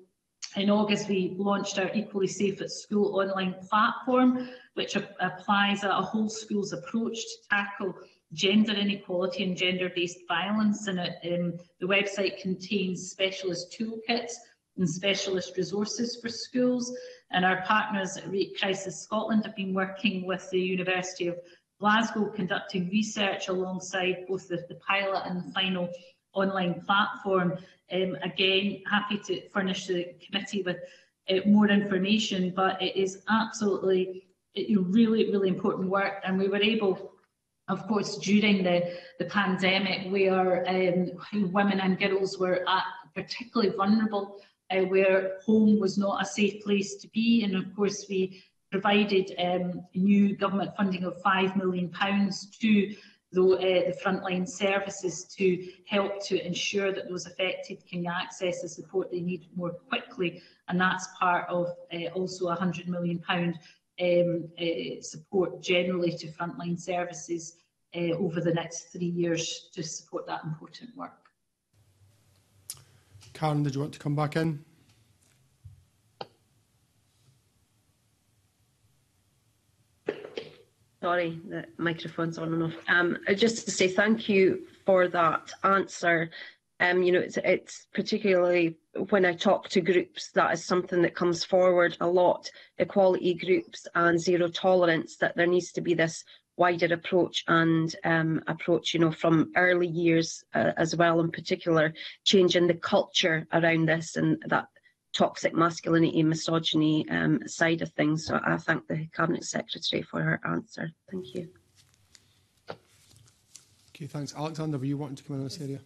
in August, we launched our Equally Safe at School online platform, which applies a, a whole school's approach to tackle gender inequality and gender-based violence. And it, um, the website contains specialist toolkits and specialist resources for schools. And our partners at Rape Crisis Scotland have been working with the University of Glasgow conducting research alongside both the, the pilot and the final online platform. Um, again, happy to furnish the committee with uh, more information, but it is absolutely really, really important work. And we were able, of course, during the, the pandemic, where um, women and girls were at particularly vulnerable uh, where home was not a safe place to be. And of course, we provided um, new government funding of £5 million to the, uh, the frontline services to help to ensure that those affected can access the support they need more quickly. And that's part of uh, also a £100 million um, uh, support generally to frontline services uh, over the next three years to support that important work. Karen, did you want to come back in? Sorry, the microphone's on and off. Um, uh, just to say thank you for that answer. Um, you know, it's, it's particularly when I talk to groups, that is something that comes forward a lot, equality groups and zero tolerance, that there needs to be this wider approach and um, approach, you know, from early years uh, as well, in particular, changing the culture around this and that toxic masculinity, misogyny um, side of things. So I thank the Cabinet Secretary for her answer. Thank you. Okay, thanks. Alexander, were you wanting to come in on this area?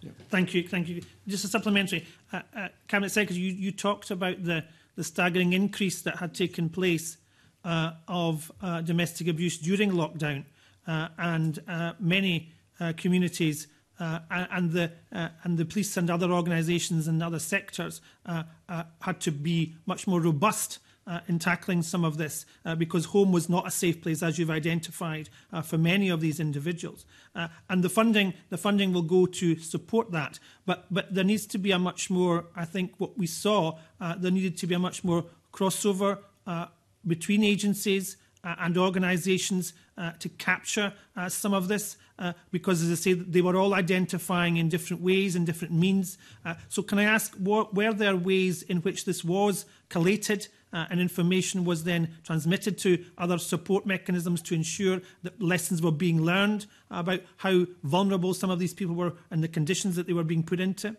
Yeah. Thank you, thank you. Just a supplementary, uh, uh, Cabinet Secretary, you, you talked about the, the staggering increase that had taken place Uh, of uh, domestic abuse during lockdown uh, and uh, many communities uh, and the uh, and the police and other organisations and other sectors uh, uh, had to be much more robust uh, in tackling some of this uh, because home was not a safe place as you've identified uh, for many of these individuals. Uh, and the funding the funding will go to support that. But but there needs to be a much more I think what we saw uh, there needed to be a much more crossover uh, between agencies uh, and organisations uh, to capture uh, some of this uh, because, as I say, they were all identifying in different ways and different means. Uh, so can I ask, what, were there ways in which this was collated uh, and information was then transmitted to other support mechanisms to ensure that lessons were being learned about how vulnerable some of these people were and the conditions that they were being put into?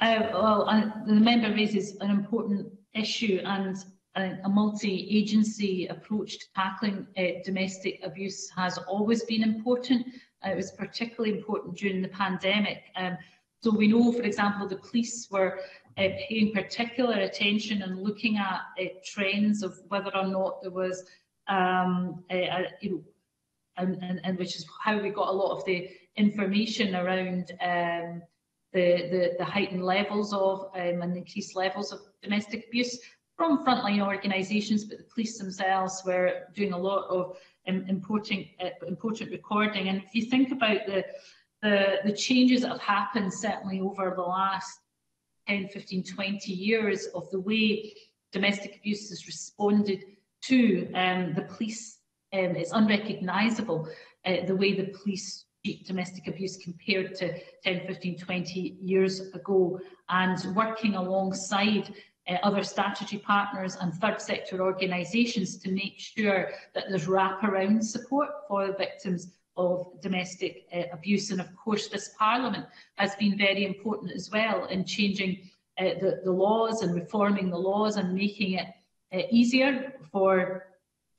Well, uh, the member raises an important issue and a, a multi-agency approach to tackling uh, domestic abuse has always been important. Uh, it was particularly important during the pandemic. Um, so we know, for example, the police were uh, paying particular attention and looking at uh, trends of whether or not there was, um, a, you know, and, and, and which is how we got a lot of the information around um, the, the, the heightened levels of um, and increased levels of domestic abuse from frontline organisations, but the police themselves were doing a lot of um, important, uh, important recording. And if you think about the, the, the changes that have happened, certainly over the last 10, 15, 20 years of the way domestic abuse has responded to um, the police, um, it's unrecognisable uh, the way the police domestic abuse compared to 10, 15, 20 years ago and working alongside uh, other statutory partners and third sector organisations to make sure that there's wraparound support for the victims of domestic uh, abuse. And of course, this Parliament has been very important as well in changing uh, the, the laws and reforming the laws and making it uh, easier for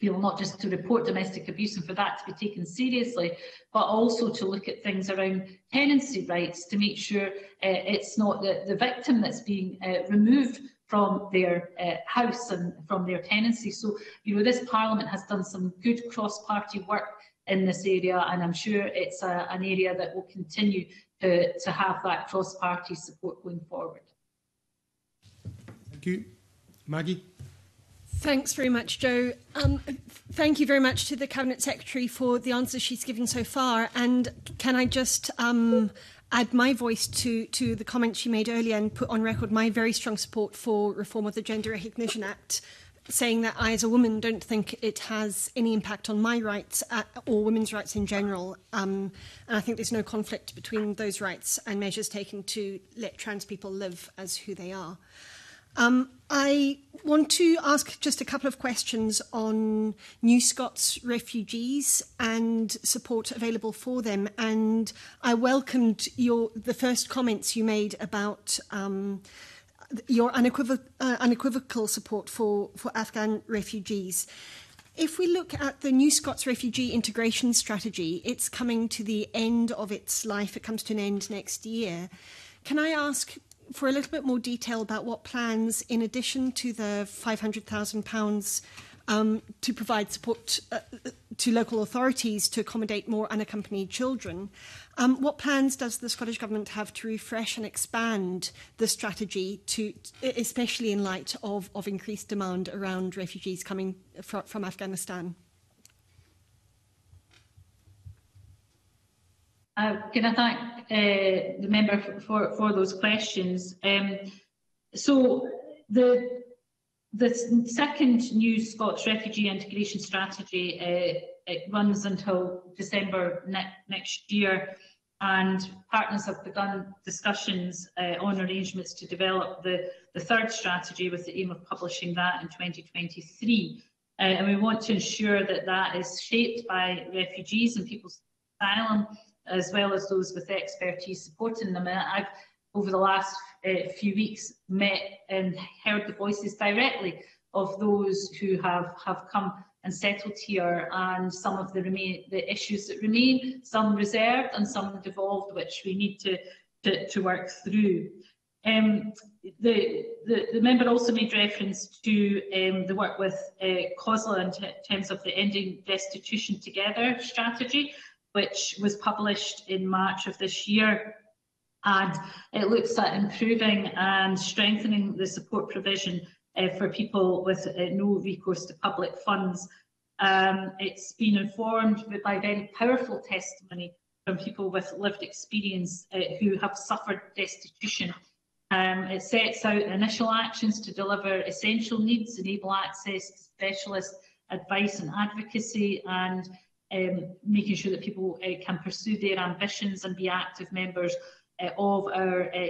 not just to report domestic abuse and for that to be taken seriously, but also to look at things around tenancy rights to make sure uh, it's not the, the victim that's being uh, removed from their uh, house and from their tenancy. So, you know, this Parliament has done some good cross-party work in this area, and I'm sure it's a, an area that will continue to, to have that cross-party support going forward. Thank you. Maggie? Thanks very much, Joe. Um, thank you very much to the Cabinet Secretary for the answers she's given so far. And can I just um, add my voice to, to the comments she made earlier and put on record my very strong support for reform of the Gender Recognition Act, saying that I, as a woman, don't think it has any impact on my rights uh, or women's rights in general. Um, and I think there's no conflict between those rights and measures taken to let trans people live as who they are. Um, I want to ask just a couple of questions on New Scots refugees and support available for them. And I welcomed your the first comments you made about um, your unequivocal, uh, unequivocal support for, for Afghan refugees. If we look at the New Scots Refugee Integration Strategy, it's coming to the end of its life. It comes to an end next year. Can I ask for a little bit more detail about what plans, in addition to the £500,000 um, to provide support uh, to local authorities to accommodate more unaccompanied children. Um, what plans does the Scottish Government have to refresh and expand the strategy, to, e-, especially in light of, of increased demand around refugees coming fr from Afghanistan? Uh, can I thank uh, the member for, for, those questions? Um, so the the second new Scots refugee integration strategy uh, it runs until December ne next year, and partners have begun discussions uh, on arrangements to develop the, the third strategy with the aim of publishing that in 2023. Uh, and we want to ensure that that is shaped by refugees and people's asylum, as well as those with expertise supporting them. And I've, over the last uh, few weeks, met and heard the voices directly of those who have, have come and settled here and some of the remain the issues that remain, some reserved and some devolved, which we need to, to, to work through. Um, the, the, the member also made reference to um, the work with uh, COSLA in terms of the Ending Destitution Together strategy, which was published in March of this year. And it looks at improving and strengthening the support provision uh, for people with uh, no recourse to public funds. Um, it's been informed by very powerful testimony from people with lived experience uh, who have suffered destitution. Um, it sets out initial actions to deliver essential needs, enable access to specialist advice and advocacy, and um, making sure that people uh, can pursue their ambitions and be active members uh, of our uh,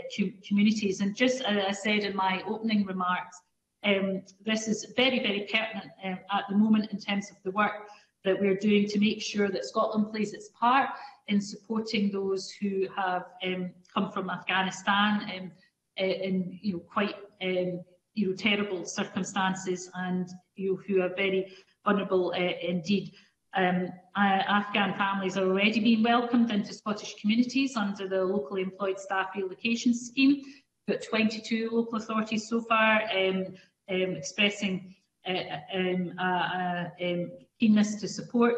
communities. And just as I said in my opening remarks, um, this is very, very pertinent um, at the moment in terms of the work that we're doing to make sure that Scotland plays its part in supporting those who have um, come from Afghanistan um, in you know, quite you know, terrible circumstances and you know, who are very vulnerable uh, indeed. Um, uh, Afghan families are already being welcomed into Scottish communities under the locally employed staff relocation scheme. We've got 22 local authorities so far. Um, um, expressing uh, um, keenness to support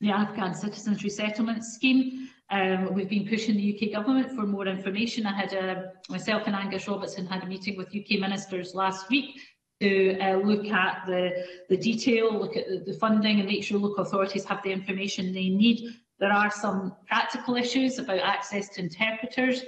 the Afghan Citizens Resettlement Scheme. Um, we've been pushing the UK government for more information. I had a, myself and Angus Robertson had a meeting with UK ministers last week to uh, look at the, the detail, look at the, funding and make sure local authorities have the information they need. There are some practical issues about access to interpreters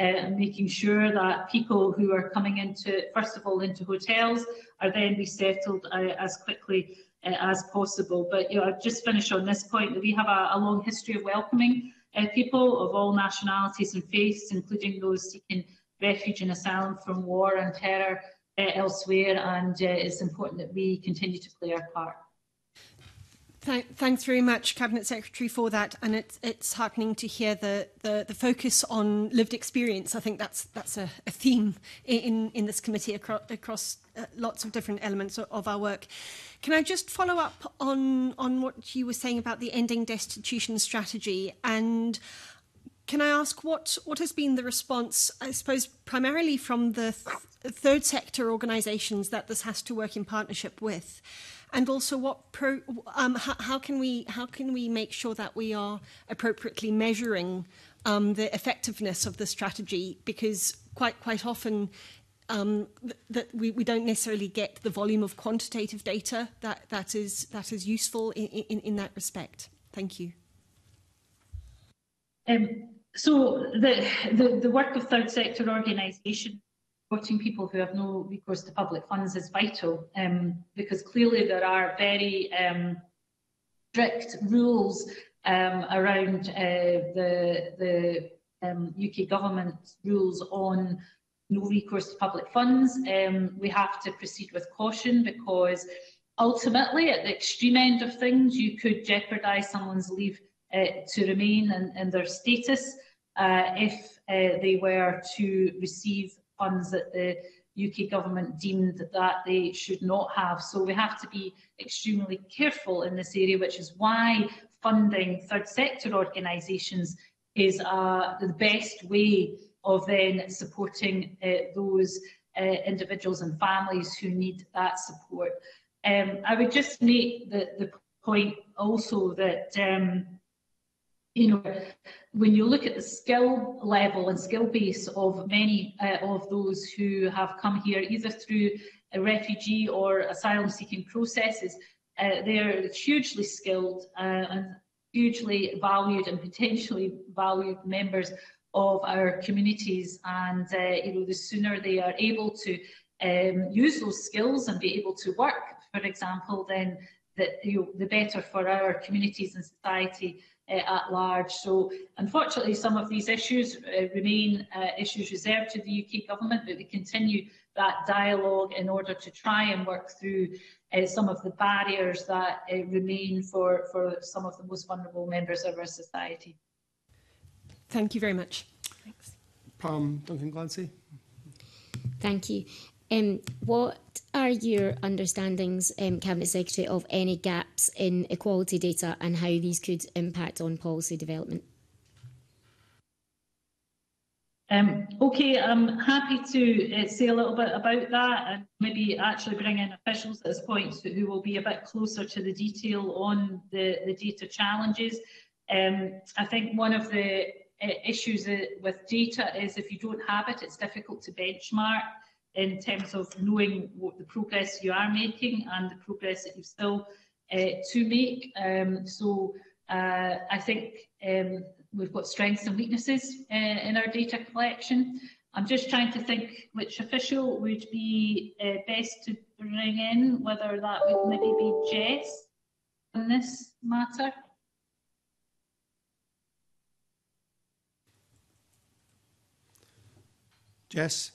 uh, making sure that people who are coming into, first of all, into hotels are then resettled uh, as quickly uh, as possible. But you know, I've just finish on this point that we have a, a long history of welcoming uh, people of all nationalities and faiths, including those seeking refuge and asylum from war and terror uh, elsewhere, and uh, it's important that we continue to play our part. Thank, thanks very much, Cabinet Secretary, for that. And it, it's heartening to hear the, the, the, focus on lived experience. I think that's, that's a, a theme in, in this committee across, across uh, lots of different elements of, of, our work. Can I just follow up on, on what you were saying about the ending destitution strategy and can I ask what, what has been the response, I suppose, primarily from the th third sector organisations that this has to work in partnership with? and also what pro, um, how, how can we how can we make sure that we are appropriately measuring um, the effectiveness of the strategy because quite quite often um, that we, we don't necessarily get the volume of quantitative data that, that is that is useful in, in, in that respect. Thank you. Um, so the, the, the work of third sector organisations supporting people who have no recourse to public funds is vital um, because clearly there are very um, strict rules um, around uh, the, the um, UK government rules on no recourse to public funds. Um, we have to proceed with caution because ultimately at the extreme end of things you could jeopardise someone's leave to remain in, in their status uh, if uh, they were to receive funds that the UK government deemed that they should not have. So we have to be extremely careful in this area, which is why funding third sector organisations is uh, the best way of then supporting uh, those uh, individuals and families who need that support. Um, I would just make the, the point also that um, you know, when you look at the skill level and skill base of many uh, of those who have come here, either through a refugee or asylum seeking processes, uh, they're hugely skilled uh, and hugely valued and potentially valued members of our communities. And, uh, you know, the sooner they are able to um, use those skills and be able to work, for example, then that, you know, the better for our communities and society at large. So unfortunately, some of these issues uh, remain uh, issues reserved to the UK government, but we continue that dialogue in order to try and work through uh, some of the barriers that uh, remain for, for some of the most vulnerable members of our society. Thank you very much. Thanks. Pam Duncan Glancy. Thank you. Um, what are your understandings, um, Cabinet Secretary, of any gaps in equality data and how these could impact on policy development? Um, okay, I'm happy to uh, say a little bit about that and maybe actually bring in officials at this point who will be a bit closer to the detail on the, the data challenges. Um, I think one of the uh, issues uh, with data is if you don't have it, it's difficult to benchmark in terms of knowing what the progress you are making and the progress that you've still uh, to make. Um, so uh, I think um, we've got strengths and weaknesses uh, in our data collection. I'm just trying to think which official would be uh, best to bring in, whether that would maybe be Jess in this matter. Jess?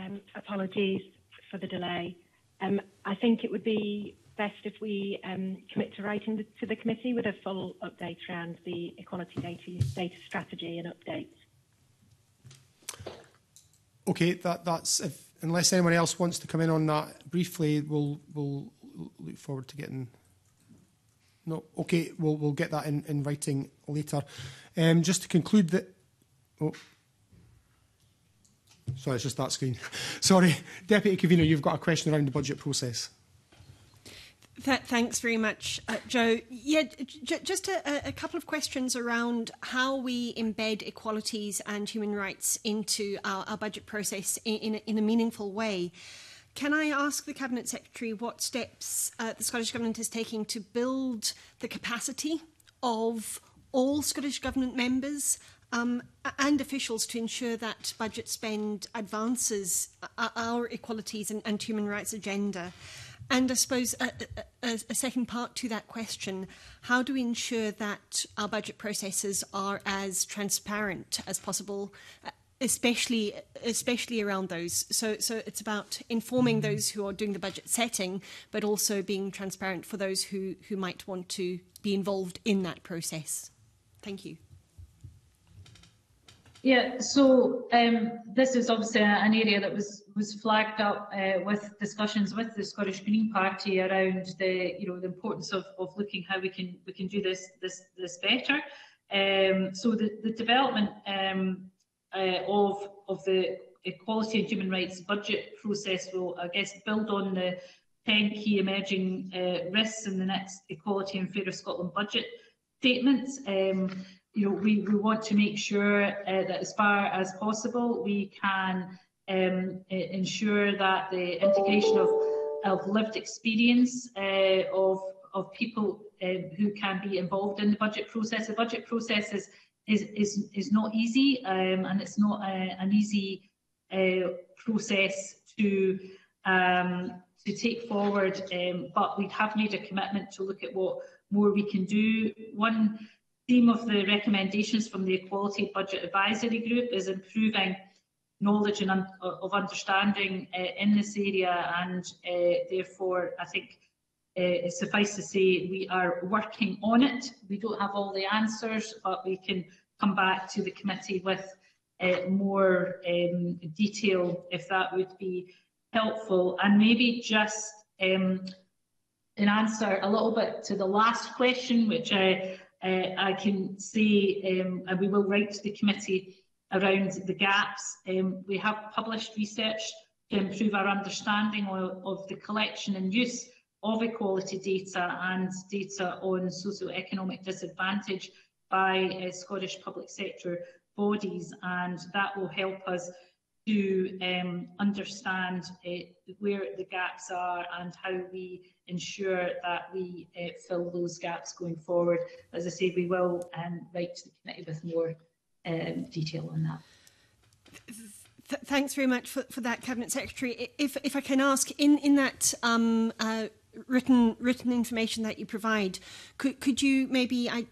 Um, apologies for the delay. Um, I think it would be best if we um, commit to writing the, to the committee with a full update around the equality data, data strategy and updates. Okay, that, that's if unless anyone else wants to come in on that briefly, we'll we'll look forward to getting. No, okay, we'll we'll get that in, in writing later. Um, just to conclude that. Oh, Sorry, it's just that screen. Sorry, Deputy Convener, you've got a question around the budget process. Th thanks very much, uh, Joe. Yeah, just a, a, couple of questions around how we embed equalities and human rights into our, our budget process in, in, a, in, a, meaningful way. Can I ask the Cabinet Secretary what steps uh, the Scottish Government is taking to build the capacity of all Scottish Government members um, and officials to ensure that budget spend advances our equalities and, and human rights agenda. And I suppose a, a, a, second part to that question how do we ensure that our budget processes are as transparent as possible? E-, especially, especially around those. So, so it's about informing mm-hmm. those who are doing the budget setting, but also being transparent for those who, who might want to be involved in that process. Thank you. Yeah, so um, this is obviously an area that was was flagged up uh, with discussions with the Scottish Green Party around the you know the importance of, of looking how we can we can do this this this better. Um, so the, the development um, uh, of of the equality and human rights budget process will I guess build on the 10 key emerging uh, risks in the next equality and fairer Scotland budget statements. Um, you know, we, we want to make sure uh, that as far as possible we can um, ensure that the integration of, of lived experience uh, of, of people uh, who can be involved in the budget process. The budget process is, is, is, is not easy um, and it's not a, an easy uh, process to um, to take forward, um, but we have made a commitment to look at what more we can do. One theme of the recommendations from the Equality Budget Advisory Group is improving knowledge and un of understanding uh, in this area and uh, therefore I think uh, suffice to say we are working on it. We don't have all the answers but we can come back to the committee with uh, more um, detail if that would be helpful and maybe just um, in answer a little bit to the last question which I Uh, I can see, um, and we will write to the committee around the gaps. Um, we have published research to improve our understanding of, of the collection and use of equality data and data on socio-economic disadvantage by uh, Scottish public sector bodies and that will help us to um, understand uh, where the gaps are and how we ensure that we uh, fill those gaps going forward. As I say, we will um, write to the committee with more um, detail on that. Th thanks very much for, for that, Cabinet Secretary. If, if I can ask, in, in that um, uh, written written information that you provide, could, could you maybe uh,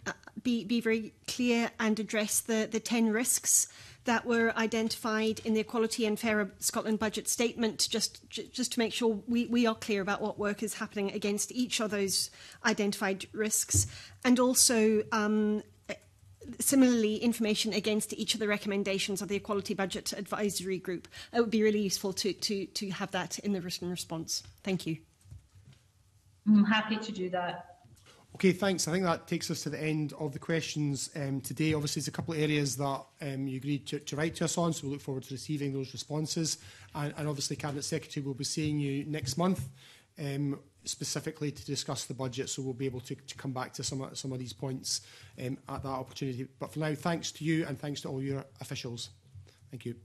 be, be very clear and address the, the 10 risks that were identified in the Equality and Fairer Scotland budget statement, just, just to make sure we, we are clear about what work is happening against each of those identified risks. And also, um, similarly, information against each of the recommendations of the Equality Budget Advisory Group. It would be really useful to, to, to have that in the written response. Thank you. I'm happy to do that. Okay, thanks. I think that takes us to the end of the questions um, today. Obviously, there's a couple of areas that um, you agreed to, to write to us on, so we look forward to receiving those responses. And, and obviously, Cabinet Secretary will be seeing you next month um, specifically to discuss the budget, so we'll be able to, to come back to some, some of these points um, at that opportunity. But for now, thanks to you and thanks to all your officials. Thank you.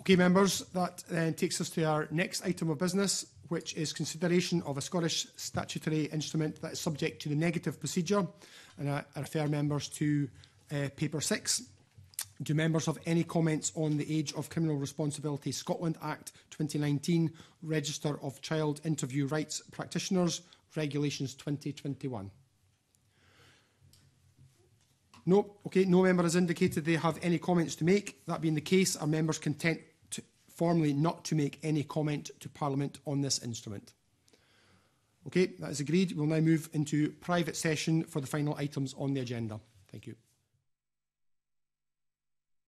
Okay, members, that then takes us to our next item of business, which is consideration of a Scottish statutory instrument that is subject to the negative procedure. And I, I refer members to uh, paper six. Do members have any comments on the Age of Criminal Responsibility Scotland Act 2019 Register of Child Interview Rights Practitioners Regulations 2021? No, okay, no member has indicated they have any comments to make. That being the case, are members content formally not to make any comment to Parliament on this instrument. Okay, that is agreed. We'll now move into private session for the final items on the agenda. Thank you.